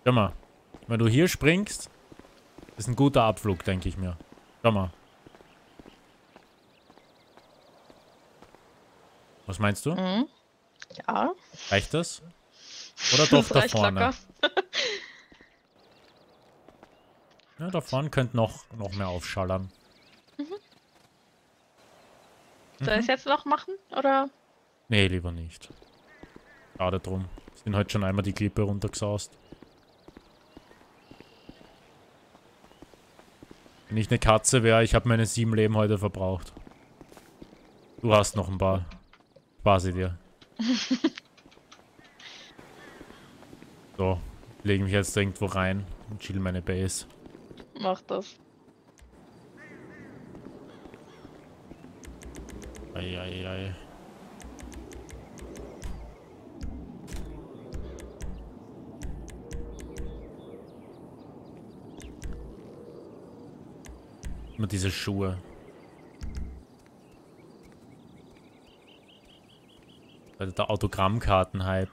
Schau mal. Wenn du hier springst, ist ein guter Abflug, denke ich mir. Schau mal. Was meinst du? Mhm. Ja. Reicht das? Oder doch [LAUGHS] da vorne? [LAUGHS] Ja, da vorne könnte noch, noch mehr aufschallern. Soll ich es jetzt noch machen? Oder? Nee, lieber nicht. Schade drum. Sind heute schon einmal die Klippe runtergesaust. Wenn ich eine Katze wäre, ich habe meine sieben Leben heute verbraucht. Du hast noch ein paar. Quasi dir. [LAUGHS] So, lege mich jetzt irgendwo rein und chill meine Base. Mach das. Eieiei. Ei, ei. Immer diese Schuhe. Also der Autogrammkarten-Hype.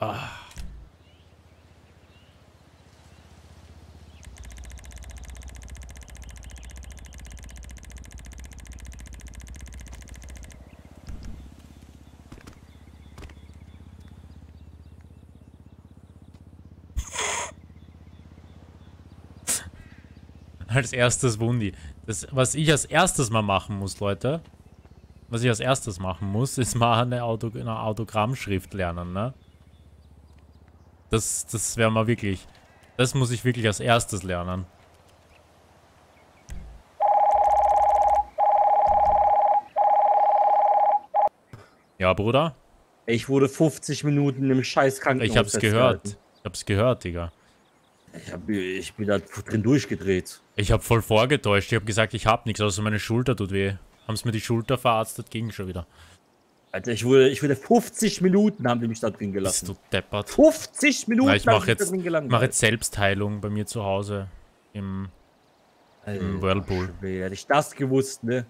Ah. Als erstes Wundi. Das, was ich als erstes mal machen muss, Leute. Was ich als erstes machen muss, ist mal eine, Auto, eine Autogrammschrift lernen, ne? Das, das wäre mal wirklich. Das muss ich wirklich als erstes lernen. Ja, Bruder? Ich wurde 50 Minuten im scheiß Krankenhaus Ich hab's gehört. Ich hab's gehört, Digga. Ich, hab, ich bin da drin durchgedreht. Ich hab voll vorgetäuscht. Ich hab gesagt, ich hab nichts, außer meine Schulter tut weh. Haben's mir die Schulter verarztet, ging schon wieder. Alter, ich wurde, ich wurde 50 Minuten haben die mich da drin gelassen. Bist du deppert? 50 Minuten Na, ich haben mache die mich da jetzt, drin gelangweilt. mach jetzt Selbstheilung bei mir zu Hause. Im, im Whirlpool. Schwer. Hätte ich das gewusst, ne?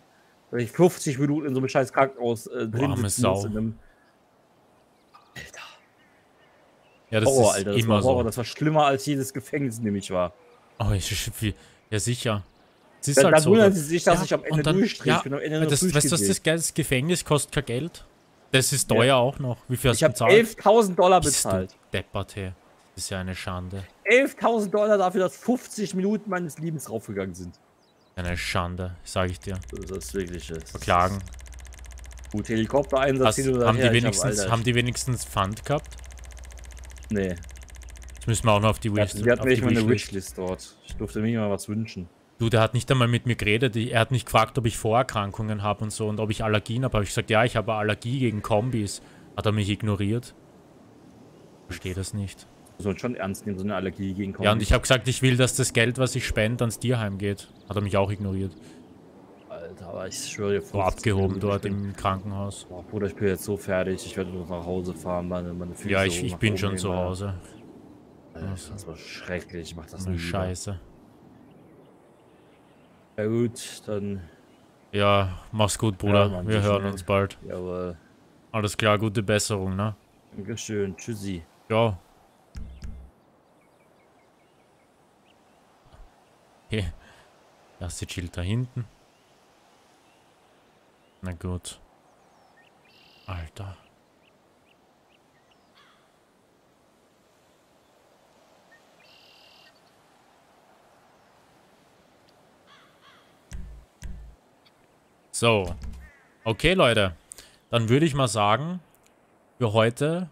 Wenn ich 50 Minuten in so einem scheiß Krankenhaus äh, drin arme sitzen muss. Sau. In einem Ja, das Horror, ist Alter. Das immer war Horror. so. Das war schlimmer als jedes Gefängnis, in dem ich war. Oh, ich, ja, sicher. Es ist Dann- halt dann so. wundern da- sie sich, dass ich am Ende und dann- durchdrehe. Ja, Ich bin am Ende nur das, weißt du, was das, Geld- das Gefängnis kostet kein Geld? Das ist teuer Ja. auch noch. Wie viel hast Ich du bezahlt? 11.000 Dollar Bist du bezahlt. Deppert, hey. Das ist ja eine Schande. 11.000 Dollar dafür, dass 50 Minuten meines Lebens draufgegangen sind. Eine Schande, sag ich dir. Das ist wirklich. Das Verklagen. Gut, Helikoptereinsatz hin oder haben, her, die ich hab- haben die wenigstens Pfand gehabt? Nee. Jetzt müssen wir auch noch auf die Wir Wish hatten, wir hatten nicht mal eine Wishlist. Wishlist dort. Ich durfte mir mal was wünschen. Du, der hat nicht einmal mit mir geredet. Er hat mich gefragt, ob ich Vorerkrankungen habe und so und ob ich Allergien habe. Habe ich gesagt, ja, ich habe Allergie gegen Kombis. Hat er mich ignoriert? Verstehe das nicht. Du sollst schon ernst nehmen, so eine Allergie gegen Ja, und ich habe gesagt, ich will, dass das Geld, was ich spende, ans Tierheim geht. Hat er mich auch ignoriert. Alter, aber ich schwöre dir, 50 abgehoben dort bin- im Krankenhaus. Boah, Bruder, ich bin jetzt so fertig. Ich werde nur noch nach Hause fahren, meine, meine Füße Ja, ich, ich bin schon zu. Hause. Alter, das war schrecklich. Ich mach das Eine wieder. Scheiße. Ja gut, dann... Ja, mach's gut, Bruder. Ja, Mann, Wir hören schnell. uns bald. Jawohl. Alles klar, gute Besserung, ne? Dankeschön. Tschüssi. Ja. Okay. Das ist chillt da hinten. Na gut. Alter. So. Okay, Leute. Dann würde ich mal sagen, für heute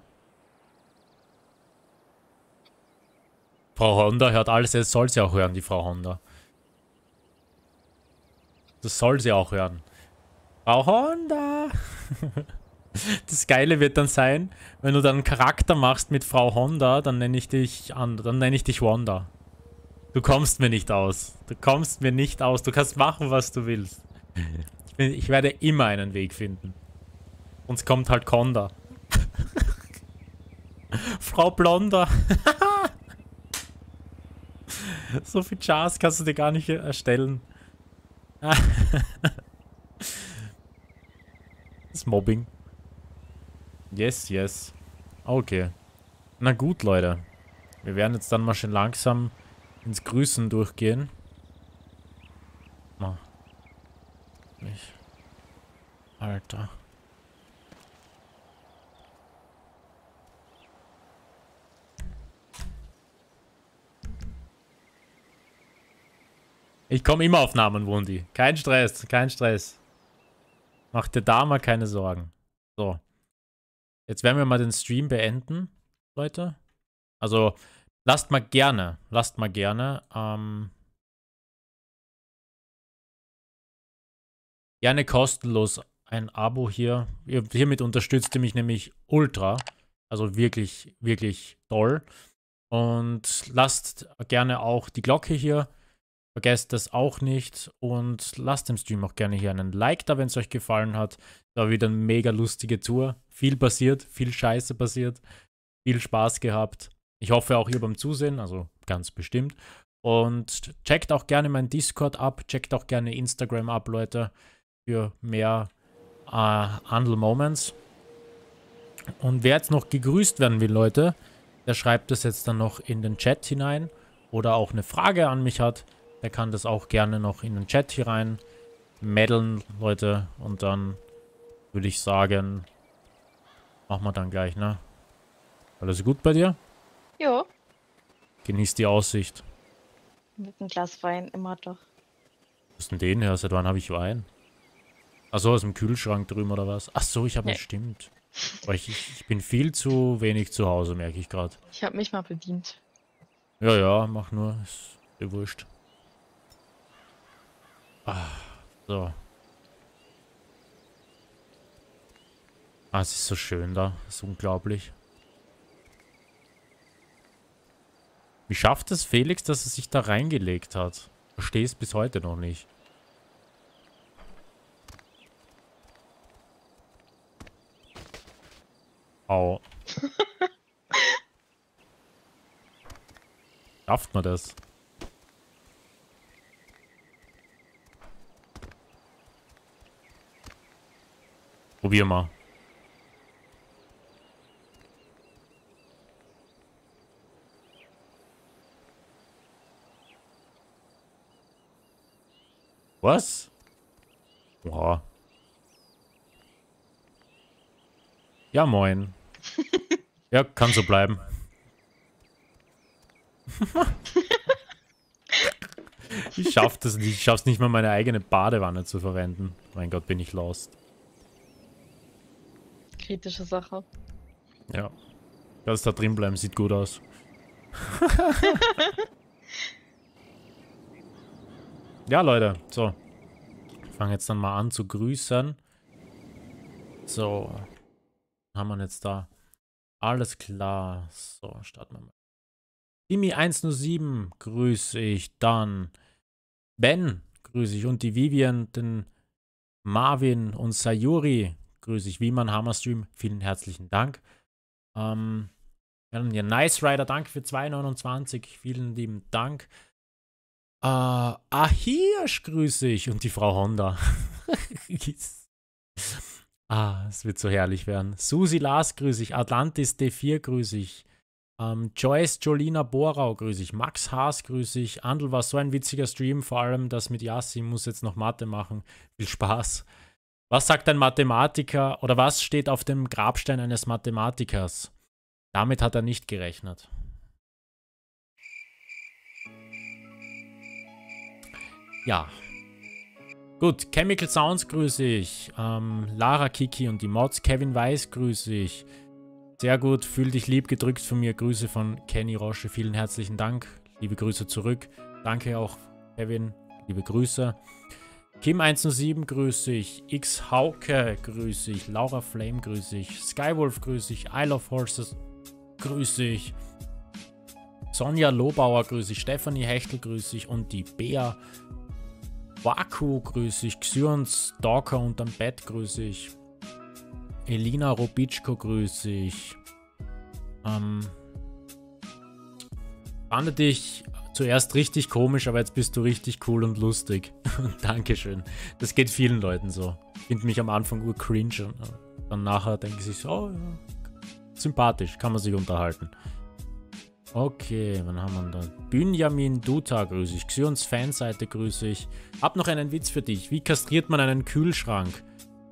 Frau Honda hört alles, das soll sie auch hören, die Frau Honda. Das soll sie auch hören. Frau Honda! [LAUGHS] Das Geile wird dann sein, wenn du dann einen Charakter machst mit Frau Honda, dann nenne ich dich an, dann nenne ich dich Wanda. Du kommst mir nicht aus. Du kommst mir nicht aus. Du kannst machen, was du willst. Ich, bin, ich werde immer einen Weg finden. Uns kommt halt Konda. [LAUGHS] Frau Blonder. [LAUGHS] so viel Chance kannst du dir gar nicht erstellen. Das Mobbing. Yes, yes. Okay. Na gut, Leute. Wir werden jetzt dann mal schön langsam ins Grüßen durchgehen. Na. Nicht. Alter. Ich komme immer auf Namen, Wundi. Kein Stress, kein Stress. Mach dir da mal keine Sorgen. So. Jetzt werden wir mal den Stream beenden, Leute. Also, lasst mal gerne, lasst mal gerne, ähm, gerne kostenlos ein Abo hier. Hiermit unterstützt ihr mich nämlich ultra. Also wirklich, wirklich toll. Und lasst gerne auch die Glocke hier. Vergesst das auch nicht. Und lasst dem Stream auch gerne hier einen Like da, wenn es euch gefallen hat. Da wieder eine mega lustige Tour. Viel passiert, viel Scheiße passiert. Viel Spaß gehabt. Ich hoffe auch ihr beim Zusehen, also ganz bestimmt. Und checkt auch gerne meinen Discord ab. Checkt auch gerne Instagram ab, Leute. Für mehr äh, Handle Moments. Und wer jetzt noch gegrüßt werden will, Leute, der schreibt das jetzt dann noch in den Chat hinein oder auch eine Frage an mich hat, der kann das auch gerne noch in den Chat hier rein meddeln, Leute. Und dann würde ich sagen, machen wir dann gleich, ne? Alles gut bei dir? Jo, Genieß die Aussicht. mit einem Glas Wein immer doch. Wo ist denn den her? Seit wann habe ich Wein? Achso, aus dem Kühlschrank drüben oder was? Ach so, ich habe Nee. nicht stimmt. Aber ich, ich, ich bin viel zu wenig zu Hause, merke ich gerade. Ich habe mich mal bedient. Ja, ja, mach nur. Ist dir wurscht. Ah, so. Ah, es ist so schön da. Es ist unglaublich. Wie schafft es Felix, dass er sich da reingelegt hat? Verstehe es bis heute noch nicht. Au. [LAUGHS] Schafft man das? Probier mal. Was? Oha. Ja, moin. [LAUGHS] ja, kann so bleiben. [LAUGHS] ich schaff das nicht. Ich schaff's nicht mal, meine eigene Badewanne zu verwenden. Mein Gott, bin ich lost. Kritische Sache. Ja. Kannst da drin bleiben, sieht gut aus. [LAUGHS] ja, Leute, so. Ich fange jetzt dann mal an zu grüßen. So. Haben wir jetzt da. Alles klar. So, starten wir mal. Imi107 grüße ich. Dann Ben grüße ich. Und die Vivian, den Marvin und Sayuri grüße ich. Wiemann Hammerstream, vielen herzlichen Dank. Ähm, dann hier Nice Rider, danke für 2,29. Vielen lieben Dank. Äh, Ahirsch grüße ich und die Frau Honda. [LAUGHS] ah, es wird so herrlich werden. Susi Lars grüße ich. Atlantis D4 grüße ich. Ähm, Joyce Jolina Borau grüße ich. Max Haas grüße ich. Andel war so ein witziger Stream, vor allem das mit Yassi. Muss jetzt noch Mathe machen. Viel Spaß. Was sagt ein Mathematiker oder was steht auf dem Grabstein eines Mathematikers? Damit hat er nicht gerechnet. Ja. Gut, Chemical Sounds grüße ich. Ähm, Lara Kiki und die Mods. Kevin Weiß grüße ich. Sehr gut, fühl dich lieb gedrückt von mir. Grüße von Kenny Roche. Vielen herzlichen Dank. Liebe Grüße zurück. Danke auch, Kevin. Liebe Grüße. Kim107 grüße ich. X Hauke grüße ich. Laura Flame grüße ich. Skywolf grüße ich. I Love Horses grüße ich. Sonja Lobauer grüße ich. Stephanie Hechtel grüße ich. Und die Bea Waku grüße ich. Xyon Stalker unterm Bett grüße ich. Elina Robitschko grüße ich. Ähm, fand dich zuerst richtig komisch, aber jetzt bist du richtig cool und lustig. [LAUGHS] Dankeschön. Das geht vielen Leuten so. Finde mich am Anfang ur cringe und dann nachher denke ich so, oh, ja, sympathisch, kann man sich unterhalten. Okay, wann haben wir da? Benjamin Duta grüße ich. Xions Fanseite grüße ich. Hab noch einen Witz für dich. Wie kastriert man einen Kühlschrank?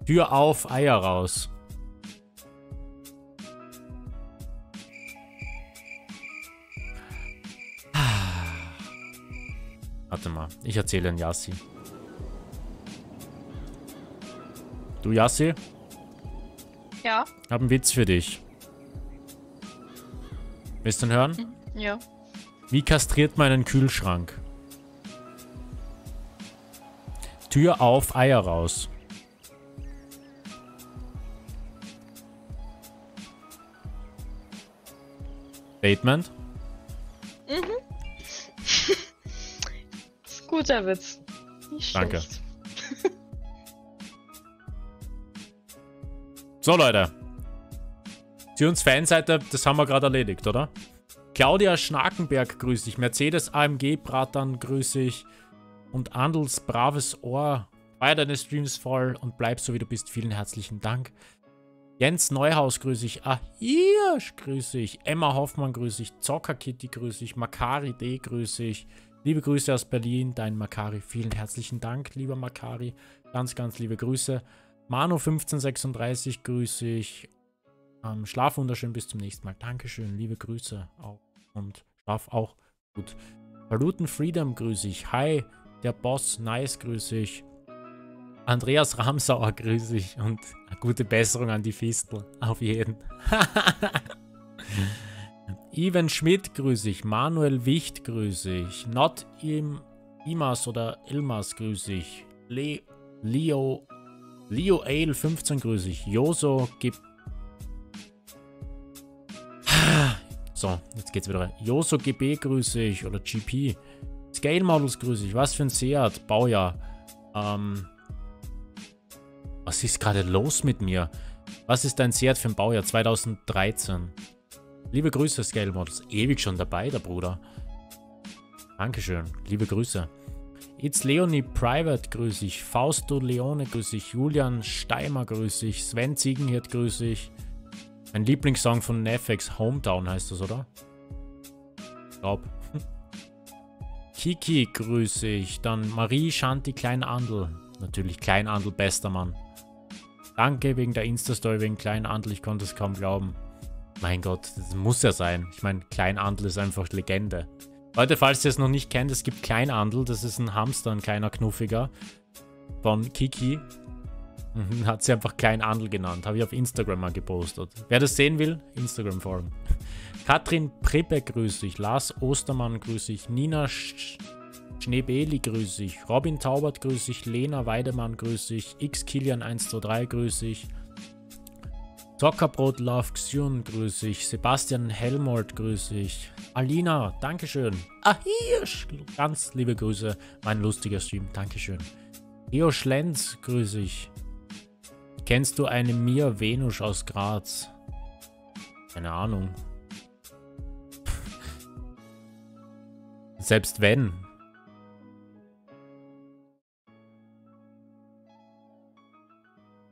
Tür auf, Eier raus. Warte mal, ich erzähle an Yassi. Du Yassi? Ja. Hab einen Witz für dich. Willst du ihn hören? Mhm. Ja. Wie kastriert man einen Kühlschrank? Tür auf, Eier raus. Statement? Mhm. [LAUGHS] guter Witz. Nicht Danke. So, Leute. Uns Fanseite, das haben wir gerade erledigt, oder? Claudia Schnakenberg grüße ich. Mercedes AMG Bratan grüße ich. Und Andels braves Ohr. Feier deine Streams voll und bleib so wie du bist. Vielen herzlichen Dank. Jens Neuhaus grüße ich. Ah, Hirsch grüße ich. Emma Hoffmann grüße ich. Zocker Kitty grüße ich. Makari D grüße ich. Liebe Grüße aus Berlin, dein Makari. Vielen herzlichen Dank, lieber Makari. Ganz, ganz liebe Grüße. Manu1536 grüße ich. Ähm, schlaf wunderschön, bis zum nächsten Mal. Dankeschön, liebe Grüße auch. Und schlaf auch gut. Paluten Freedom grüße ich. Hi, der Boss, nice grüße ich. Andreas Ramsauer grüße ich. Und gute Besserung an die Fistel. Auf jeden. [LAUGHS] Ivan Schmidt grüße ich. Manuel Wicht grüße ich. Not im Imas oder Ilmas grüße ich. Le Leo Leo Ale 15 grüße ich. Joso gibt. [SIGHS] So, jetzt geht's wieder rein. Joso GB grüße ich. Oder GP. Scale Models grüße ich. Was für ein Seat. Baujahr. Ähm. Was ist gerade los mit mir? Was ist dein Seat für ein Baujahr? 2013. Liebe Grüße, Scale Models. Ewig schon dabei, der Bruder. Dankeschön. Liebe Grüße. It's Leonie Private grüße ich. Fausto Leone grüße ich. Julian Steimer grüße ich. Sven Ziegenhirt grüße ich. Mein Lieblingssong von Nefex, Hometown heißt das, oder? Ich glaub. [LAUGHS] Kiki grüße ich. Dann Marie Shanti Kleinandel. Natürlich Kleinandel, bester Mann. Danke wegen der Insta-Story, wegen Kleinandel. Ich konnte es kaum glauben. Mein Gott, das muss ja sein. Ich meine, Kleinandel ist einfach Legende. Leute, falls ihr es noch nicht kennt, es gibt Kleinandel, das ist ein Hamster, ein kleiner Knuffiger von Kiki. [LAUGHS] Hat sie einfach Kleinandel genannt, habe ich auf Instagram mal gepostet. Wer das sehen will, Instagram folgen. [LAUGHS] Katrin Prippe grüß dich, Lars Ostermann grüß dich, Nina Sch Schneebeli grüß dich, Robin Taubert grüß dich, Lena Weidemann grüß dich, X Kilian 123 grüß dich, Zockerbrot Love Xun grüß ich. Sebastian Helmold grüß ich. Alina, Dankeschön. Ah, Hirsch, ganz liebe Grüße. Mein lustiger Stream, Dankeschön. Leo Schlenz grüß ich. Kennst du eine Mia Venus aus Graz? Keine Ahnung. Selbst wenn.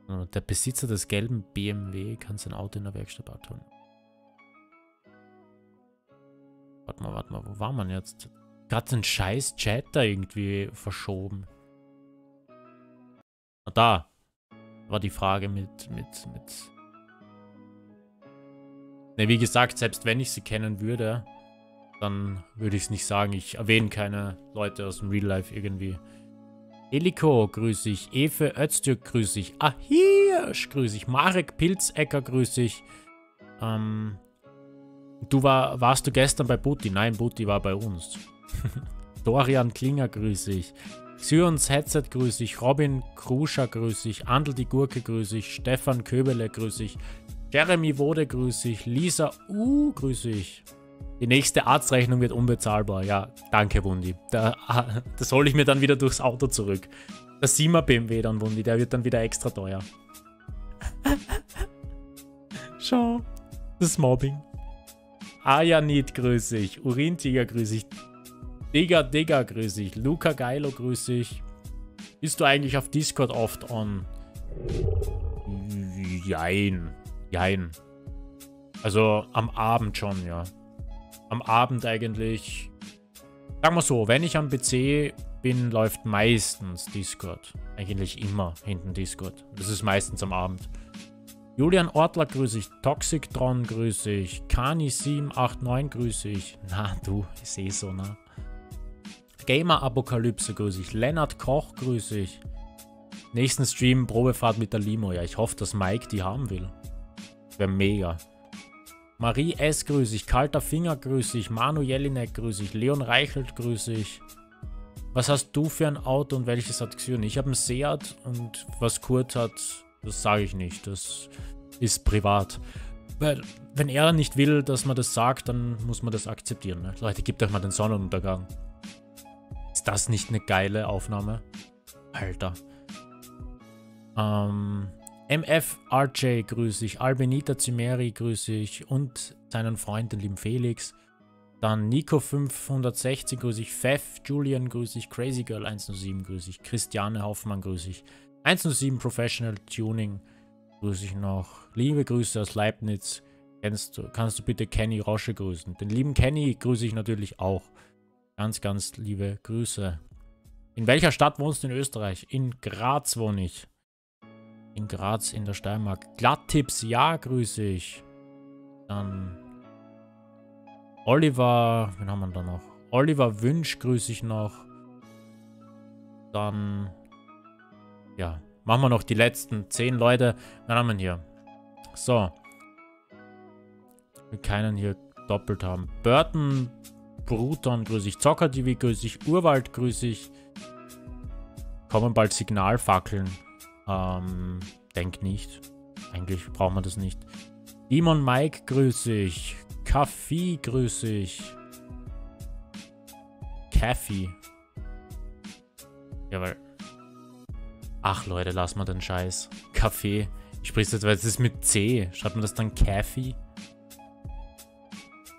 Der Besitzer des gelben BMW kann sein Auto in der Werkstatt abtun. Warte mal, warte mal, wo war man jetzt? Gerade den scheiß Chat da irgendwie verschoben. Ah, da war die Frage mit, mit, mit... Ne, wie gesagt, selbst wenn ich sie kennen würde, dann würde ich es nicht sagen. Ich erwähne keine Leute aus dem Real Life irgendwie. Eliko, grüß ich. Efe Öztürk, grüß ich. Ah, Hirsch, grüß ich. Marek Pilzecker, grüß ich. Ähm, du war, warst du gestern bei Buti? Nein, Buti war bei uns. [LAUGHS] Dorian Klinger, grüß ich. Sions Headset, grüß ich. Robin Kruscher, grüß ich. Andel die Gurke, grüß ich. Stefan Köbele, grüß ich. Jeremy Wode, grüß ich. Lisa U, grüß ich. Die nächste Arztrechnung wird unbezahlbar. Ja, danke, Wundi. Da, [LAUGHS] das hole ich mir dann wieder durchs Auto zurück. Der 7er BMW dann, Wundi, der wird dann wieder extra teuer. [LAUGHS] Schau. Das Mobbing. Ayanit grüße ich. Urintiger grüße ich. Digga, Digga grüße ich. Luca Geilo grüße ich. Bist du eigentlich auf Discord oft on? Jein. Jein. Also am Abend schon, ja. Am Abend eigentlich. Sagen wir so, wenn ich am PC bin, läuft meistens Discord. Eigentlich immer hinten Discord. Das ist meistens am Abend. Julian Ortler grüße ich. Toxictron grüße ich. Kani789 grüße ich. [LAUGHS] Na du, ich sehe so, ne? Gamer Apokalypse grüße ich. Lennart Koch grüße ich. Nächsten Stream Probefahrt mit der Limo. Ja, ich hoffe, dass Mike die haben will. Wäre mega. Marie S. grüße ich. Kalter Finger grüße ich. Manu Jelinek grüße ich. Leon Reichelt grüße ich. Was hast du für ein Auto und welches hat Xion? Ich habe einen Seat und was Kurt hat, das sage ich nicht. Das ist privat. Weil, wenn er nicht will, dass man das sagt, dann muss man das akzeptieren. Ne? Leute, gebt euch mal den Sonnenuntergang. Ist das nicht eine geile Aufnahme? Alter. Ähm, MF RJ grüße ich, Albenita Zimeri grüße ich und seinen Freund, den lieben Felix. Dann Nico560 grüße ich, Pfeff, Julian grüße ich, Crazy Girl 107 grüße ich, Christiane Hoffmann grüße ich, 107 Professional Tuning grüße ich noch. Liebe Grüße aus Leibniz. Kennst du, kannst du bitte Kenny Rosche grüßen? Den lieben Kenny grüße ich natürlich auch. Ganz, ganz liebe Grüße. In welcher Stadt wohnst du in Österreich? In Graz wohne ich. In Graz in der Steiermark. Glatttipps, ja, grüße ich. Dann Oliver, wen haben wir da noch? Oliver Wünsch grüße ich noch. Dann, ja, machen wir noch die letzten zehn Leute. Wen haben wir hier? So. Wir keinen hier doppelt haben. Burton Bruton grüße ich. Zocker TV grüße ich. Urwald grüße ich. Kommen bald Signalfackeln. Ähm, denk nicht. Eigentlich braucht man das nicht. Demon Mike grüße ich. Kaffee grüße ich. Kaffee. Jawohl. Ach Leute, lass mal den Scheiß. Kaffee. Ich sprich's jetzt, weil es ist mit C. Schreibt man das dann Kaffee?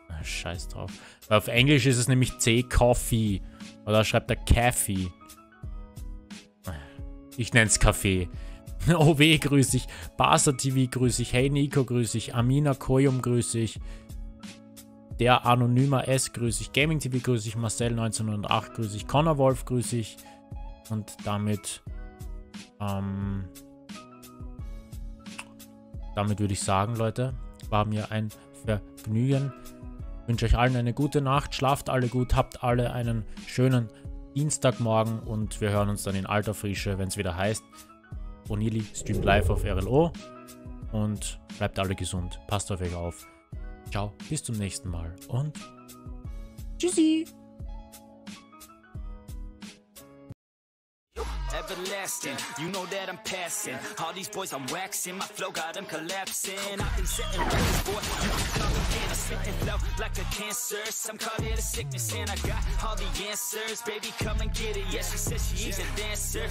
Ah, Scheiß drauf. Auf Englisch ist es nämlich C Coffee. Oder schreibt er Kaffee. Ich nenn's Kaffee. [LAUGHS] OW grüß ich. Basa TV grüß ich. Hey Nico grüß ich. Amina Koyum grüß ich. Der Anonymer S grüß ich. Gaming TV grüß ich. Marcel 1908 grüß ich. Connor Wolf grüß ich. Und damit, ähm, damit würde ich sagen, Leute, war mir ein Vergnügen. wünsche euch allen eine gute Nacht, schlaft alle gut, habt alle einen schönen Dienstagmorgen und wir hören uns dann in alter Frische, wenn es wieder heißt, Onili streamt live auf RLO und bleibt alle gesund, passt auf euch auf. Ciao, bis zum nächsten Mal und tschüssi! Everlasting. You know that I'm passing. All these boys I'm waxing. My flow got them collapsing. I've been setting records for you can call like a cancer. Some call it a sickness, and I got all the answers. Baby, come and get it. Yeah, she says she is a dancer.